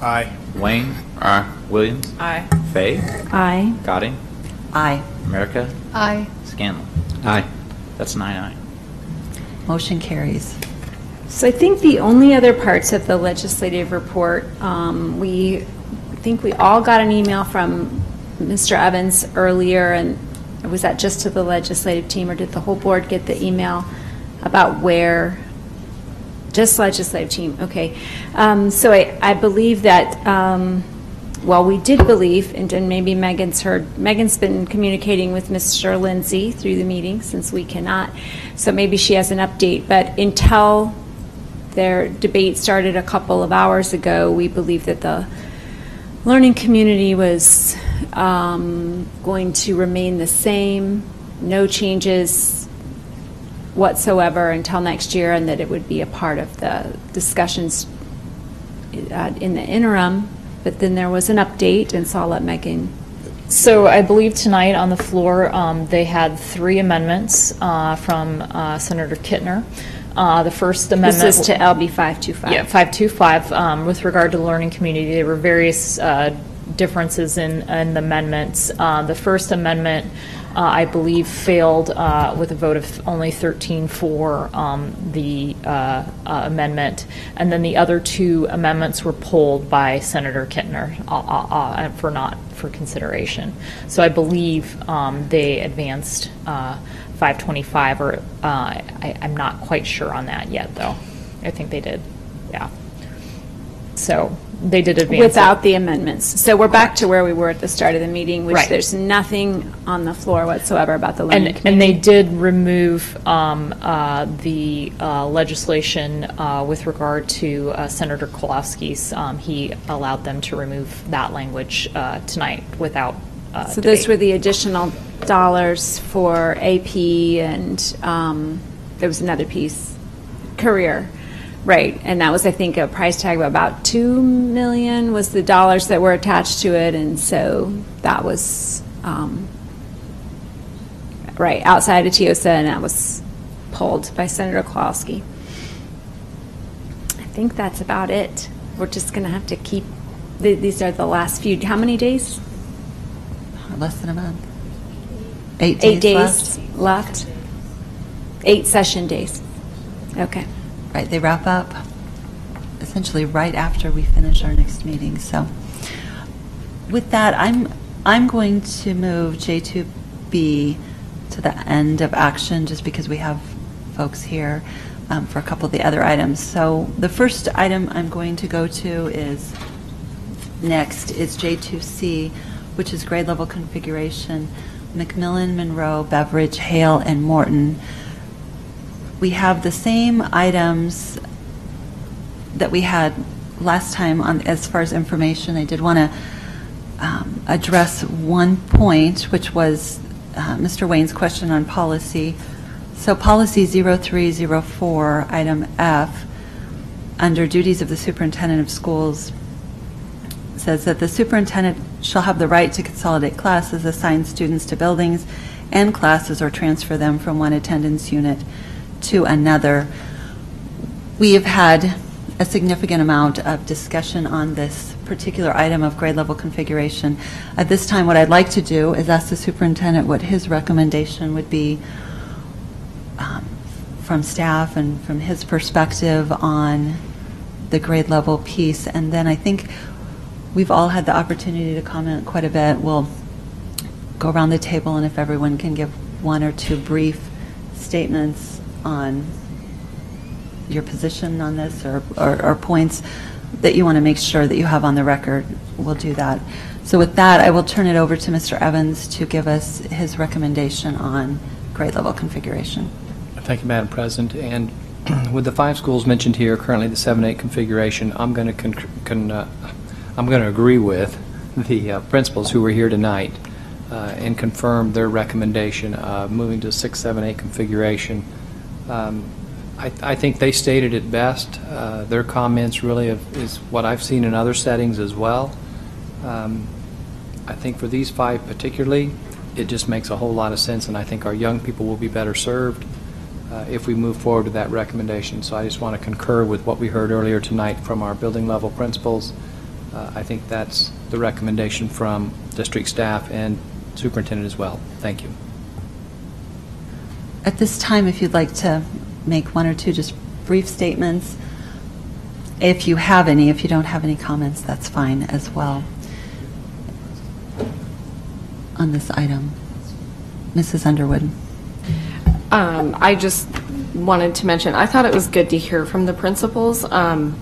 Aye. Wayne? Aye. Williams? Aye. Fey? Aye. Goding? Aye. Merica? Aye. Scanlan? Aye. That's nine aye. Motion carries. So I think the only other parts of the legislative report, um, we, I think we all got an email from Mr. Evans earlier, and was that just to the legislative team, or did the whole board get the email about where, just legislative team, okay. Um, So I, I believe that, um, well, we did believe, and then maybe Megan's heard, Megan's been communicating with Mr. Lindsay through the meeting, since we cannot, so maybe she has an update, but until their debate started a couple of hours ago, we believe that the learning community was um, going to remain the same, no changes whatsoever until next year, and that it would be a part of the discussions uh, in the interim. But then there was an update, and let Megan. So I believe tonight on the floor, um, they had three amendments uh, from uh, Senator Kintner. Uh, The first amendment. This is to LB 525. Yeah, 525. um, With regard to the learning community, there were various uh, differences in in the amendments. Uh, The first amendment, uh, I believe, failed uh, with a vote of only 13 for um, the uh, uh, amendment, and then the other two amendments were pulled by Senator Kintner uh, uh, for not, for consideration. So I believe um, they advanced uh, 525, or I- I'm not quite sure on that yet, though. I think they did, yeah. So they did advance. it. Without the amendments. So we're back to where we were at the start of the meeting, which Right. there's nothing on the floor whatsoever about the And, and they did remove um, uh, the uh, legislation uh, with regard to uh, Senator Kolowski's. Um, He allowed them to remove that language uh, tonight without uh, So those debate. were the additional dollars for AP and um, there was another piece, career, right? And that was, I think, a price tag of about 2 million was the dollars that were attached to it. And so that was, um, right, outside of TEEOSA and that was pulled by Senator Kolowski. I think that's about it. We're just going to have to keep, th- these are the last few, how many days? Less than a month. Eight Eight days days left? Eight session days. Okay. Right, they wrap up essentially right after we finish our next meeting, so. With that, I'm, I'm going to move J2B to the end of action, just because we have folks here um, for a couple of the other items. So the first item I'm going to go to is, next, is J2C, which is grade level configuration, McMillan, Monroe, Beveridge, Hale, and Morton we have the same items that we had last time on, as far as information. I did want to um, address one point, which was uh, Mr. Wayne's question on policy. So policy 0304, item F, under duties of the superintendent of schools, says that the superintendent shall have the right to consolidate classes, assign students to buildings and classes, or transfer them from one attendance unit to another. We have had a significant amount of discussion on this particular item of grade level configuration. At this time, what I'd like to do is ask the superintendent what his recommendation would be um, from staff and from his perspective on the grade level piece. And then I think we've all had the opportunity to comment quite a bit. We'll go around the table, and if everyone can give one or two brief statements on your position on this or, or, or points that you want to make sure that you have on the record, we'll do that. So with that, I will turn it over to Mr. Evans to give us his recommendation on grade level configuration. Thank you, Madam President. And with the five schools mentioned here, currently the 7-8 configuration, I'm going to, uh, I'm going to agree with the uh, principals who were here tonight uh, and confirm their recommendation of moving to 678 configuration. Um, I I think they stated it best. Uh, Their comments really have- is what I've seen in other settings as well. Um, I think for these five particularly, it just makes a whole lot of sense, and I think our young people will be better served uh, if we move forward with that recommendation. So I just want to concur with what we heard earlier tonight from our building level principals. Uh, I think that's the recommendation from district staff and superintendent as well. Thank you. At this time, if you'd like to make one or two just brief statements, if you have any, if you don't have any comments, that's fine as well on this item. Mrs. Underwood. Um, I just wanted to mention, I thought it was good to hear from the principals. Um,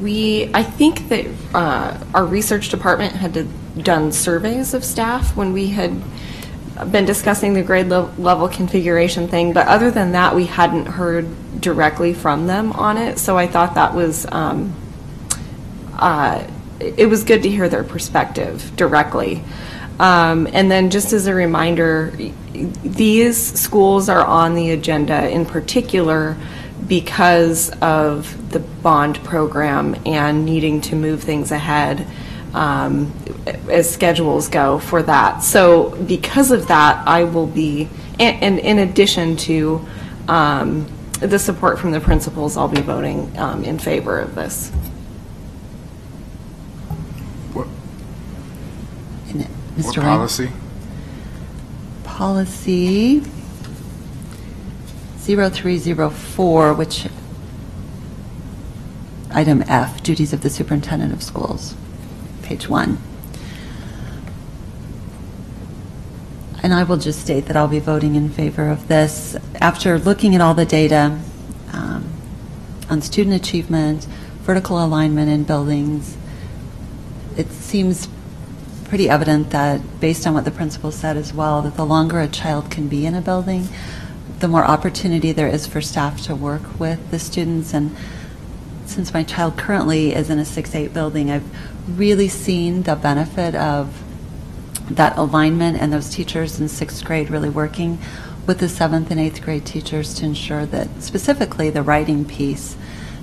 we, I think that uh, our research department had done surveys of staff when we had been discussing the grade le- level configuration thing, but other than that, we hadn't heard directly from them on it. So I thought that was, um, uh, it was good to hear their perspective directly. Um, And then just as a reminder, these schools are on the agenda in particular because of the bond program and needing to move things ahead um, as schedules go for that. So because of that, I will be, and and in addition to um, the support from the principals, I'll be voting um, in favor of this. Mr. What policy? Policy 0304, which, item F, duties of the superintendent of schools, page one. And I will just state that I'll be voting in favor of this. After looking at all the data um, on student achievement, vertical alignment in buildings, it seems pretty evident that, based on what the principal said as well, that the longer a child can be in a building, the more opportunity there is for staff to work with the students. And since my child currently is in a 6-8 building, I've really seen the benefit of that alignment and those teachers in sixth grade really working with the seventh and eighth grade teachers to ensure that specifically the writing piece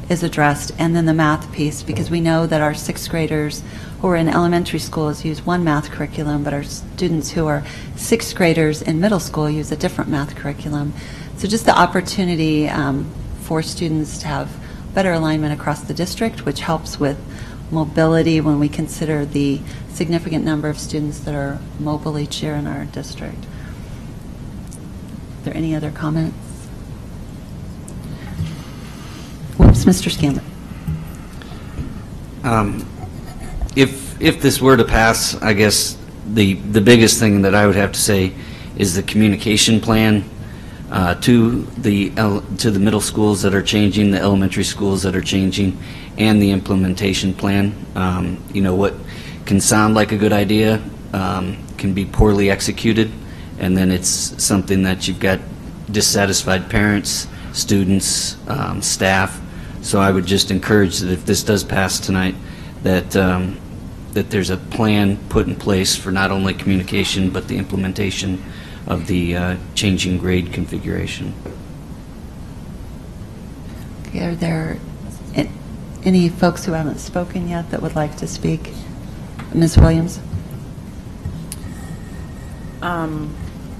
is addressed and then the math piece because we know that our sixth graders who are in elementary schools use one math curriculum but our students who are sixth graders in middle school use a different math curriculum. So just the opportunity um, for students to have better alignment across the district which helps with mobility when we consider the significant number of students that are mobile each year in our district. Are there any other comments? Whoops, Mr. Scanlan. Um, If, if this were to pass, I guess the, the biggest thing that I would have to say is the communication plan uh, to the, to the middle schools that are changing, the elementary schools that are changing, and the implementation plan. Um, You know, what can sound like a good idea um, can be poorly executed, and then it's something that you've got dissatisfied parents, students, um, staff. So I would just encourage that if this does pass tonight, that, um, that there's a plan put in place for not only communication, but the implementation of the uh, changing grade configuration. Okay, Are there any folks who haven't spoken yet that would like to speak? Ms. Williams? Um,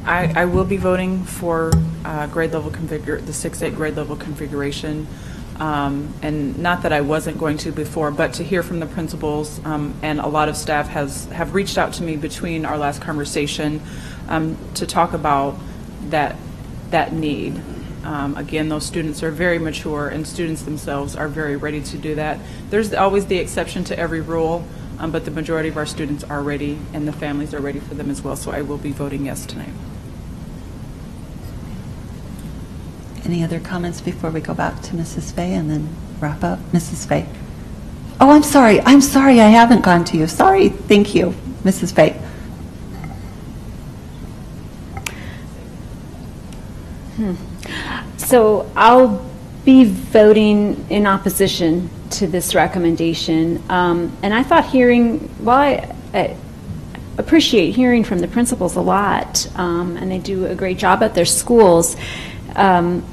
I, I will be voting for uh, grade level configure, the 6-8 grade level configuration. Um, And not that I wasn't going to before, but to hear from the principals, um, and a lot of staff has, have reached out to me between our last conversation um, to talk about that, that need. Um, Again, those students are very mature, and students themselves are very ready to do that. There's always the exception to every rule, um, but the majority of our students are ready, and the families are ready for them as well, so I will be voting yes tonight. Any other comments before we go back to Mrs. Fey and then wrap up? Mrs. Fey? Oh, I'm sorry, I'm sorry, I haven't gone to you. Sorry, thank you, Mrs. Fey. So I'll be voting in opposition to this recommendation. Um, And I thought hearing, well, I I appreciate hearing from the principals a lot, um, and they do a great job at their schools. Um,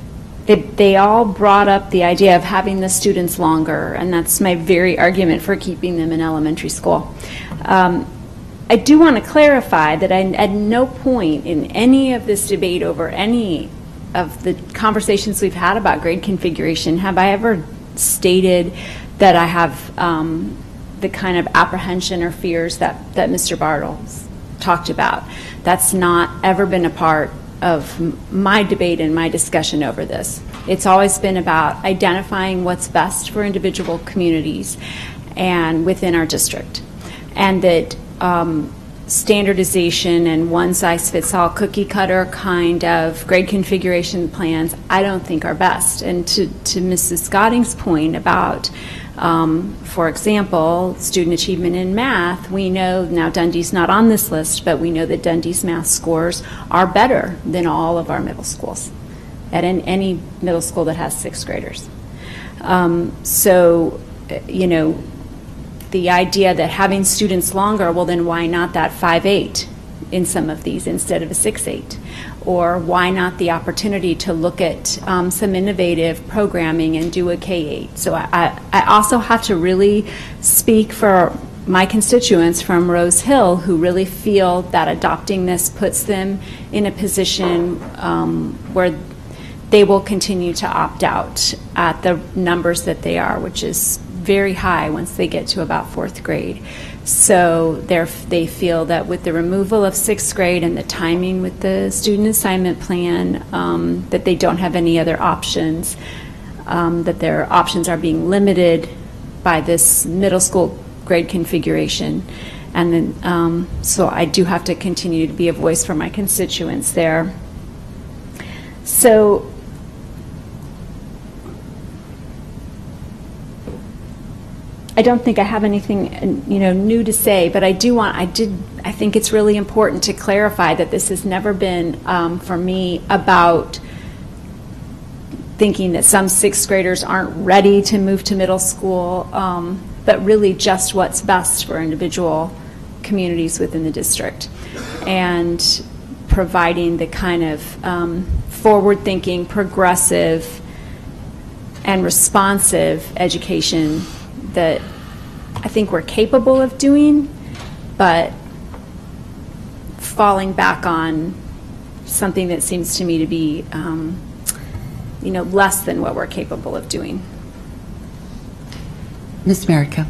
They they all brought up the idea of having the students longer, and that's my very argument for keeping them in elementary school. Um, I do want to clarify that I, at no point in any of this debate over any of the conversations we've had about grade configuration have I ever stated that I have um, the kind of apprehension or fears that, that Mr. Bartles talked about. That's not ever been a part of my debate and my discussion over this. It's always been about identifying what's best for individual communities and within our district. And that um, standardization and one-size-fits-all cookie-cutter kind of grade configuration plans, I don't think are best. And to, to Mrs. Goding's point about, um, for example, student achievement in math, we know, now Dundee's not on this list, but we know that Dundee's math scores are better than all of our middle schools, at an- any middle school that has sixth graders. Um, So, you know, the idea that having students longer, well, then why not that 5-8 in some of these instead of a 6-8? Or why not the opportunity to look at um, some innovative programming and do a K-8? So I, I I also have to really speak for my constituents from Rose Hill who really feel that adopting this puts them in a position um, where they will continue to opt out at the numbers that they are, which is very high once they get to about fourth grade. So they feel that with the removal of sixth grade and the timing with the student assignment plan, um, that they don't have any other options, um, that their options are being limited by this middle school grade configuration. And then, um, so I do have to continue to be a voice for my constituents there. So I don't think I have anything, you know, new to say, but I do want, I did, I think it's really important to clarify that this has never been, um, for me, about thinking that some sixth graders aren't ready to move to middle school, um, but really just what's best for individual communities within the district. And providing the kind of um, forward-thinking, progressive, and responsive education that I think we're capable of doing, but falling back on something that seems to me to be, um, you know, less than what we're capable of doing. Ms. Merica?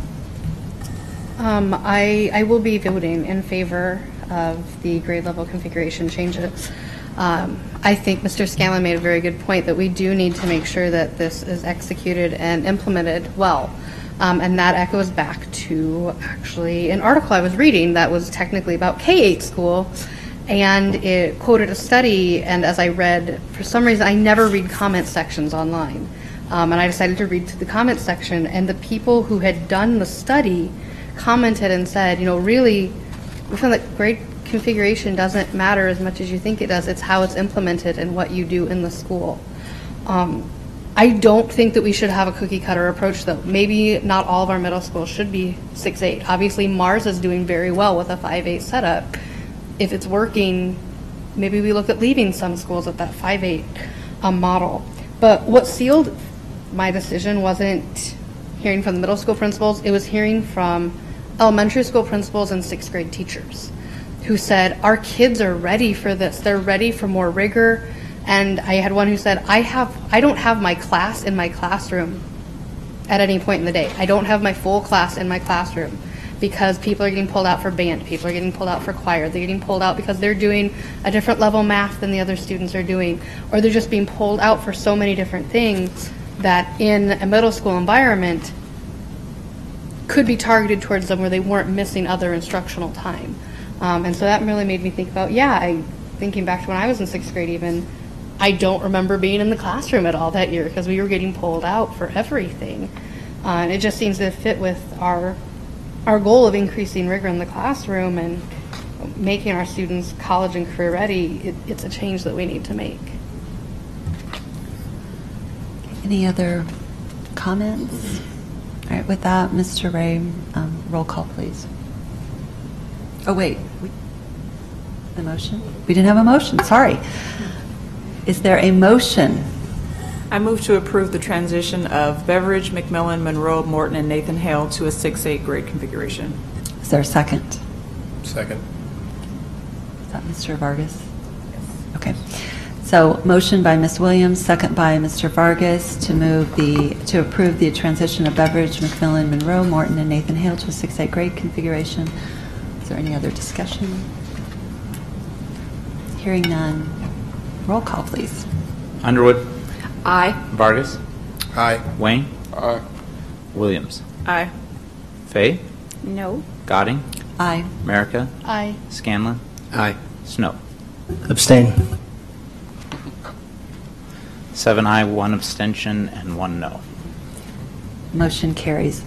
Um, I, I will be voting in favor of the grade level configuration changes. Um, I think Mr. Scanlan made a very good point that we do need to make sure that this is executed and implemented well. Um, and that echoes back to actually an article I was reading that was technically about K-8 school. And it quoted a study, and as I read, for some reason, I never read comment sections online. Um, and I decided to read through the comment section, and the people who had done the study commented and said, you know, really, we found that grade configuration doesn't matter as much as you think it does. It's how it's implemented and what you do in the school. Um, I don't think that we should have a cookie cutter approach, though. Maybe not all of our middle schools should be 6-8. Obviously, Marrs is doing very well with a 5-8 setup. If it's working, maybe we look at leaving some schools at that 5-8 um, model. But what sealed my decision wasn't hearing from the middle school principals, it was hearing from elementary school principals and sixth grade teachers who said, Our kids are ready for this. They're ready for more rigor. And I had one who said, I have I don't have my class in my classroom at any point in the day. I don't have my full class in my classroom because people are getting pulled out for band, people are getting pulled out for choir, they're getting pulled out because they're doing a different level math than the other students are doing, or they're just being pulled out for so many different things that in a middle school environment could be targeted towards them where they weren't missing other instructional time. Um, and so that really made me think about, yeah, I, thinking back to when I was in sixth grade even, I don't remember being in the classroom at all that year because we were getting pulled out for everything. Uh, it just seems to fit with our, our goal of increasing rigor in the classroom and making our students college and career ready. It, it's a change that we need to make. Any other comments? All right, with that, Mr. Ray, um, roll call, please. Oh, wait. The motion? We didn't have a motion, sorry. Is there a motion? I move to approve the transition of Beveridge, McMillan, Monroe, Morton, and Nathan Hale to a 6-8 grade configuration. Is there a second? Second. Is that Mr. Vargas? Yes. Okay. So motion by Ms. Williams, second by Mr. Vargas to move the, to approve the transition of Beveridge, McMillan, Monroe, Morton, and Nathan Hale to a 6-8 grade configuration. Is there any other discussion? Hearing none. Roll call, please. Underwood. Aye. Vargas. Aye. Wayne. Aye. Williams. Aye. Fey. No. Goding. Aye. Merica. Aye. Scanlan. Aye. Snow. Abstain. Seven aye, one abstention, and one no. Motion carries.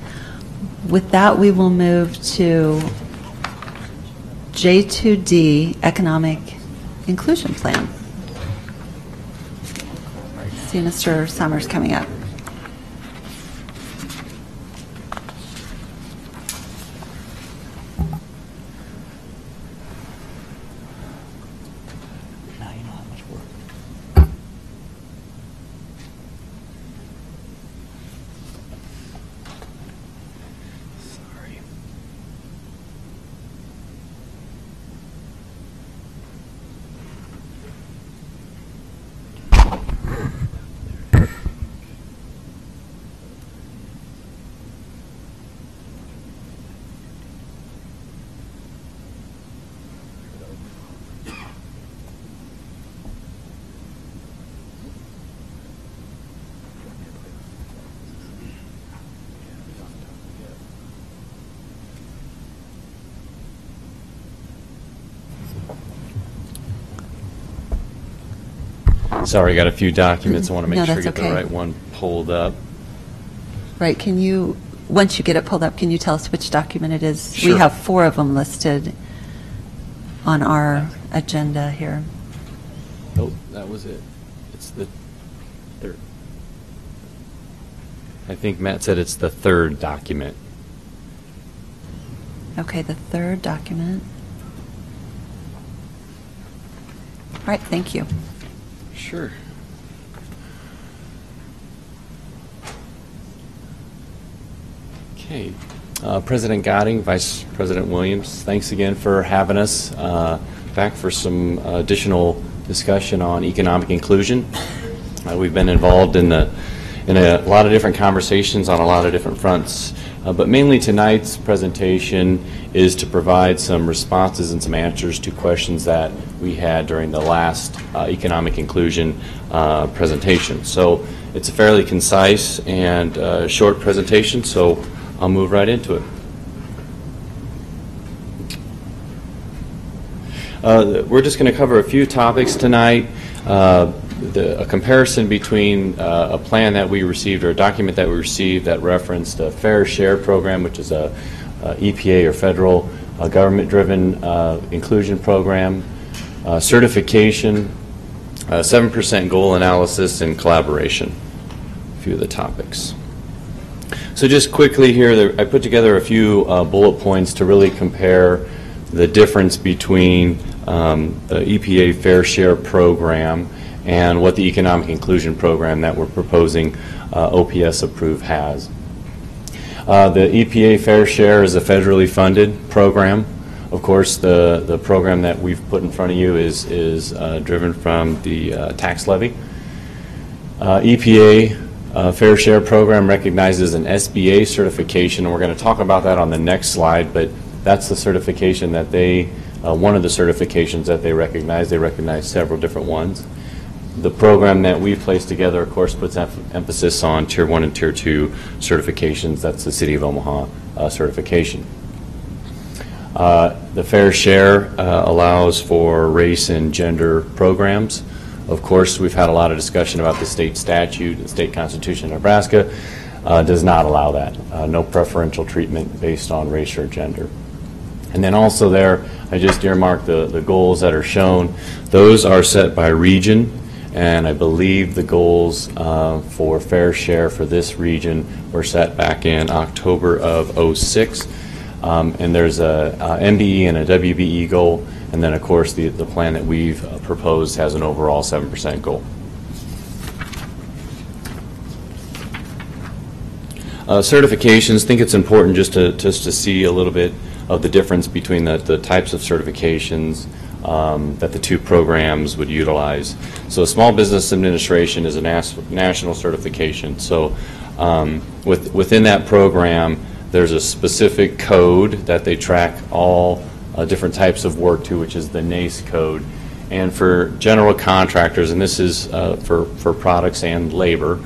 With that, we will move to J2D, Economic Inclusion Plan. See Mr. Summers coming up. Sorry, I got a few documents. I want to make No, sure I that's get the okay. right one pulled up. Right, can you, once you get it pulled up, can you tell us which document it is? We have four of them listed on our agenda here. Oh, that was it. It's the third. I think Matt said it's the third document. Okay, the third document. All right, thank you. Sure. Okay. Uh, President Goding, Vice President Williams, thanks again for having us uh, back for some additional discussion on economic inclusion. Uh, We've been involved in the, in a lot of different conversations on a lot of different fronts, Uh, but mainly tonight's presentation is to provide some responses and some answers to questions that we had during the last uh, economic inclusion uh, presentation. So it's a fairly concise and uh, short presentation, so I'll move right into it. Uh, We're just going to cover a few topics tonight. Uh, the- A comparison between uh, a plan that we received, or a document that we received that referenced a Fair Share Program, which is a uh, EPA or federal uh, government-driven uh, inclusion program, uh, certification, uh, 7% goal analysis, and collaboration. A few of the topics. So just quickly here, there- I put together a few uh, bullet points to really compare the difference between um, the EPA Fair Share Program and what the Economic Inclusion Program that we're proposing uh, OPS approve has. Uh, The EPA Fair Share is a federally funded program. Of course, the, the program that we've put in front of you is, is uh, driven from the tax levy. EPA uh, Fair Share Program recognizes an SBA certification, and we're going to talk about that on the next slide, but that's the certification that they, uh, one of the certifications that they recognize. They recognize several different ones. The program that we've placed together, of course, puts em- emphasis on Tier 1 and Tier 2 certifications. That's the City of Omaha uh, certification. Uh, The Fair Share uh, allows for race and gender programs. Of course, we've had a lot of discussion about the state statute, the state constitution of Nebraska uh, does not allow that. Uh, No preferential treatment based on race or gender. And then also there, I just earmarked the, the goals that are shown. Those are set by region, and I believe the goals uh, for fair share for this region were set back in October of '06. Um, And there's a uh, MBE and a WBE goal, and then, of course, the, the plan that we've uh, proposed has an overall 7% goal. Uh, Certifications, think it's important just to, just to see a little bit of the difference between the, the types of certifications um, that the two programs would utilize. So Small Business Administration is a nas- national certification. So um, with, within that program, there's a specific code that they track all uh, different types of work to, which is the NAICS code. And for general contractors, and this is uh, for, for products and labor,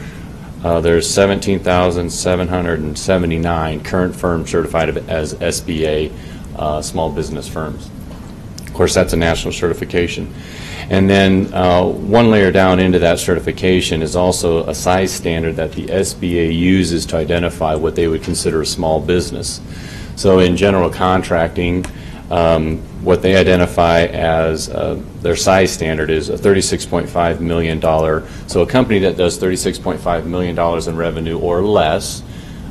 uh, There's 17,779 current firms certified as SBA uh, small business firms. Course, that's a national certification. And then uh, one layer down into that certification is also a size standard that the SBA uses to identify what they would consider a small business. So in general contracting, um, what they identify as uh, their size standard is a $36.5 million. So a company that does $36.5 million in revenue or less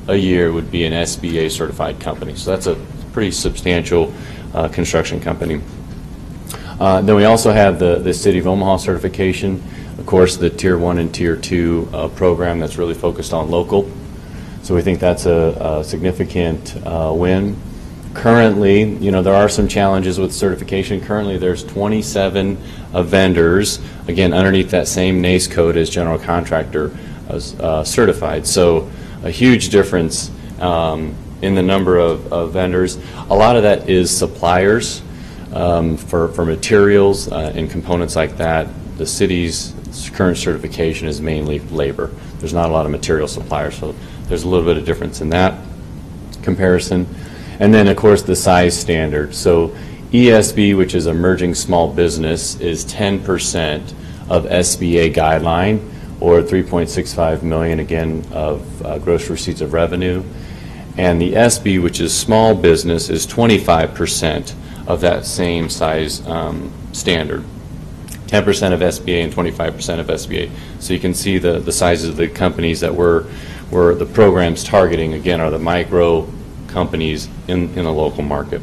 a year would be an SBA certified company. So that's a pretty substantial uh, construction company. Uh, Then we also have the, the City of Omaha certification, of course, the Tier 1 and Tier 2 uh, program that's really focused on local. So we think that's a a significant uh, win. Currently, you know, there are some challenges with certification. Currently, there's 27 uh, vendors, again, underneath that same NAICS code as general contractor uh, certified. So a huge difference um, in the number of of vendors. A lot of that is suppliers um, for for materials uh, and components like that. The city's current certification is mainly labor. There's not a lot of material suppliers, so there's a little bit of difference in that comparison. And then, of course, the size standard. So ESB, which is emerging small business, is 10% of SBA guideline, or 3.65 million, again, of uh, gross receipts of revenue. And the SB, which is small business, is 25% of that same size um, standard. 10% of SBA and 25% of SBA. So you can see the, the sizes of the companies that we're, we're, the program's targeting, again, are the micro companies in, in the local market.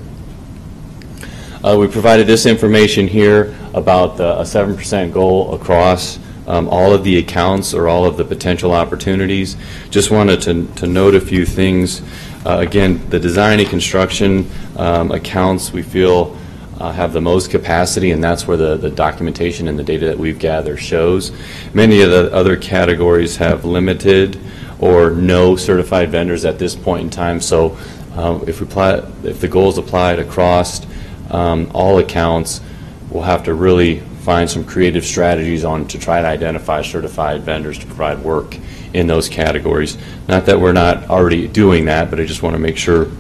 Uh, we provided this information here about the, a 7% goal across um, all of the accounts or all of the potential opportunities. Just wanted to, to note a few things. Uh, again, the design and construction um, accounts we feel uh, have the most capacity, and that's where the, the documentation and the data that we've gathered shows. Many of the other categories have limited or no certified vendors at this point in time. So uh, if we apply, if the goals applied across um, all accounts, we'll have to really find some creative strategies on to try to identify certified vendors to provide work in those categories. Not that we're not already doing that, but I just want to make sure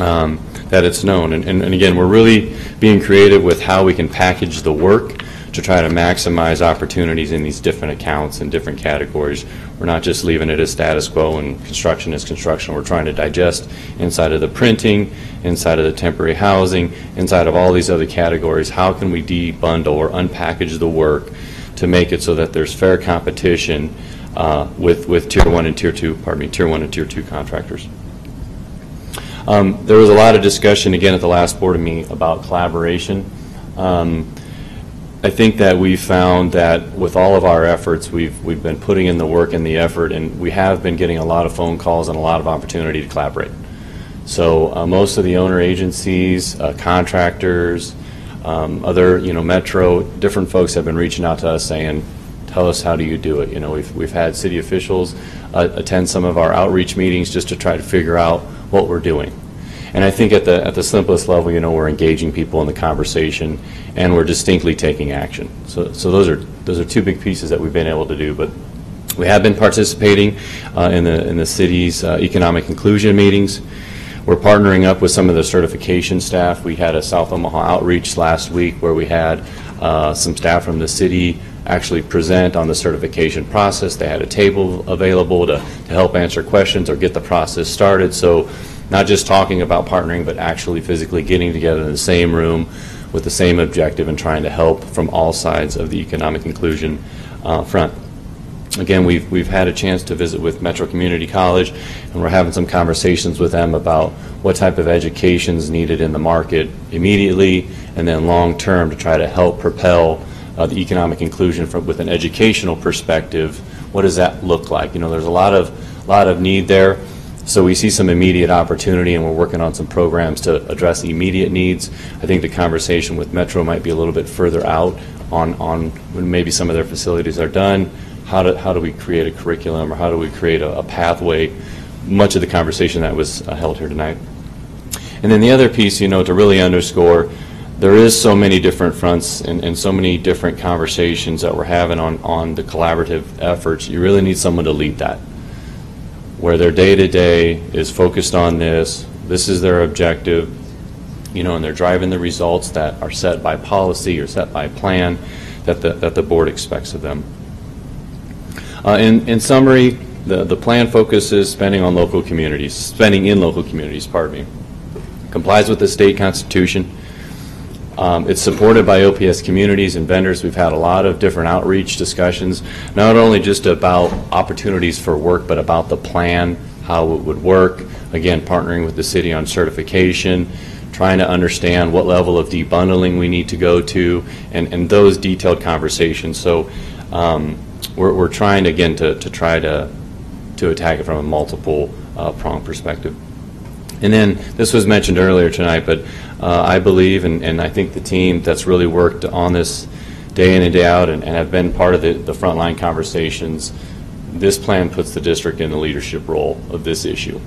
um, that it's known. And, and, and again, we're really being creative with how we can package the work to try to maximize opportunities in these different accounts and different categories. We're not just leaving it as status quo and construction is construction. We're trying to digest inside of the printing, inside of the temporary housing, inside of all these other categories. How can we debundle or unpackage the work to make it so that there's fair competition uh, with, with tier one and tier two, pardon me, tier one and tier two contractors. Um, There was a lot of discussion, again, at the last board meeting about collaboration. Um, I think that we found that with all of our efforts, we've, we've been putting in the work and the effort, and we have been getting a lot of phone calls and a lot of opportunity to collaborate. So uh, most of the owner agencies, uh, contractors, um, other, you know, Metro, different folks have been reaching out to us saying, tell us how do you do it? You know, we've, we've had city officials uh, attend some of our outreach meetings just to try to figure out what we're doing. And I think at the, at the simplest level, you know, we're engaging people in the conversation and we're distinctly taking action. So, so those are, those are two big pieces that we've been able to do. But we have been participating uh, in the, in the city's uh, economic inclusion meetings. We're partnering up with some of the certification staff. We had a South Omaha outreach last week where we had uh, some staff from the city actually present on the certification process. They had a table available to, to help answer questions or get the process started. So not just talking about partnering, but actually physically getting together in the same room with the same objective and trying to help from all sides of the economic inclusion uh, front. Again, we've, we've had a chance to visit with Metro Community College, and we're having some conversations with them about what type of education is needed in the market immediately and then long-term to try to help propel uh, the economic inclusion from, with an educational perspective. What does that look like? You know, there's a lot of, lot of need there. So we see some immediate opportunity, and we're working on some programs to address immediate needs. I think the conversation with Metro might be a little bit further out on, on when maybe some of their facilities are done. How do, how do we create a curriculum, or how do we create a, a pathway? Much of the conversation that was uh, held here tonight. And then the other piece, you know, to really underscore, there is so many different fronts and, and so many different conversations that we're having on, on the collaborative efforts. You really need someone to lead that where their day-to-day is focused on this, this is their objective, you know, and they're driving the results that are set by policy or set by plan that the, that the board expects of them. Uh, in, in summary, the, the plan focuses spending on local communities, spending in local communities, pardon me. Complies with the state constitution. Um, It's supported by OPS communities and vendors. We've had a lot of different outreach discussions, not only just about opportunities for work, but about the plan, how it would work. Again, partnering with the city on certification, trying to understand what level of debundling we need to go to, and, and those detailed conversations. So um, we're, we're trying, again, to, to try to, to attack it from a multiple uh, prong perspective. And then, this was mentioned earlier tonight, but uh, I believe, and, and I think the team that's really worked on this day in and day out and, and have been part of the, the frontline conversations, this plan puts the district in the leadership role of this issue.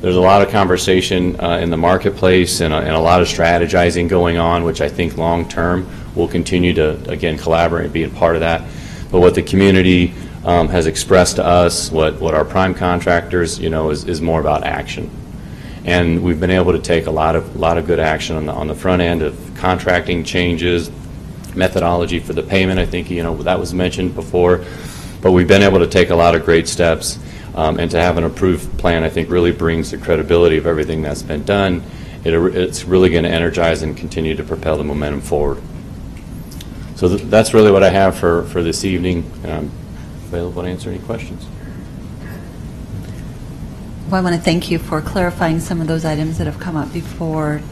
There's a lot of conversation uh, in the marketplace and a, and a lot of strategizing going on, which I think long-term will continue to, again, collaborate and be a part of that. But what the community um, has expressed to us, what, what our prime contractors, you know, is, is more about action. And we've been able to take a lot of, lot of good action on the, on the front end of contracting changes, methodology for the payment, I think, you know, that was mentioned before. But we've been able to take a lot of great steps, um, and to have an approved plan, I think, really brings the credibility of everything that's been done. It, it's really going to energize and continue to propel the momentum forward. So th- that's really what I have for, for this evening. I'm available to answer any questions. Well, I want to thank you for clarifying some of those items that have come up before,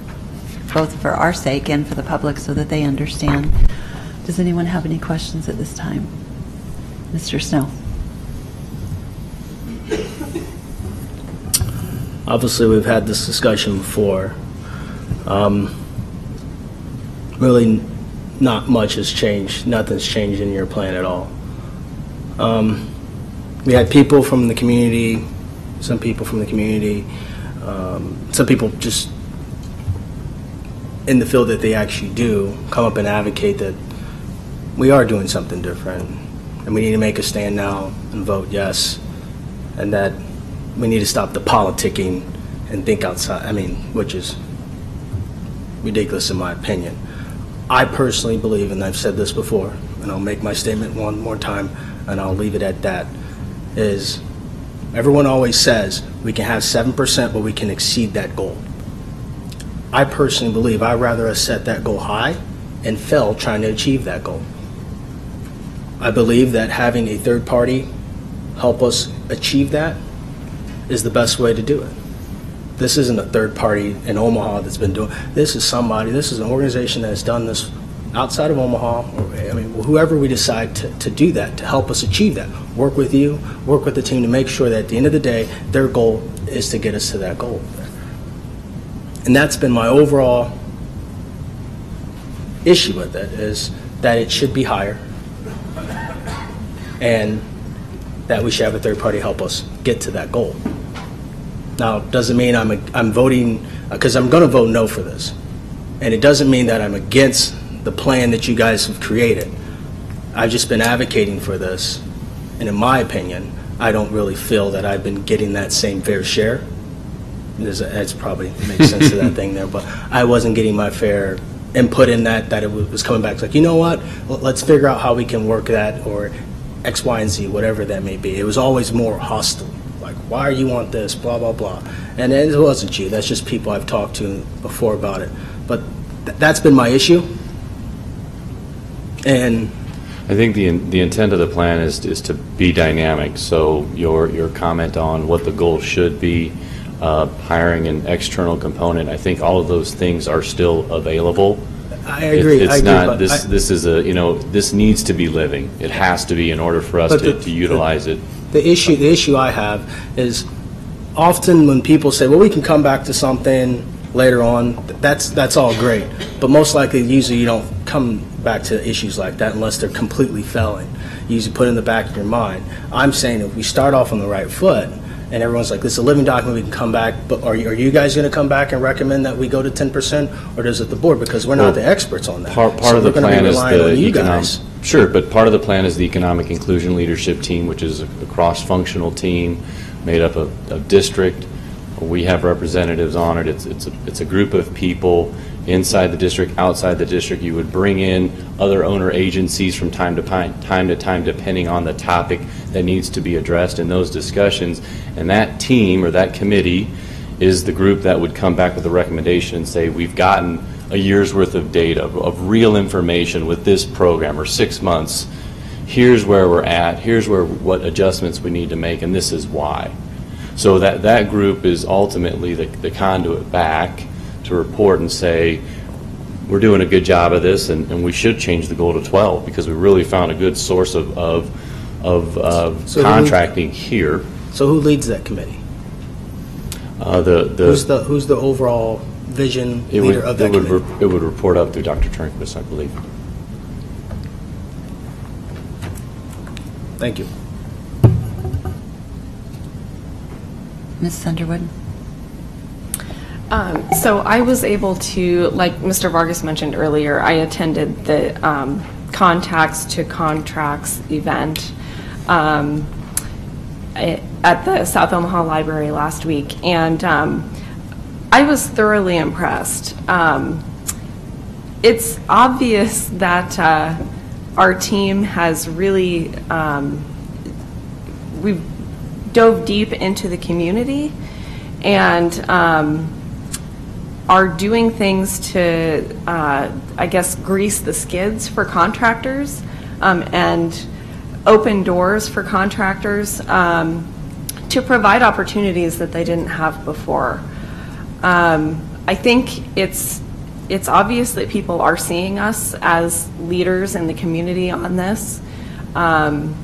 both for our sake and for the public, so that they understand. Does anyone have any questions at this time? Mr. Snow? Obviously, we've had this discussion before. Um, Really, not much has changed. Nothing's changed in your plan at all. Um, We had people from the community, some people from the community, um, some people just in the field that they actually do, come up and advocate that we are doing something different, and we need to make a stand now and vote yes, and that we need to stop the politicking and think outside, I mean, which is ridiculous in my opinion. I personally believe, and I've said this before, and I'll make my statement one more time, and I'll leave it at that, is everyone always says we can have 7%, but we can exceed that goal. I personally believe I'd rather have set that goal high and fail trying to achieve that goal. I believe that having a third party help us achieve that is the best way to do it. This isn't a third party in Omaha that's been doing, this is somebody, this is an organization that has done this outside of Omaha, or, I mean, whoever we decide to, to do that, to help us achieve that. Work with you, work with the team to make sure that at the end of the day, their goal is to get us to that goal. And that's been my overall issue with it, is that it should be higher, and that we should have a third party help us get to that goal. Now, doesn't mean I'm, a- I'm voting, because I'm going to vote no for this. And it doesn't mean that I'm against the plan that you guys have created. I've just been advocating for this, and in my opinion, I don't really feel that I've been getting that same fair share. There's, that's probably makes sense to that thing there, but I wasn't getting my fair input in that, that it was coming back, It's like, you know what, let's figure out how we can work that, or X, Y, and Z, whatever that may be. It was always more hostile, like, why do you want this, blah, blah, blah. And it wasn't you, that's just people I've talked to before about it. But th- that's been my issue. And I think the, the intent of the plan is, is to be dynamic. So your, your comment on what the goal should be, uh, hiring an external component, I think all of those things are still available. I It- agree, I It's agree, not, but this, I- this is a, you know, this needs to be living. It has to be in order for us But to, the- to utilize it. The issue, the issue I have is often when people say, well, we can come back to something later on, that's, that's all great. But most likely, usually you don't come back to issues like that unless they're completely failing. You usually put it in the back of your mind. I'm saying if we start off on the right foot, and everyone's like, this is a living document, we can come back, but are you, are you guys going to come back and recommend that we go to 10%? Or does it the board? Because we're not Well, the experts on that. Part, So part of the we're gonna be plan is the you economic, sure, but part of the plan is the economic inclusion leadership team, which is a a cross-functional team made up of, of district. We have representatives on it. It's, it's, a it's a group of people inside the district, outside the district. You would bring in other owner agencies from time to time, time to time, depending on the topic that needs to be addressed in those discussions. And that team or that committee is the group that would come back with a recommendation and say, we've gotten a year's worth of data, of- of real information with this program, or six months. Here's where we're at, here's where, what adjustments we need to make, and this is why. So that, that group is ultimately the the conduit back to report and say, we're doing a good job of this, and, and we should change the goal to 12, because we really found a good source of, of, of uh, So who- contracting here. So who leads that committee? Uh, The, the. Who's the, who's the overall vision It would, leader of that it would, committee? re- it would report up through Dr. Nordquist, I believe. Thank you. Ms. Underwood? Um, So I was able to, like Mr. Vargas mentioned earlier, I attended the um, Contacts to Contracts event um, at the South Omaha Library last week, and um, I was thoroughly impressed. Um, It's obvious that uh, our team has really, um, we've dove deep into the community and um, are doing things to, uh, I guess, grease the skids for contractors um, and open doors for contractors um, to provide opportunities that they didn't have before. Um, I think it's it's obvious that people are seeing us as leaders in the community on this. Um,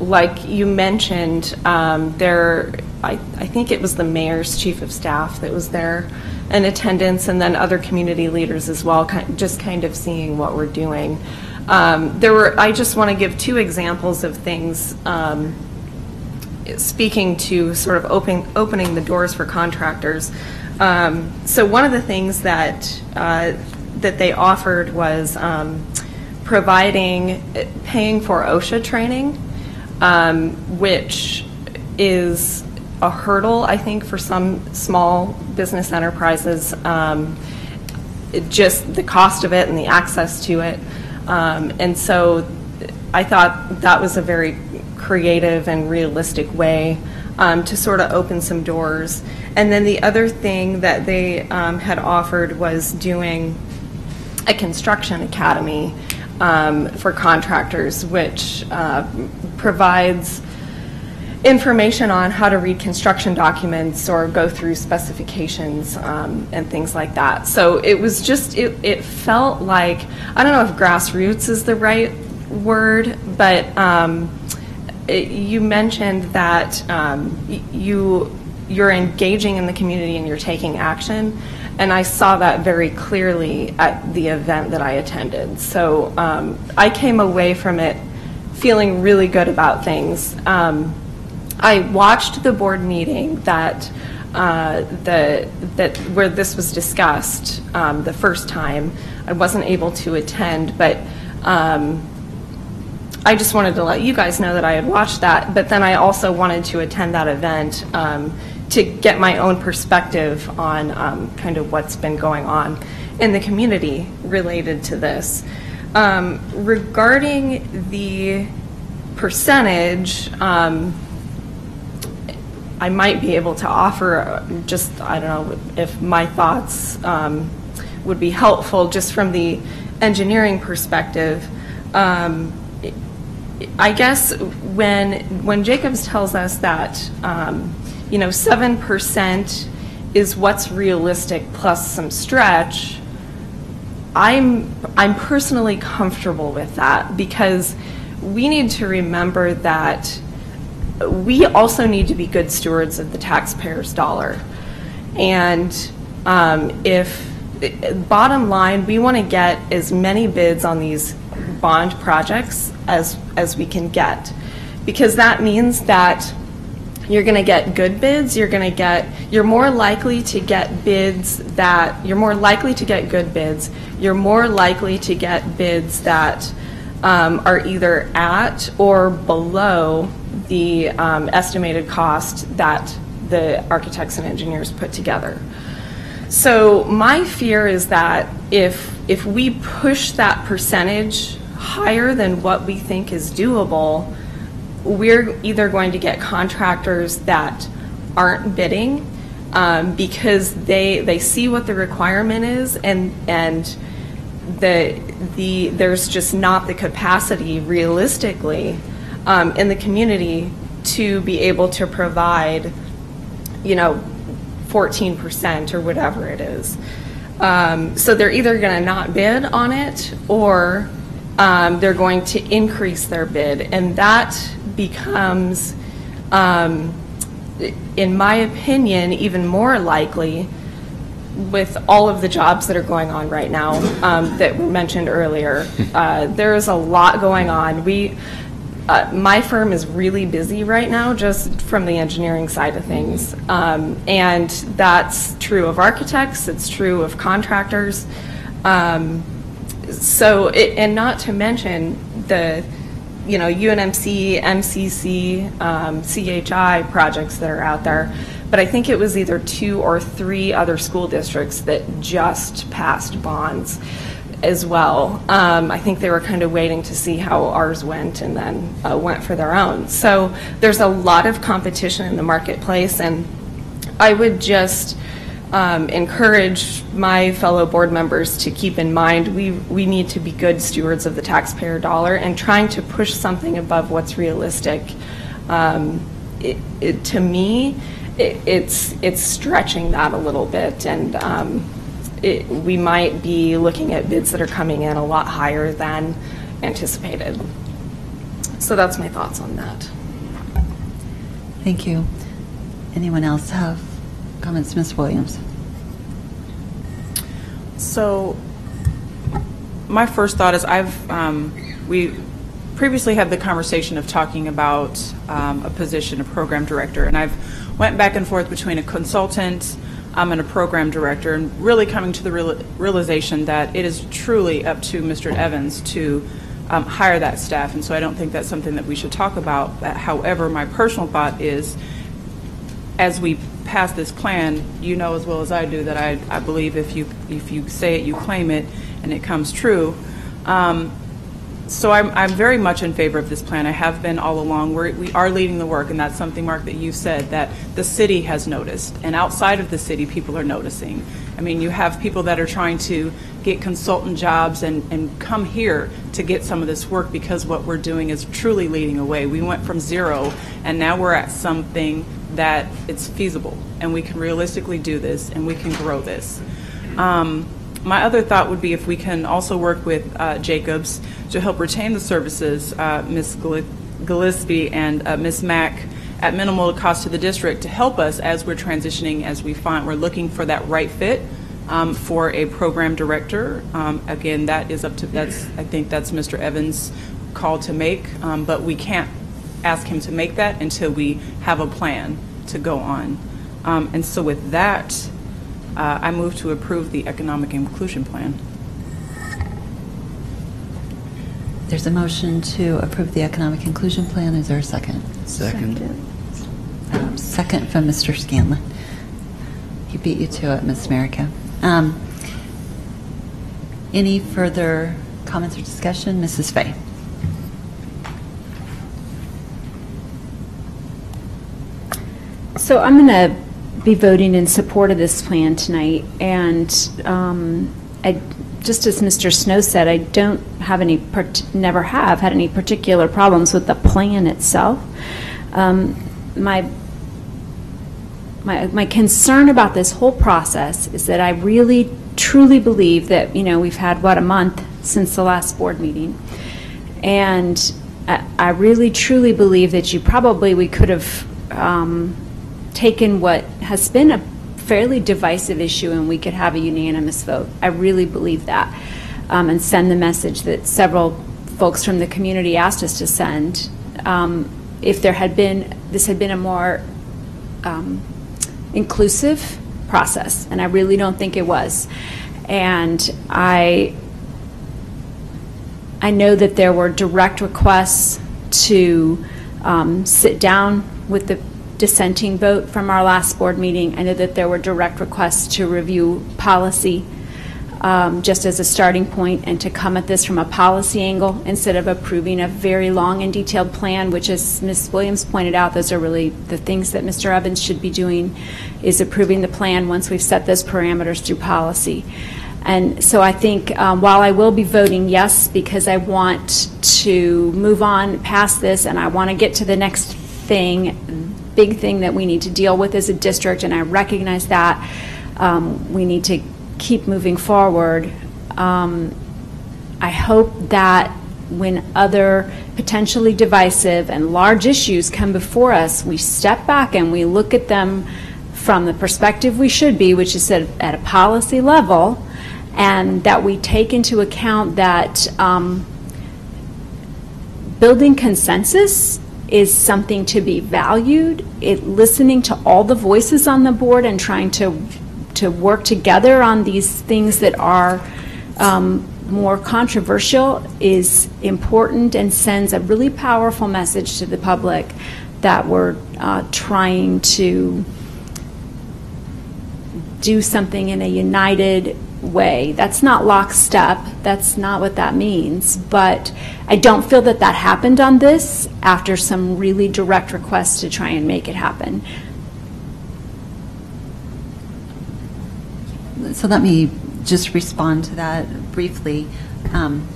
like you mentioned, um, there, I, I think it was the mayor's chief of staff that was there in attendance, and then other community leaders as well, ki- just kind of seeing what we're doing. Um, there were, I just want to give two examples of things um, speaking to sort of open, opening the doors for contractors. Um, so one of the things that uh, that they offered was um, providing, paying for OSHA training, um, which is a hurdle, I think, for some small business enterprises. Um, just the cost of it and the access to it. Um, and so I thought that was a very creative and realistic way um, to sort of open some doors. And then the other thing that they um, had offered was doing a construction academy um, for contractors, which uh, provides information on how to read construction documents or go through specifications um, and things like that. So it was just, it, it felt like, I don't know if grassroots is the right word, but um, it, you mentioned that um, you, you're engaging in the community and you're taking action. And I saw that very clearly at the event that I attended. So um, I came away from it feeling really good about things. Um, I watched the board meeting that uh, the that where this was discussed um, the first time. I wasn't able to attend, but um, I just wanted to let you guys know that I had watched that. But then I also wanted to attend that event um, to get my own perspective on um, kind of what's been going on in the community related to this. Um, regarding the percentage. Um, I might be able to offer uh, just, I don't know, if my thoughts um, would be helpful just from the engineering perspective. um, I guess when, when Jacobs tells us that, um, you know, 7% is what's realistic plus some stretch, I'm, I'm personally comfortable with that because we need to remember that we also need to be good stewards of the taxpayer's dollar. And um, if, bottom line, we want to get as many bids on these bond projects as, as we can get. Because that means that you're going to get good bids, you're going to get, you're more likely to get bids that, you're more likely to get good bids, you're more likely to get bids that um, are either at or below the um, estimated cost that the architects and engineers put together. So my fear is that if, if we push that percentage higher than what we think is doable, we're either going to get contractors that aren't bidding um, because they they see what the requirement is and and the the there's just not the capacity realistically um, in the community to be able to provide you know 14% or whatever it is. Um, so they're either going to not bid on it or um, they're going to increase their bid. And that becomes, um, in my opinion, even more likely with all of the jobs that are going on right now um, that were mentioned earlier. Uh, there is a lot going on. We, uh, my firm is really busy right now, just from the engineering side of things. Um, and that's true of architects, it's true of contractors. Um, so, it, and not to mention the, you know, UNMC, MCC, um, CHI projects that are out there. But I think it was either two or three other school districts that just passed bonds as well. Um, I think they were kind of waiting to see how ours went and then uh, went for their own. So there's a lot of competition in the marketplace, and I would just um, encourage my fellow board members to keep in mind we, we need to be good stewards of the taxpayer dollar and trying to push something above what's realistic. Um, it, it, to me, it, it's, it's stretching that a little bit, and um, we might be looking at bids that are coming in a lot higher than anticipated. So that's my thoughts on that. Thank you. Anyone else have comments? Ms. Williams? So, my first thought is I've, um, we previously had the conversation of talking about um, a position, a program director, and I've went back and forth between a consultant um, and a program director, and really coming to the real, realization that it is truly up to Mr. Evans to um, hire that staff, and so I don't think that's something that we should talk about. However, my personal thought is, as we pass this plan, you know as well as I do that I, I believe if you if you say it, you claim it, and it comes true. Um, so I'm, I'm very much in favor of this plan. I have been all along. We're, we are leading the work, and that's something, Mark, that you said, that the city has noticed. And outside of the city, people are noticing. I mean, you have people that are trying to get consultant jobs and, and come here to get some of this work because what we're doing is truly leading away. We went from zero, and now we're at something that it's feasible, and we can realistically do this, and we can grow this. Um, my other thought would be if we can also work with uh, Jacobs to help retain the services, uh, Ms. Gillespie and uh, Ms. Mack, at minimal cost to the district to help us as we're transitioning, as we find we're looking for that right fit um, for a program director. Um, again, that is up to that's I think that's Mr. Evans' call to make, um, but we can't ask him to make that until we have a plan to go on. Um, and so with that, uh, I move to approve the economic inclusion plan. There's a motion to approve the economic inclusion plan. Is there a second? Second. Um, Second from Mr. Scanlan. He beat you to it, Ms. Merica. Um, Any further comments or discussion? Mrs. Fey? So I'm going to be voting in support of this plan tonight, and um, I just as Mr. Snow said, I don't have any, never have had any particular problems with the plan itself. Um, My, my, my concern about this whole process is that I really truly believe that, you know, we've had, what, a month since the last board meeting. And I, I really truly believe that you probably, we could have um, taken what has been a fairly divisive issue and we could have a unanimous vote. I really believe that. Um, and send the message that several folks from the community asked us to send. Um, if there had been, this had been a more um, inclusive process, and I really don't think it was. And I, I know that there were direct requests to um, sit down with the dissenting vote from our last board meeting. I know that there were direct requests to review policy um, just as a starting point and to come at this from a policy angle instead of approving a very long and detailed plan, which as Ms. Williams pointed out, those are really the things that Mr. Evans should be doing, is approving the plan once we've set those parameters through policy. And so I think um, while I will be voting yes, because I want to move on past this and I want to get to the next thing, big thing that we need to deal with as a district, and I recognize that, um, we need to keep moving forward. Um, I hope that when other potentially divisive and large issues come before us, we step back and we look at them from the perspective we should be, which is at, at a policy level, and that we take into account that um, building consensus is something to be valued. It, listening to all the voices on the board and trying to to work together on these things that are um, more controversial is important and sends a really powerful message to the public that we're uh, trying to do something in a united way. That's not lockstep. That's not what that means. But I don't feel that that happened on this after some really direct requests to try and make it happen. So let me just respond to that briefly. Um,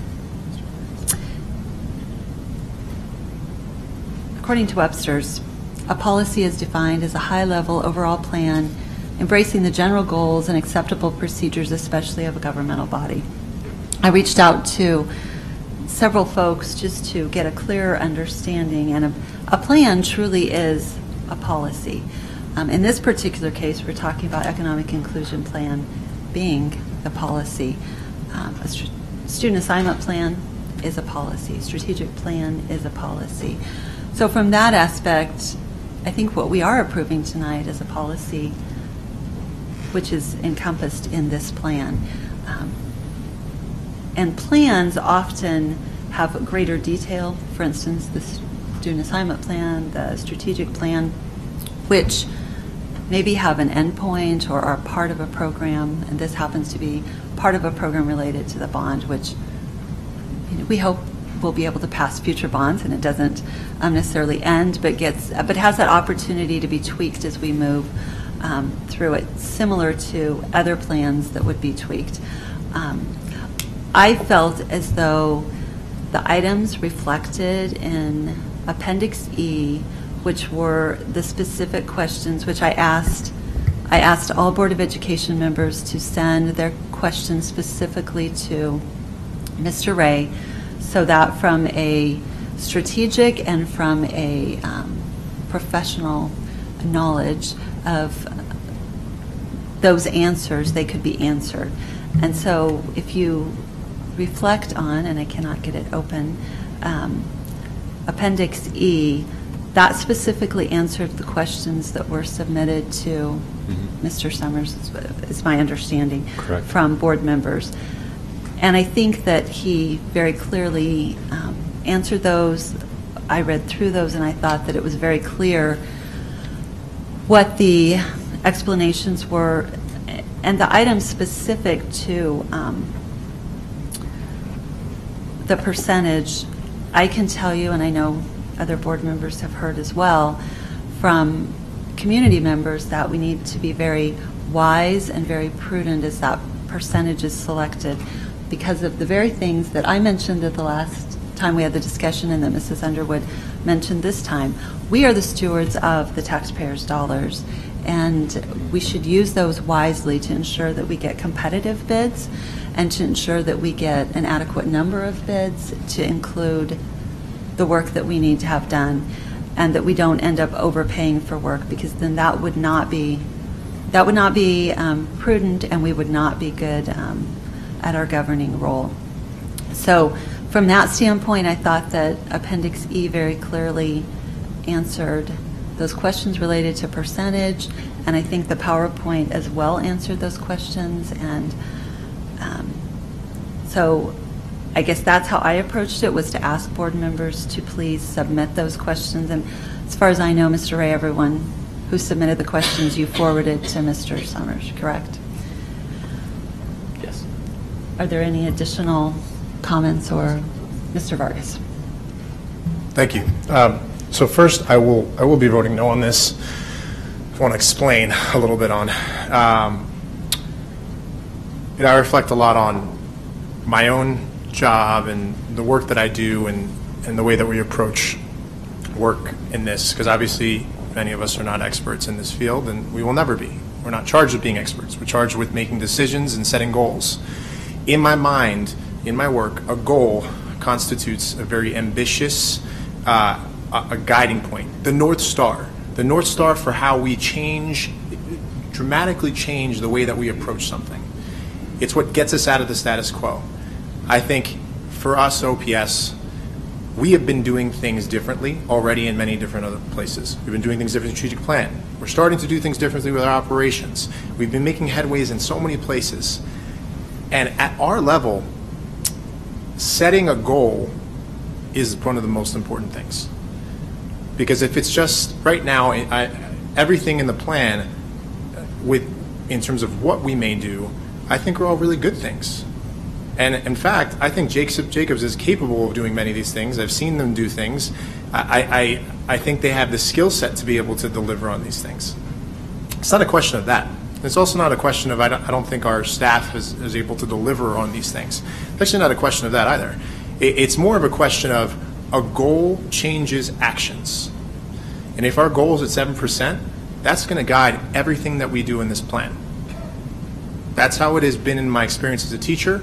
According to Webster's, a policy is defined as a high-level overall plan embracing the general goals and acceptable procedures, especially of a governmental body. I reached out to several folks just to get a clearer understanding, and a, a plan truly is a policy. Um, in this particular case, we're talking about economic inclusion plan being the policy. Um, a str- student assignment plan is a policy. Strategic plan is a policy. So from that aspect, I think what we are approving tonight is a policy which is encompassed in this plan. Um, and plans often have greater detail. For instance, the student assignment plan, the strategic plan, which maybe have an endpoint or are part of a program, and this happens to be part of a program related to the bond, which you know, we hope will be able to pass future bonds, and it doesn't um, necessarily end, but gets but has that opportunity to be tweaked as we move um, through it, similar to other plans that would be tweaked. Um, I felt as though the items reflected in Appendix E, which were the specific questions which I asked, I asked all Board of Education members to send their questions specifically to Mr. Ray, so that from a strategic and from a um, professional knowledge of those answers, they could be answered. And so if you reflect on, and I cannot get it open, um, Appendix E, that specifically answered the questions that were submitted to Mr. Summers, is- is my understanding. Correct. From board members. And I think that he very clearly um, answered those. I read through those, and I thought that it was very clear what the explanations were, and the items specific to um, the percentage, I can tell you, and I know other board members have heard as well, from community members that we need to be very wise and very prudent as that percentage is selected. because of the very things that I mentioned at the last time we had the discussion and that Mrs. Underwood mentioned this time. We are the stewards of the taxpayers' dollars, and we should use those wisely to ensure that we get competitive bids and to ensure that we get an adequate number of bids to include the work that we need to have done and that we don't end up overpaying for work because then that would not be that would not be um, prudent and we would not be good um, at our governing role. So from that standpoint, I thought that Appendix E very clearly answered those questions related to percentage, and I think the PowerPoint as well answered those questions. And um, so I guess that's how I approached it, was to ask board members to please submit those questions. And as far as I know, Mr. Ray, everyone who submitted the questions you forwarded to Mr. Summers, correct? Yes. Are there any additional comments or, Mr. Vargas? Thank you. Um, So first, I will, I will be voting no on this. I want to explain a little bit on. um, You know, I reflect a lot on my own job and the work that I do and, and the way that we approach work in this, because obviously, many of us are not experts in this field, and we will never be. We're not charged with being experts. We're charged with making decisions and setting goals. In my mind, in my work, a goal constitutes a very ambitious, uh, a guiding point, the North Star, the North Star for how we change, dramatically change the way that we approach something. It's what gets us out of the status quo. I think for us, OPS, we have been doing things differently already in many different other places. We've been doing things different in strategic plan. We're starting to do things differently with our operations. We've been making headways in so many places. And at our level, setting a goal is one of the most important things. Because if it's just, right now, I, everything in the plan with, in terms of what we may do, I think are all really good things. And in fact, I think Jacob, Jacobs is capable of doing many of these things. I've seen them do things. I, I, I think they have the skill set to be able to deliver on these things. It's not a question of that. It's also not a question of I don't, I don't think our staff is, is able to deliver on these things. It's actually not a question of that either. It, it's more of a question of a goal changes actions. And if our goal is at 7%, that's going to guide everything that we do in this plan. That's how it has been in my experience as a teacher.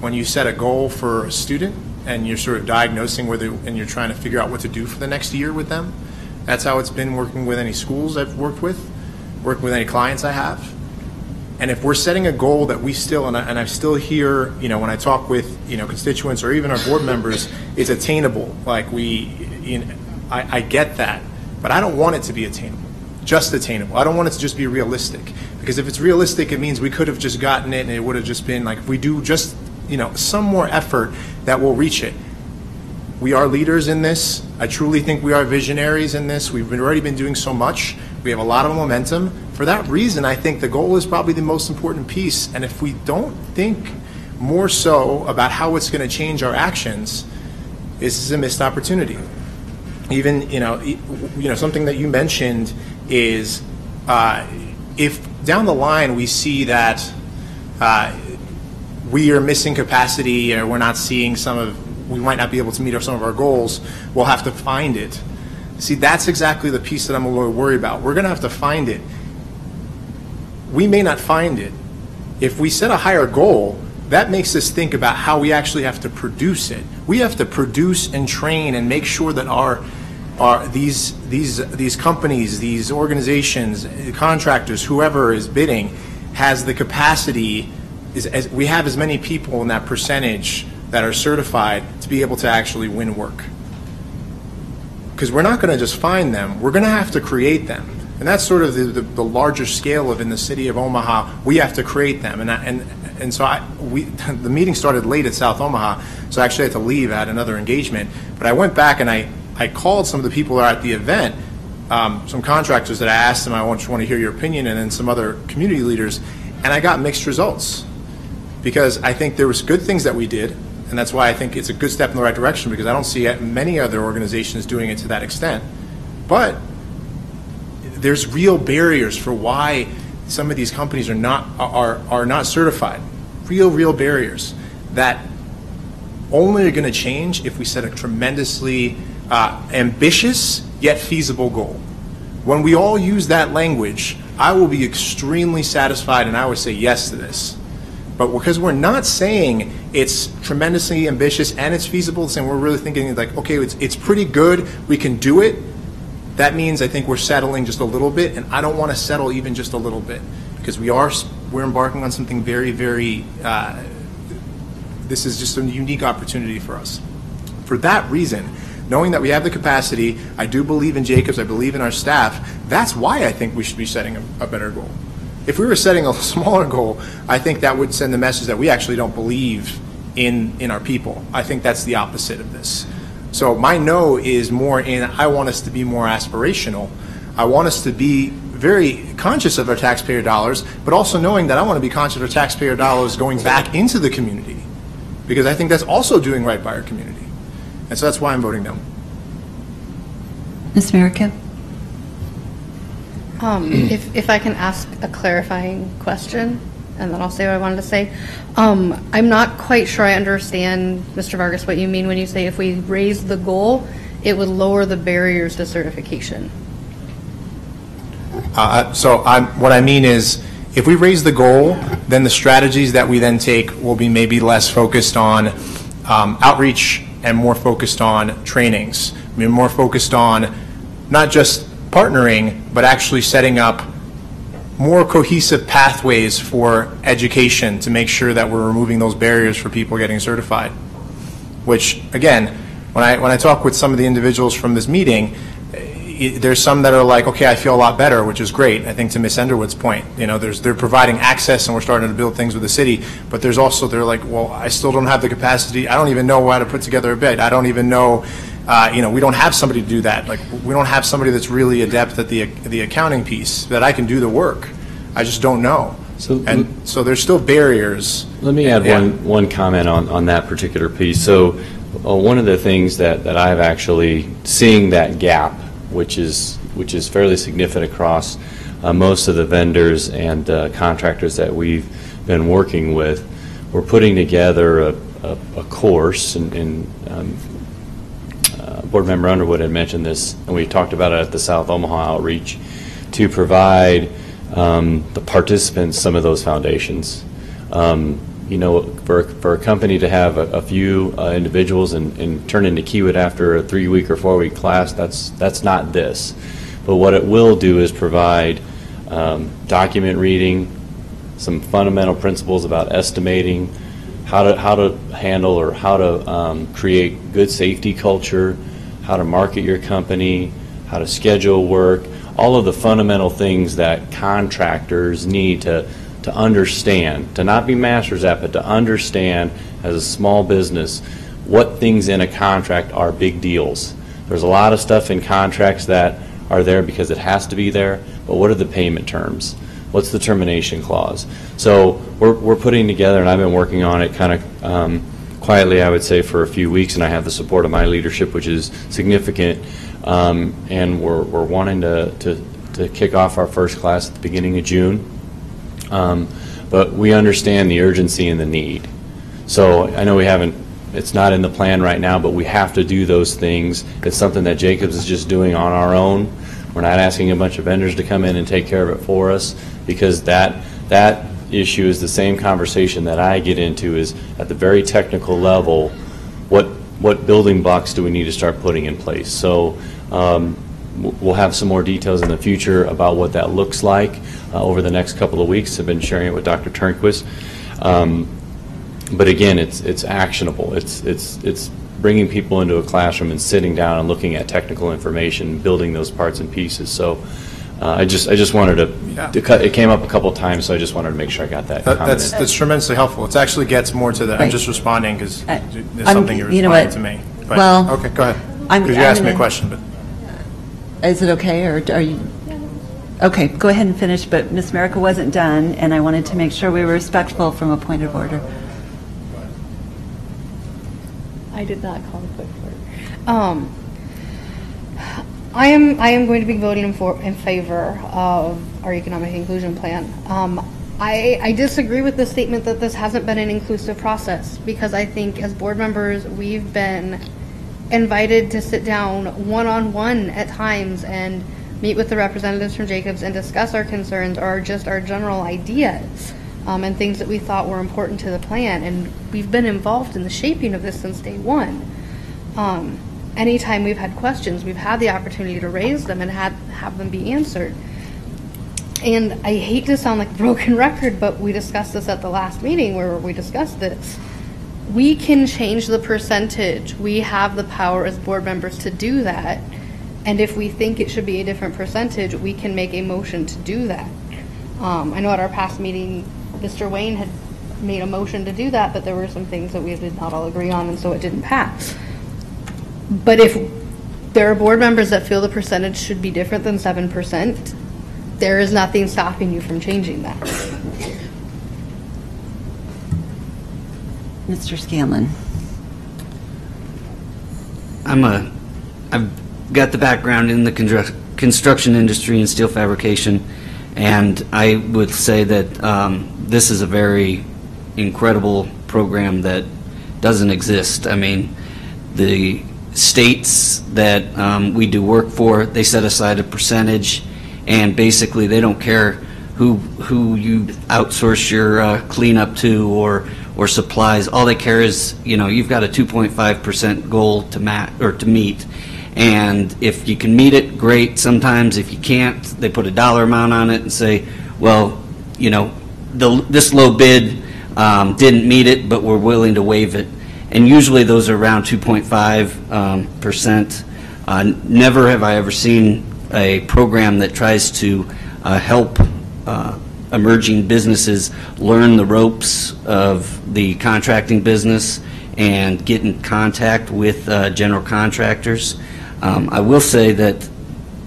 When you set a goal for a student and you're sort of diagnosing whether, and you're trying to figure out what to do for the next year with them, that's how it's been working with any schools I've worked with, working with any clients I have. And if we're setting a goal that we still, and I, and I still hear, you know, when I talk with, you know, constituents or even our board members, it's attainable. Like we, you know, I, I get that, but I don't want it to be attainable, just attainable. I don't want it to just be realistic. Because if it's realistic, it means we could have just gotten it and it would have just been like, if we do just, you know, some more effort, that will reach it. We are leaders in this. I truly think we are visionaries in this. We've already been doing so much. We have a lot of momentum. For that reason, I think the goal is probably the most important piece. And if we don't think more so about how it's going to change our actions, this is a missed opportunity. Even, you know, you know, something that you mentioned is uh, if down the line we see that uh, we are missing capacity or we're not seeing some of, we might not be able to meet our- some of our goals, we'll have to find it. See, that's exactly the piece that I'm a little worried about. We're going to have to find it. We may not find it. If we set a higher goal, that makes us think about how we actually have to produce it. We have to produce and train and make sure that our, our these these these companies, these organizations, contractors, whoever is bidding, has the capacity. Is as we have as many people in that percentage that are certified to be able to actually win work. Because we're not going to just find them; we're going to have to create them. And that's sort of the, the, the larger scale of in the city of Omaha. We have to create them, and I, and and so I we the meeting started late at South Omaha, so I actually had to leave. Had another engagement, but I went back and I I called some of the people that are at the event, um, some contractors that I asked them I want, want to hear your opinion, and then some other community leaders, and I got mixed results because I think there was good things that we did, and that's why I think it's a good step in the right direction because I don't see many other organizations doing it to that extent, but there's real barriers for why some of these companies are not are are not certified. Real, real barriers. that only are going to change if we set a tremendously uh, ambitious yet feasible goal. When we all use that language, I will be extremely satisfied and I would say yes to this. But because we're not saying it's tremendously ambitious and it's feasible, and we're really thinking like, okay, it's, it's pretty good, we can do it, that means I think we're settling just a little bit, and I don't want to settle even just a little bit because we are we're embarking on something very, very. Uh, this is just a unique opportunity for us. For that reason, knowing that we have the capacity, I do believe in Jacobs, I believe in our staff. That's why I think we should be setting a, a better goal. If we were setting a smaller goal, I think that would send the message that we actually don't believe in in our people. I think that's the opposite of this. So my no is more in I want us to be more aspirational. I want us to be very conscious of our taxpayer dollars, but also knowing that I want to be conscious of our taxpayer dollars going back into the community because I think that's also doing right by our community. And so that's why I'm voting no. Ms. Merica? Um, if, if I can ask a clarifying question, and then I'll say what I wanted to say. Um, I'm not quite sure I understand, Mr. Vargas, what you mean when you say if we raise the goal, it would lower the barriers to certification. Uh, So I'm, what I mean is, if we raise the goal, then the strategies that we then take will be maybe less focused on um, outreach and more focused on trainings. I mean, more focused on not just partnering, but actually setting up more cohesive pathways for education to make sure that we're removing those barriers for people getting certified. Which, again, when I, when I talk with some of the individuals from this meeting, eh, eh, there's some that are like, okay, I feel a lot better, which is great. I think to Ms. Underwood's point, you know, there's, they're providing access and we're starting to build things with the city. But there's also, they're like, well, I still don't have the capacity. I don't even know how to put together a bid. I don't even know, uh, you know, we don't have somebody to do that. Like, we don't have somebody that's really adept at the, the accounting piece, that I can do the work. I just don't know. And so there's still barriers. Let me add Yeah. one, one comment on, on that particular piece. So, uh, one of the things that, that I've actually, seeing that gap, which is, which is fairly significant across uh, most of the vendors and uh, contractors that we've been working with, we're putting together a, a, a course, and, and um, Board Member Underwood had mentioned this, and we talked about it at the South Omaha outreach, to provide um, the participants some of those foundations. Um, You know, for, for a company to have a, a few uh, individuals and, and turn into Kiewit after a three-week or four-week class, that's, that's not this. But what it will do is provide um, document reading, some fundamental principles about estimating, how to, how to handle or how to um, create good safety culture, how to market your company, how to schedule work, all of the fundamental things that contractors need to, to understand, to not be masters at, but to understand as a small business what things in a contract are big deals. There's a lot of stuff in contracts that are there because it has to be there, but what are the payment terms? What's the termination clause? So we're, we're putting together, and I've been working on it kind of um, quietly, I would say, for a few weeks, and I have the support of my leadership, which is significant. Um, And we're, we're wanting to, to, to kick off our first class at the beginning of June. Um, But we understand the urgency and the need. So I know we haven't, it's not in the plan right now, but we have to do those things. It's something that Jacobs is just doing on our own. We're not asking a bunch of vendors to come in and take care of it for us, because that, that issue is the same conversation that I get into, is at the very technical level, what, what building blocks do we need to start putting in place? So um, we'll have some more details in the future about what that looks like uh, over the next couple of weeks. I've been sharing it with Dr. Turnquist. Um, But again, it's, it's actionable. It's, it's, it's bringing people into a classroom and sitting down and looking at technical information, building those parts and pieces. So uh, I just, I just wanted to, to cut- it came up a couple times, so I just wanted to make sure I got that That- That's, in. that's tremendously helpful. It actually gets more to the, I'm just responding because Uh, there's I'm- something you're you know responding to me. But- Well, Okay, go ahead. I'm- Because you I'm asked me a question, but. Is it okay, or are you, okay, go ahead and finish, but Miss Merica wasn't done, and I wanted to make sure we were respectful from a point of order. I did not call the point for Um, I am, I am going to be voting in for, in favor of our economic inclusion plan. Um, I, I disagree with the statement that this hasn't been an inclusive process because I think as board members, we've been invited to sit down one-on-one at times and meet with the representatives from Jacobs and discuss our concerns or just our general ideas um, and things that we thought were important to the plan. And we've been involved in the shaping of this since day one. Um, anytime we've had questions, we've had the opportunity to raise them and had, have them be answered. And I hate to sound like a broken record, but we discussed this at the last meeting where we discussed this. We can change the percentage. We have the power as board members to do that. And if we think it should be a different percentage, we can make a motion to do that. Um, I know at our past meeting, Mr. Wayne had made a motion to do that, but there were some things that we did not all agree on, and so it didn't pass. But if there are board members that feel the percentage should be different than seven percent, there is nothing stopping you from changing that. Mr. Scanlan. I'm a, I've got the background in the constru- construction industry and steel fabrication, and I would say that um, this is a very incredible program that doesn't exist. I mean, the states that um, we do work for, they set aside a percentage, and basically they don't care who who you outsource your uh, cleanup to or or supplies. All they care is you know you've got a 2.5 percent goal to mat or to meet, and if you can meet it, great. Sometimes if you can't, they put a dollar amount on it and say, well, you know, the, this low bid um, didn't meet it, but we're willing to waive it. And usually those are around 2.5 um, percent. Uh, never have I ever seen a program that tries to uh, help uh, emerging businesses learn the ropes of the contracting business and get in contact with uh, general contractors. Um, I will say that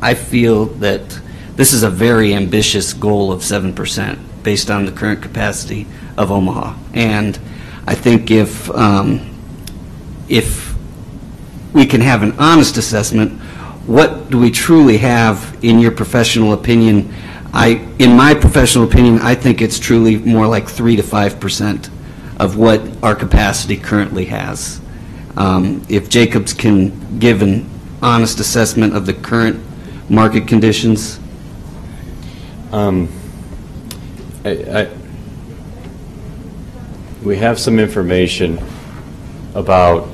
I feel that this is a very ambitious goal of 7% based on the current capacity of Omaha. And I think if, um, if we can have an honest assessment, what do we truly have in your professional opinion? I, in my professional opinion, I think it's truly more like 3 to 5% of what our capacity currently has. Um, If Jacobs can give an honest assessment of the current market conditions, Um, I, I, we have some information about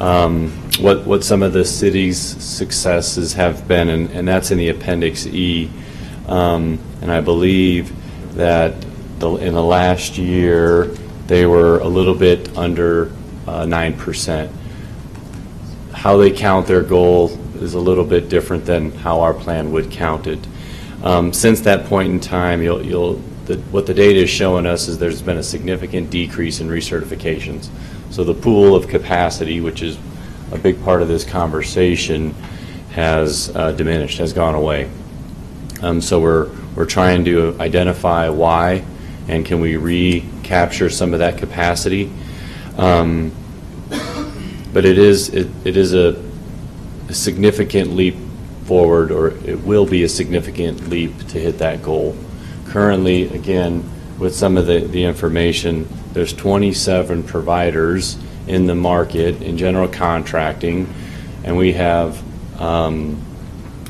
um, what, what some of the city's successes have been, and, and that's in the Appendix E. Um, and I believe that the, in the last year, they were a little bit under uh, 9%. How they count their goal is a little bit different than how our plan would count it. Um, Since that point in time, you'll, you'll, the- what the data is showing us is there's been a significant decrease in recertifications. So the pool of capacity, which is a big part of this conversation, has uh, diminished, has gone away. Um, So we're, we're trying to identify why, and can we recapture some of that capacity? Um, But it is, it it is a a significant leap forward, or it will be a significant leap to hit that goal. Currently, again, with some of the, the information, there's 27 providers in the market in general contracting, and we have um,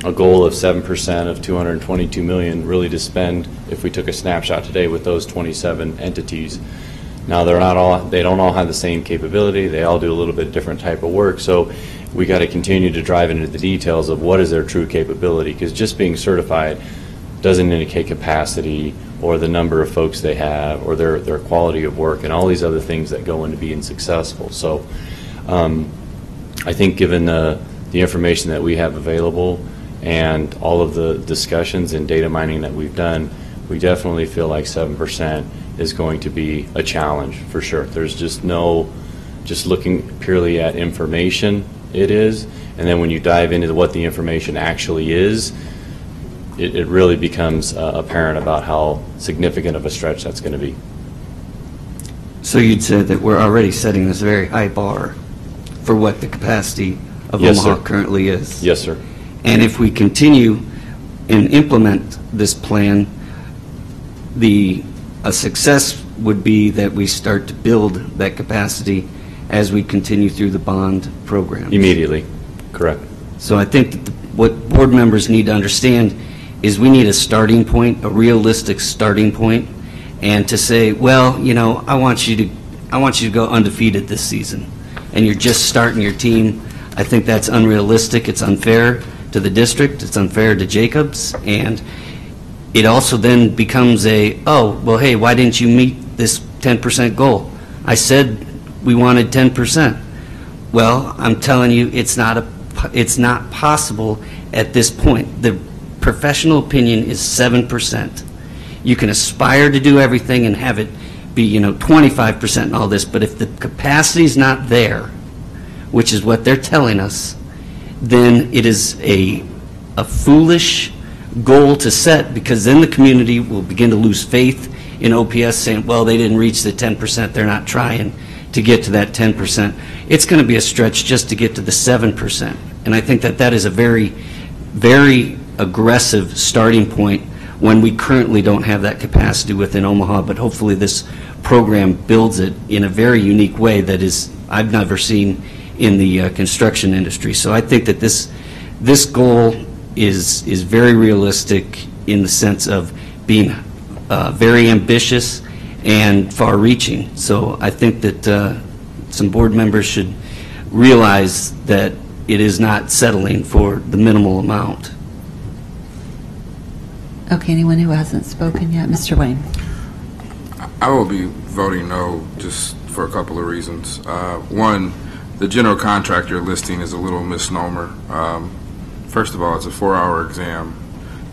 a goal of 7% of 222 million really to spend if we took a snapshot today with those 27 entities. Now, they're not all, they don't all have the same capability, they all do a little bit different type of work, so we got to continue to drive into the details of what is their true capability, because just being certified doesn't indicate capacity or the number of folks they have or their, their quality of work and all these other things that go into being successful. So um, I think given the, the information that we have available and all of the discussions and data mining that we've done, we definitely feel like 7% is going to be a challenge for sure. There's just no, just looking purely at information, it is. And then when you dive into what the information actually is, it, it really becomes uh, apparent about how significant of a stretch that's going to be. so you'd say that we're already setting this very high bar for what the capacity of Yes, Omaha sir. currently is. Yes, sir. And if we continue and implement this plan, the a success would be that we start to build that capacity as we continue through the bond program. Immediately, correct. So I think that the- what board members need to understand is we need a starting point, a realistic starting point, and to say, well, you know, I want you to, I want you to go undefeated this season, and you're just starting your team. I think that's unrealistic, it's unfair to the district, it's unfair to Jacobs, and it also then becomes a, oh, well, hey, why didn't you meet this 10% goal? I said we wanted 10%. Well, I'm telling you, it's not a, it's not possible at this point. The professional opinion is 7%. You can aspire to do everything and have it be, you know, 25% and all this, but if the capacity is not there, which is what they're telling us, then it is a, a foolish goal to set, because then the community will begin to lose faith in OPS, saying, well, they didn't reach the 10%, they're not trying to get to that 10%. It's going to be a stretch just to get to the 7%. And I think that that is a very, very aggressive starting point when we currently don't have that capacity within Omaha, but hopefully this program builds it in a very unique way that is, I've never seen in the uh, construction industry. So I think that this, this goal is, is very realistic in the sense of being uh, very ambitious and far-reaching. So I think that uh, some board members should realize that it is not settling for the minimal amount. Okay, anyone who hasn't spoken yet? Mr. Wayne? I will be voting no, just for a couple of reasons. Uh, One, the general contractor listing is a little misnomer. Um, First of all, it's a four-hour exam.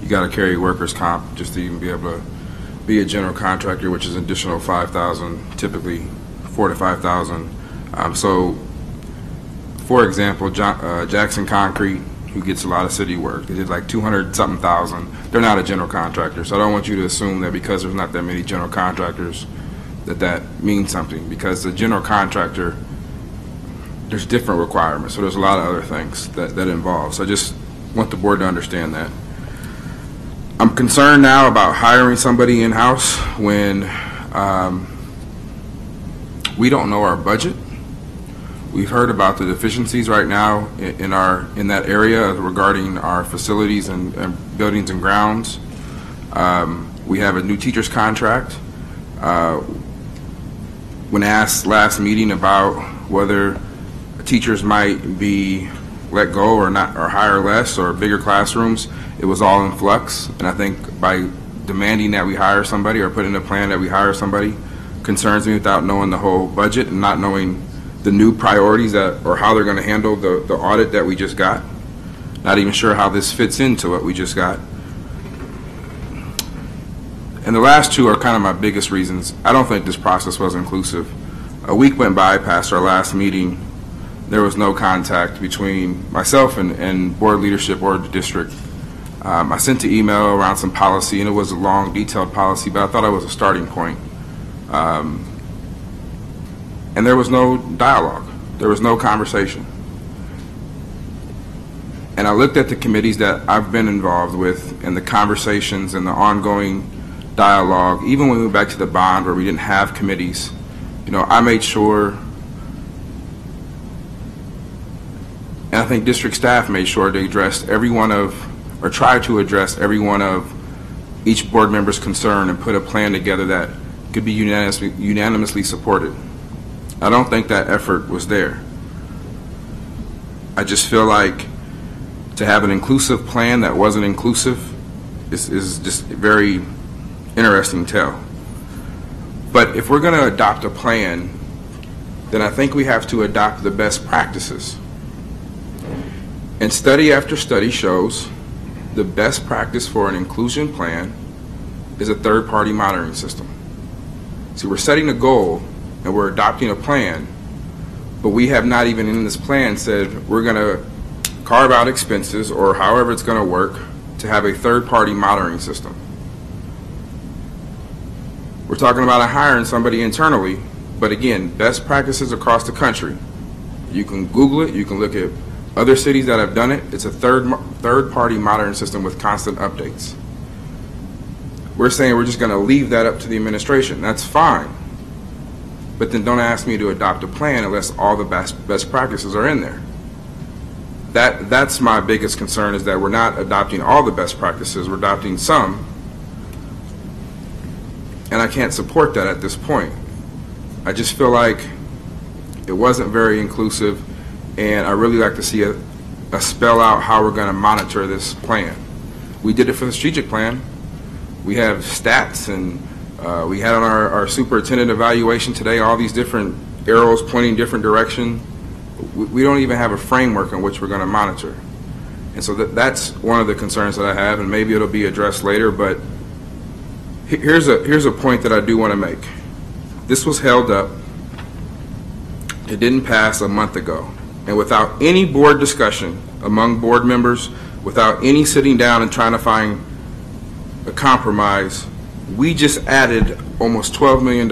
You got to carry workers' comp just to even be able to be a general contractor, which is additional 5,000, typically four to 5,000. Um, So, for example, Jo- uh, Jackson Concrete, who gets a lot of city work, they did like 200-something thousand. They're not a general contractor, so I don't want you to assume that because there's not that many general contractors, that that means something, because the general contractor, there's different requirements, so there's a lot of other things that, that involve. So I just want the board to understand that. I'm concerned now about hiring somebody in-house when um, we don't know our budget. We've heard about the deficiencies right now in our, in that area regarding our facilities and, and buildings and grounds. Um, We have a new teacher's contract. Uh, When asked last meeting about whether teachers might be let go or not, or hire less, or bigger classrooms, it was all in flux. And I think by demanding that we hire somebody or putting a plan that we hire somebody concerns me without knowing the whole budget and not knowing the new priorities that, or how they're going to handle the, the audit that we just got. Not even sure how this fits into what we just got. And the last two are kind of my biggest reasons. I don't think this process was inclusive. A week went by past our last meeting. There was no contact between myself and, and board leadership or the district. Um, I sent an email around some policy, and it was a long, detailed policy, but I thought it was a starting point. Um, and there was no dialogue. There was no conversation. And I looked at the committees that I've been involved with and the conversations and the ongoing dialogue, even when we went back to the bond where we didn't have committees, you know, I made sure, and I think district staff made sure they addressed every one of, or tried to address every one of each board member's concern and put a plan together that could be unanimously, unanimously supported. I don't think that effort was there. I just feel like to have an inclusive plan that wasn't inclusive is, is just very interesting tell. But if we're going to adopt a plan, then I think we have to adopt the best practices. And study after study shows the best practice for an inclusion plan is a third-party monitoring system. See, we're setting a goal and we're adopting a plan, but we have not even in this plan said we're going to carve out expenses or however it's going to work to have a third-party monitoring system. We're talking about hiring somebody internally, but again, best practices across the country. You can Google it, you can look at other cities that have done it. It's a third, third-party monitoring system with constant updates. we're saying we're just going to leave that up to the administration. That's fine. But then don't ask me to adopt a plan unless all the best, best practices are in there. That, that's my biggest concern is that we're not adopting all the best practices, we're adopting some. And I can't support that at this point. I just feel like it wasn't very inclusive, and I really like to see a, a spell out how we're going to monitor this plan. We did it for the strategic plan. We have stats, and uh, we had on our, our superintendent evaluation today all these different arrows pointing different direction. We, we don't even have a framework in which we're going to monitor. And so that, that's one of the concerns that I have, and maybe it'll be addressed later, but here's a, here's a point that I do want to make. This was held up. It didn't pass a month ago. And without any board discussion among board members, without any sitting down and trying to find a compromise, we just added almost $12 million.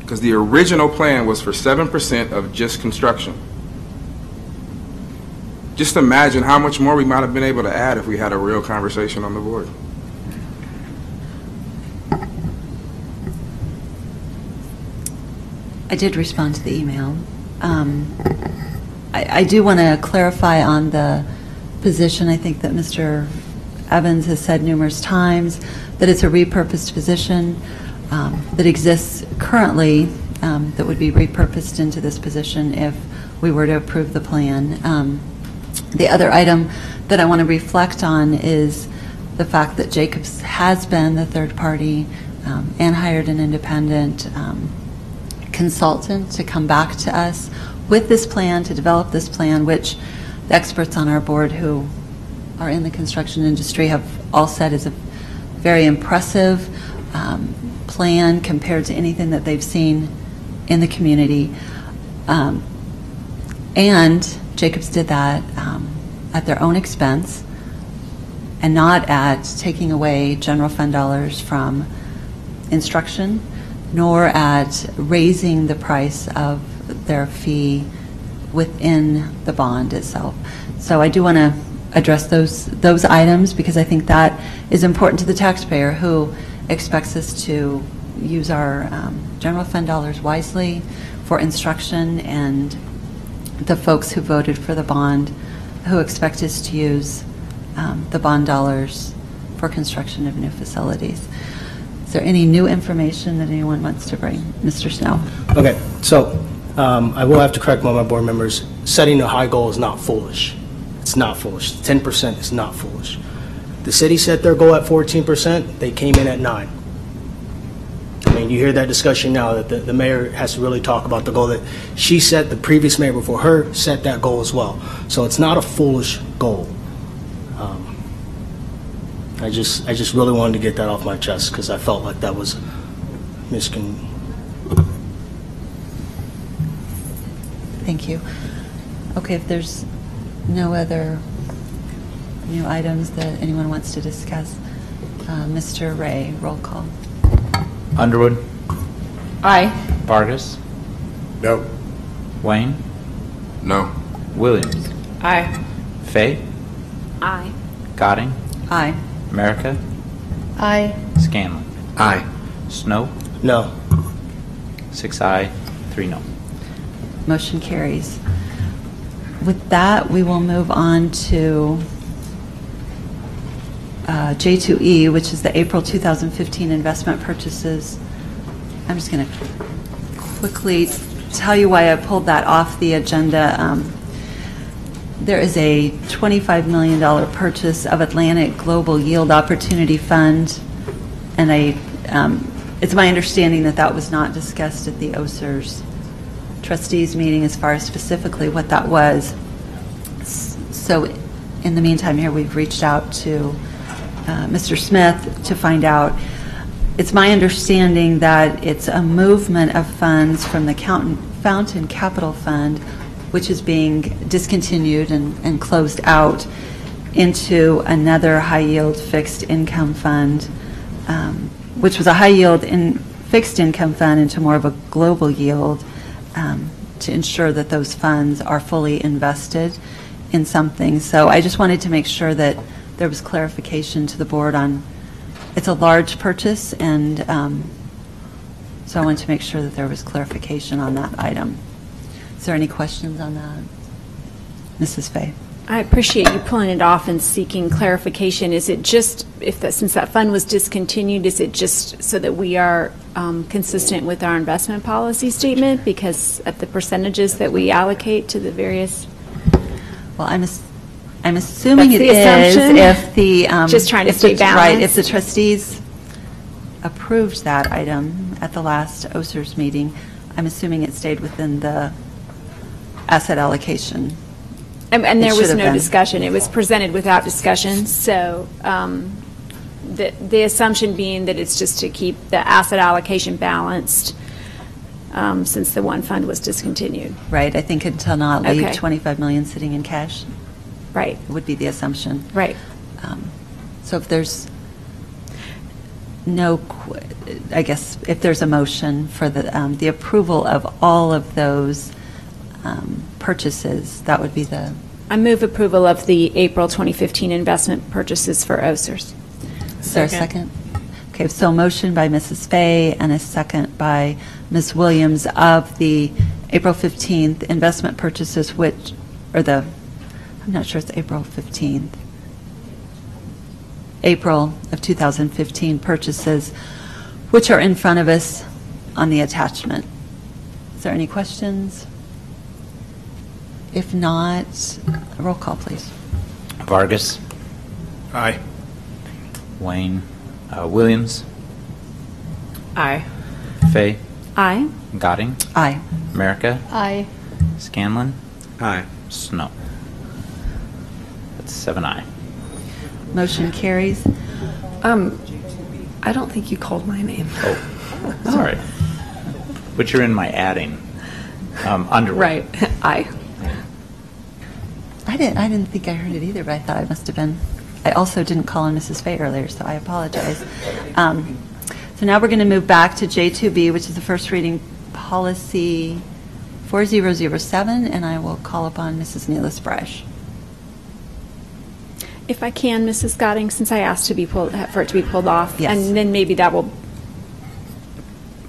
Because the original plan was for 7% of just construction. Just imagine how much more we might have been able to add if we had a real conversation on the board. I did respond to the email. Um, I I do want to clarify on the position. I think that Mr. Evans has said numerous times that it's a repurposed position um, that exists currently um, that would be repurposed into this position if we were to approve the plan. Um, The other item that I want to reflect on is the fact that Jacobs has been the third party um, and hired an independent um, consultant to come back to us with this plan, to develop this plan, which the experts on our board who are in the construction industry have all said is a very impressive um, plan compared to anything that they've seen in the community. Um, And Jacobs did that um, at their own expense and not at taking away general fund dollars from instruction, nor at raising the price of their fee within the bond itself. So I do want to address those, those items because I think that is important to the taxpayer who expects us to use our um, general fund dollars wisely for instruction and the folks who voted for the bond who expect us to use um, the bond dollars for construction of new facilities. Is there any new information that anyone wants to bring? Mr. Snow? Okay, so um, I will have to correct one of my board members. Setting a high goal is not foolish. It's not foolish. 10% is not foolish. The city set their goal at 14%, they came in at 9. I mean, you hear that discussion now, that the the mayor has to really talk about the goal that she set, the previous mayor before her set that goal as well. So it's not a foolish goal. Um, I just, I just really wanted to get that off my chest, because I felt like that was miscon, Thank you. Okay, if there's no other new items that anyone wants to discuss, uh, Mr. Ray, roll call. Underwood? Aye. Vargas? No. Wayne? No. Williams? Aye. Fey? Aye. Goding? Aye. Merica? Aye. Scanlan? Aye. Snow? no. Six aye, three no. Motion carries. With that, we will move on to uh, J2E, which is the April 2015 investment purchases. I'm just going to quickly tell you why I pulled that off the agenda. Um, There is a $25 million purchase of Atlantic Global Yield Opportunity Fund, and I, um, it's my understanding that that was not discussed at the OSERS trustees meeting as far as specifically what that was. So in the meantime here, we've reached out to uh, Mr. Smith to find out. It's my understanding that it's a movement of funds from the Fountain Capital Fund, which is being discontinued and and closed out, into another high-yield fixed income fund, um, which was a high-yield in, fixed income fund into more of a global yield um, to ensure that those funds are fully invested in something. So I just wanted to make sure that there was clarification to the board on it's a large purchase, and um, so I wanted to make sure that there was clarification on that item. Is there any questions on that? Mrs. Fey? I appreciate you pulling it off and seeking clarification. Is it just, if that, since that fund was discontinued, is it just so that we are um, consistent with our investment policy statement because of the percentages that we allocate to the various? Well, I'm, ass- I'm assuming it is if the. um, Just trying to the- stay Right, if the trustees approved that item at the last OSERS meeting, I'm assuming it stayed within the asset allocation. And, and there was no been. discussion. It was presented without discussion. So um, the, the assumption being that it's just to keep the asset allocation balanced um, since the one fund was discontinued. Right, I think until not leave Okay. 25 million sitting in cash. Right. Would be the assumption. Right. Um, So if there's no, qu- I guess, if there's a motion for the, um, the approval of all of those um, purchases, that would be the, I move approval of the April 2015 investment purchases for OSERS. Is there a second? Okay, so a motion by Mrs. Fey and a second by Ms. Williams of the April 15th investment purchases, which, or the, I'm not sure it's April 15th. April of 2015 purchases, which are in front of us on the attachment. Is there any questions? If not, a roll call, please. Vargas, Aye. Wayne, uh, Williams, Aye. Fey, Aye. Goding. Aye. Merica, Aye. Scanlan, Aye. Snow. That's seven aye. Motion carries. Um, I don't think you called my name. Oh, sorry. But you're in my adding. Um, Underwood. Right, aye. I didn't, I didn't think I heard it either, but I thought I must have been, I also didn't call on Mrs. Fey earlier, so I apologize. Um, So now we're going to move back to J2B, which is the first reading policy 4007, and I will call upon Mrs. Neelis Brash. If I can, Mrs. Goding, since I asked to be pulled, for it to be pulled off. Yes. And then maybe that will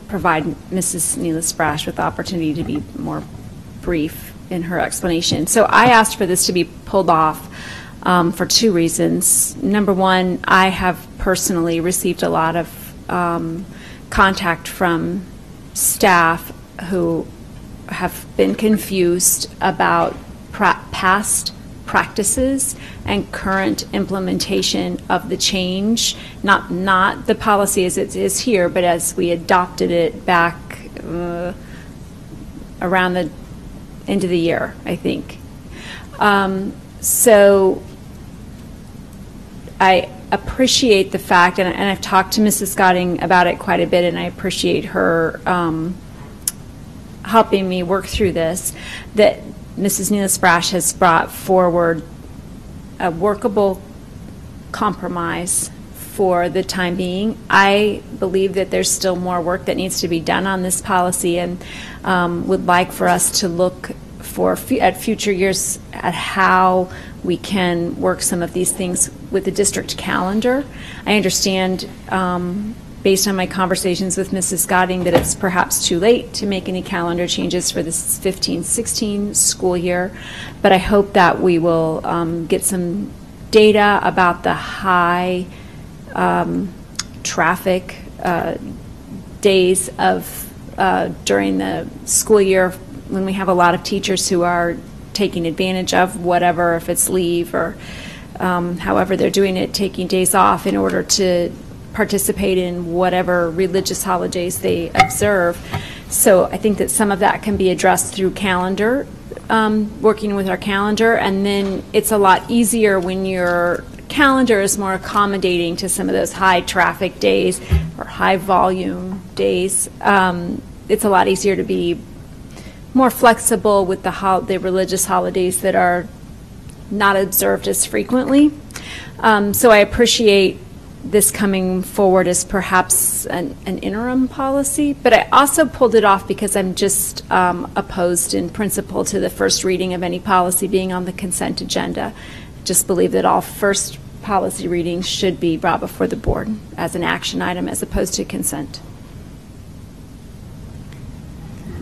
provide Mrs. Neelis Brash with the opportunity to be more brief in her explanation. So I asked for this to be pulled off um, for two reasons. Number one, I have personally received a lot of um, contact from staff who have been confused about pra- past practices and current implementation of the change, not, not the policy as it is here, but as we adopted it back uh, around the end of the year, I think. Um, So I appreciate the fact, and and I've talked to Mrs. Goding about it quite a bit, and I appreciate her um, helping me work through this, that Mrs. Neelis Brash has brought forward a workable compromise for the time being. I believe that there's still more work that needs to be done on this policy and um, would like for us to look for, at future years, at how we can work some of these things with the district calendar. I understand, um, based on my conversations with Mrs. Goding, that it's perhaps too late to make any calendar changes for this 15-16 school year, but I hope that we will um, get some data about the high um, traffic uh, days of, uh, during the school year, when we have a lot of teachers who are taking advantage of whatever, if it's leave or um, however they're doing it, taking days off in order to participate in whatever religious holidays they observe. So I think that some of that can be addressed through calendar, um, working with our calendar, and then it's a lot easier when your calendar is more accommodating to some of those high-traffic days or high-volume days. Um, It's a lot easier to be more flexible with the the religious holidays that are not observed as frequently. Um, So I appreciate this coming forward as perhaps an, an interim policy, but I also pulled it off because I'm just um, opposed in principle to the first reading of any policy being on the consent agenda. Just believe that all first policy readings should be brought before the board as an action item as opposed to consent.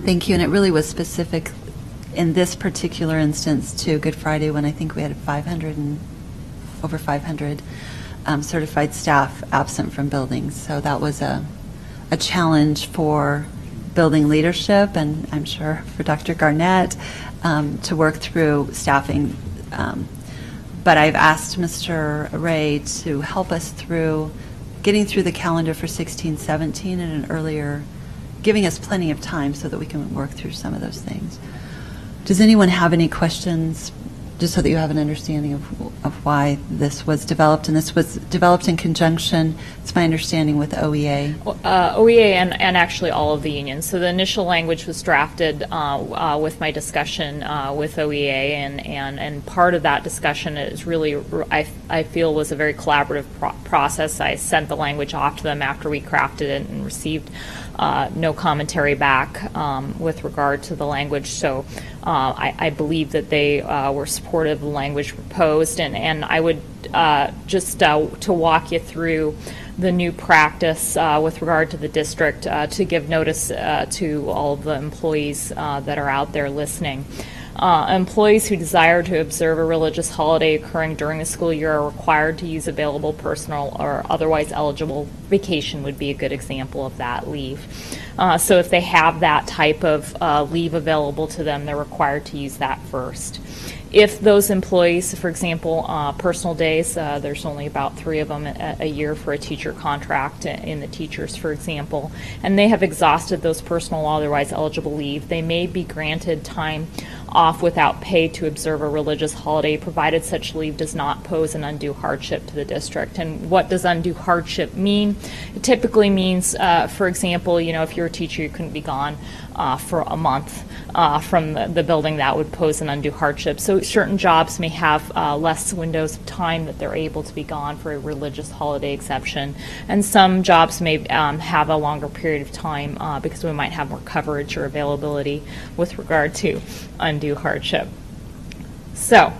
Thank you, and it really was specific in this particular instance to Good Friday when I think we had 500 and, over 500 um, certified staff absent from buildings. So that was a, a challenge for building leadership and I'm sure for Dr. Garnett um, to work through staffing. Um, But I've asked Mr. Ray to help us through getting through the calendar for 16, 17 at an earlier, giving us plenty of time so that we can work through some of those things. Does anyone have any questions, just so that you have an understanding of, of why this was developed? And this was developed in conjunction, it's my understanding, with OEA. Uh, OEA and, and actually all of the unions. So the initial language was drafted uh, uh, with my discussion uh, with OEA, and, and, and part of that discussion is really, I, I feel, was a very collaborative pro- process. I sent the language off to them after we crafted it and received uh, no commentary back um, with regard to the language. So uh, I, I believe that they uh, were supportive of the language proposed, and, and I would uh, just uh, to walk you through the new practice with regard to the district to give notice to all of the employees that are out there listening. Uh, employees who desire to observe a religious holiday occurring during the school year are required to use available personal or otherwise eligible vacation would be a good example of that leave. Uh, so if they have that type of uh, leave available to them, they're required to use that first. If those employees, for example, uh, personal days, uh, there's only about three of them a, a year for a teacher contract in the teachers, for example, and they have exhausted those personal otherwise eligible leave, they may be granted time off without pay to observe a religious holiday, provided such leave does not pose an undue hardship to the district. And what does undue hardship mean? It typically means, uh, for example, you know, if you're a teacher, you couldn't be gone uh, for a month uh, from the, the building, that would pose an undue hardship. So certain jobs may have uh, less windows of time that they're able to be gone for a religious holiday exception, and some jobs may um, have a longer period of time uh, because we might have more coverage or availability with regard to undue hardship. So,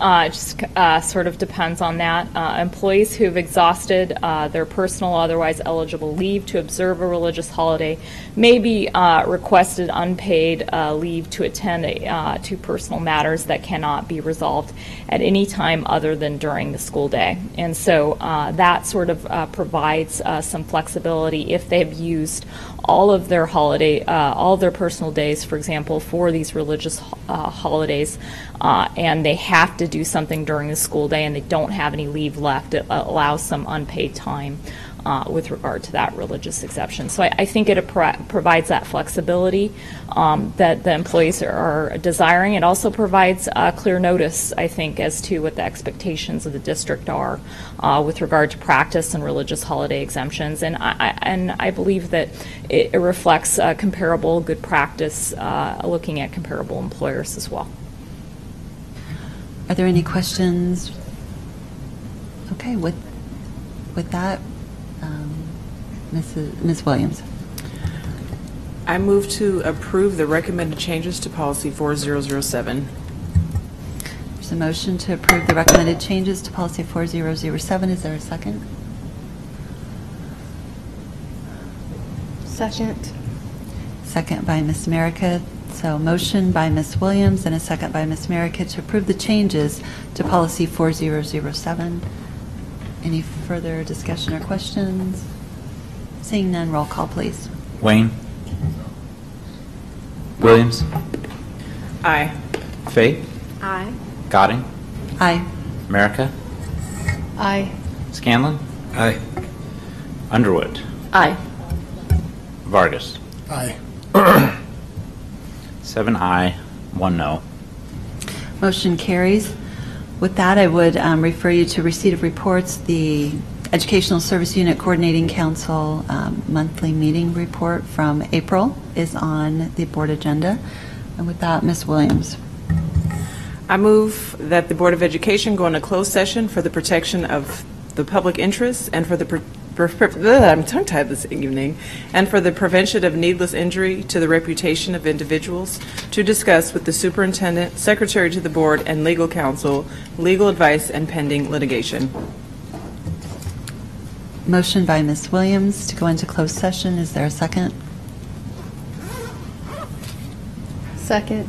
uh, it just uh, sort of depends on that. Uh, employees who have exhausted uh, their personal otherwise eligible leave to observe a religious holiday may be uh, requested unpaid uh, leave to attend uh, to personal matters that cannot be resolved at any time other than during the school day. And so uh, that sort of uh, provides uh, some flexibility if they've used all of their holiday, all of their personal days, for example, for these religious holidays, and they have to do something during the school day and they don't have any leave left, it allows some unpaid time uh, with regard to that religious exception. So I, I think it pro- provides that flexibility um, that the employees are, desiring. It also provides uh, clear notice, I think, as to what the expectations of the district are uh, with regard to practice and religious holiday exemptions. And I, I- and I believe that it, it reflects uh, comparable good practice, uh, looking at comparable employers as well. Are there any questions? Okay, with, with that, um, Mrs. Ms. Williams. I move to approve the recommended changes to policy 4007. There's a motion to approve the recommended changes to policy 4007. Is there a second? Second. Second by Ms. Merica. So motion by Ms. Williams and a second by Ms. Merica to approve the changes to policy 4007. Any further discussion or questions? Seeing none, roll call, please. Wayne? Williams? Aye. Fey? Aye. Goding? Aye. Merica? Aye. Scanlan? Aye. Underwood? Aye. Vargas? Aye. Seven aye, one no. Motion carries. With that, I would um, refer you to receipt of reports. The Educational Service Unit Coordinating Council um, monthly meeting report from April is on the board agenda. And with that, Ms. Williams. I move that the Board of Education go into closed session for the protection of the public interest and for the pr- for- for- ugh, I'm tongue-tied this evening, and for the prevention of needless injury to the reputation of individuals, to discuss with the superintendent, secretary to the board, and legal counsel, legal advice and pending litigation. Motion by Ms. Williams to go into closed session. Is there a second? Second.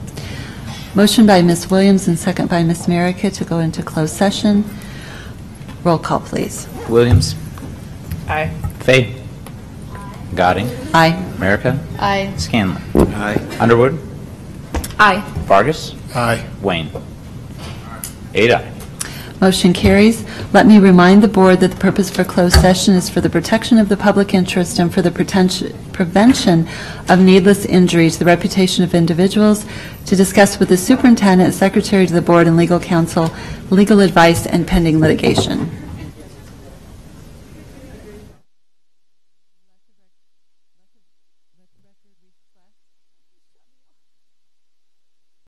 Motion by Ms. Williams and second by Ms. Merica to go into closed session. Roll call, please. Williams? Aye. Fey? Goding? Aye. Merica? Aye. Scanlan? Aye. Underwood? Aye. Vargas? Aye. Wayne? Eight aye. Motion carries. Let me remind the board that the purpose for closed session is for the protection of the public interest and for the prevention of needless injury to the reputation of individuals, to discuss with the superintendent, secretary to the board, and legal counsel, legal advice and pending litigation.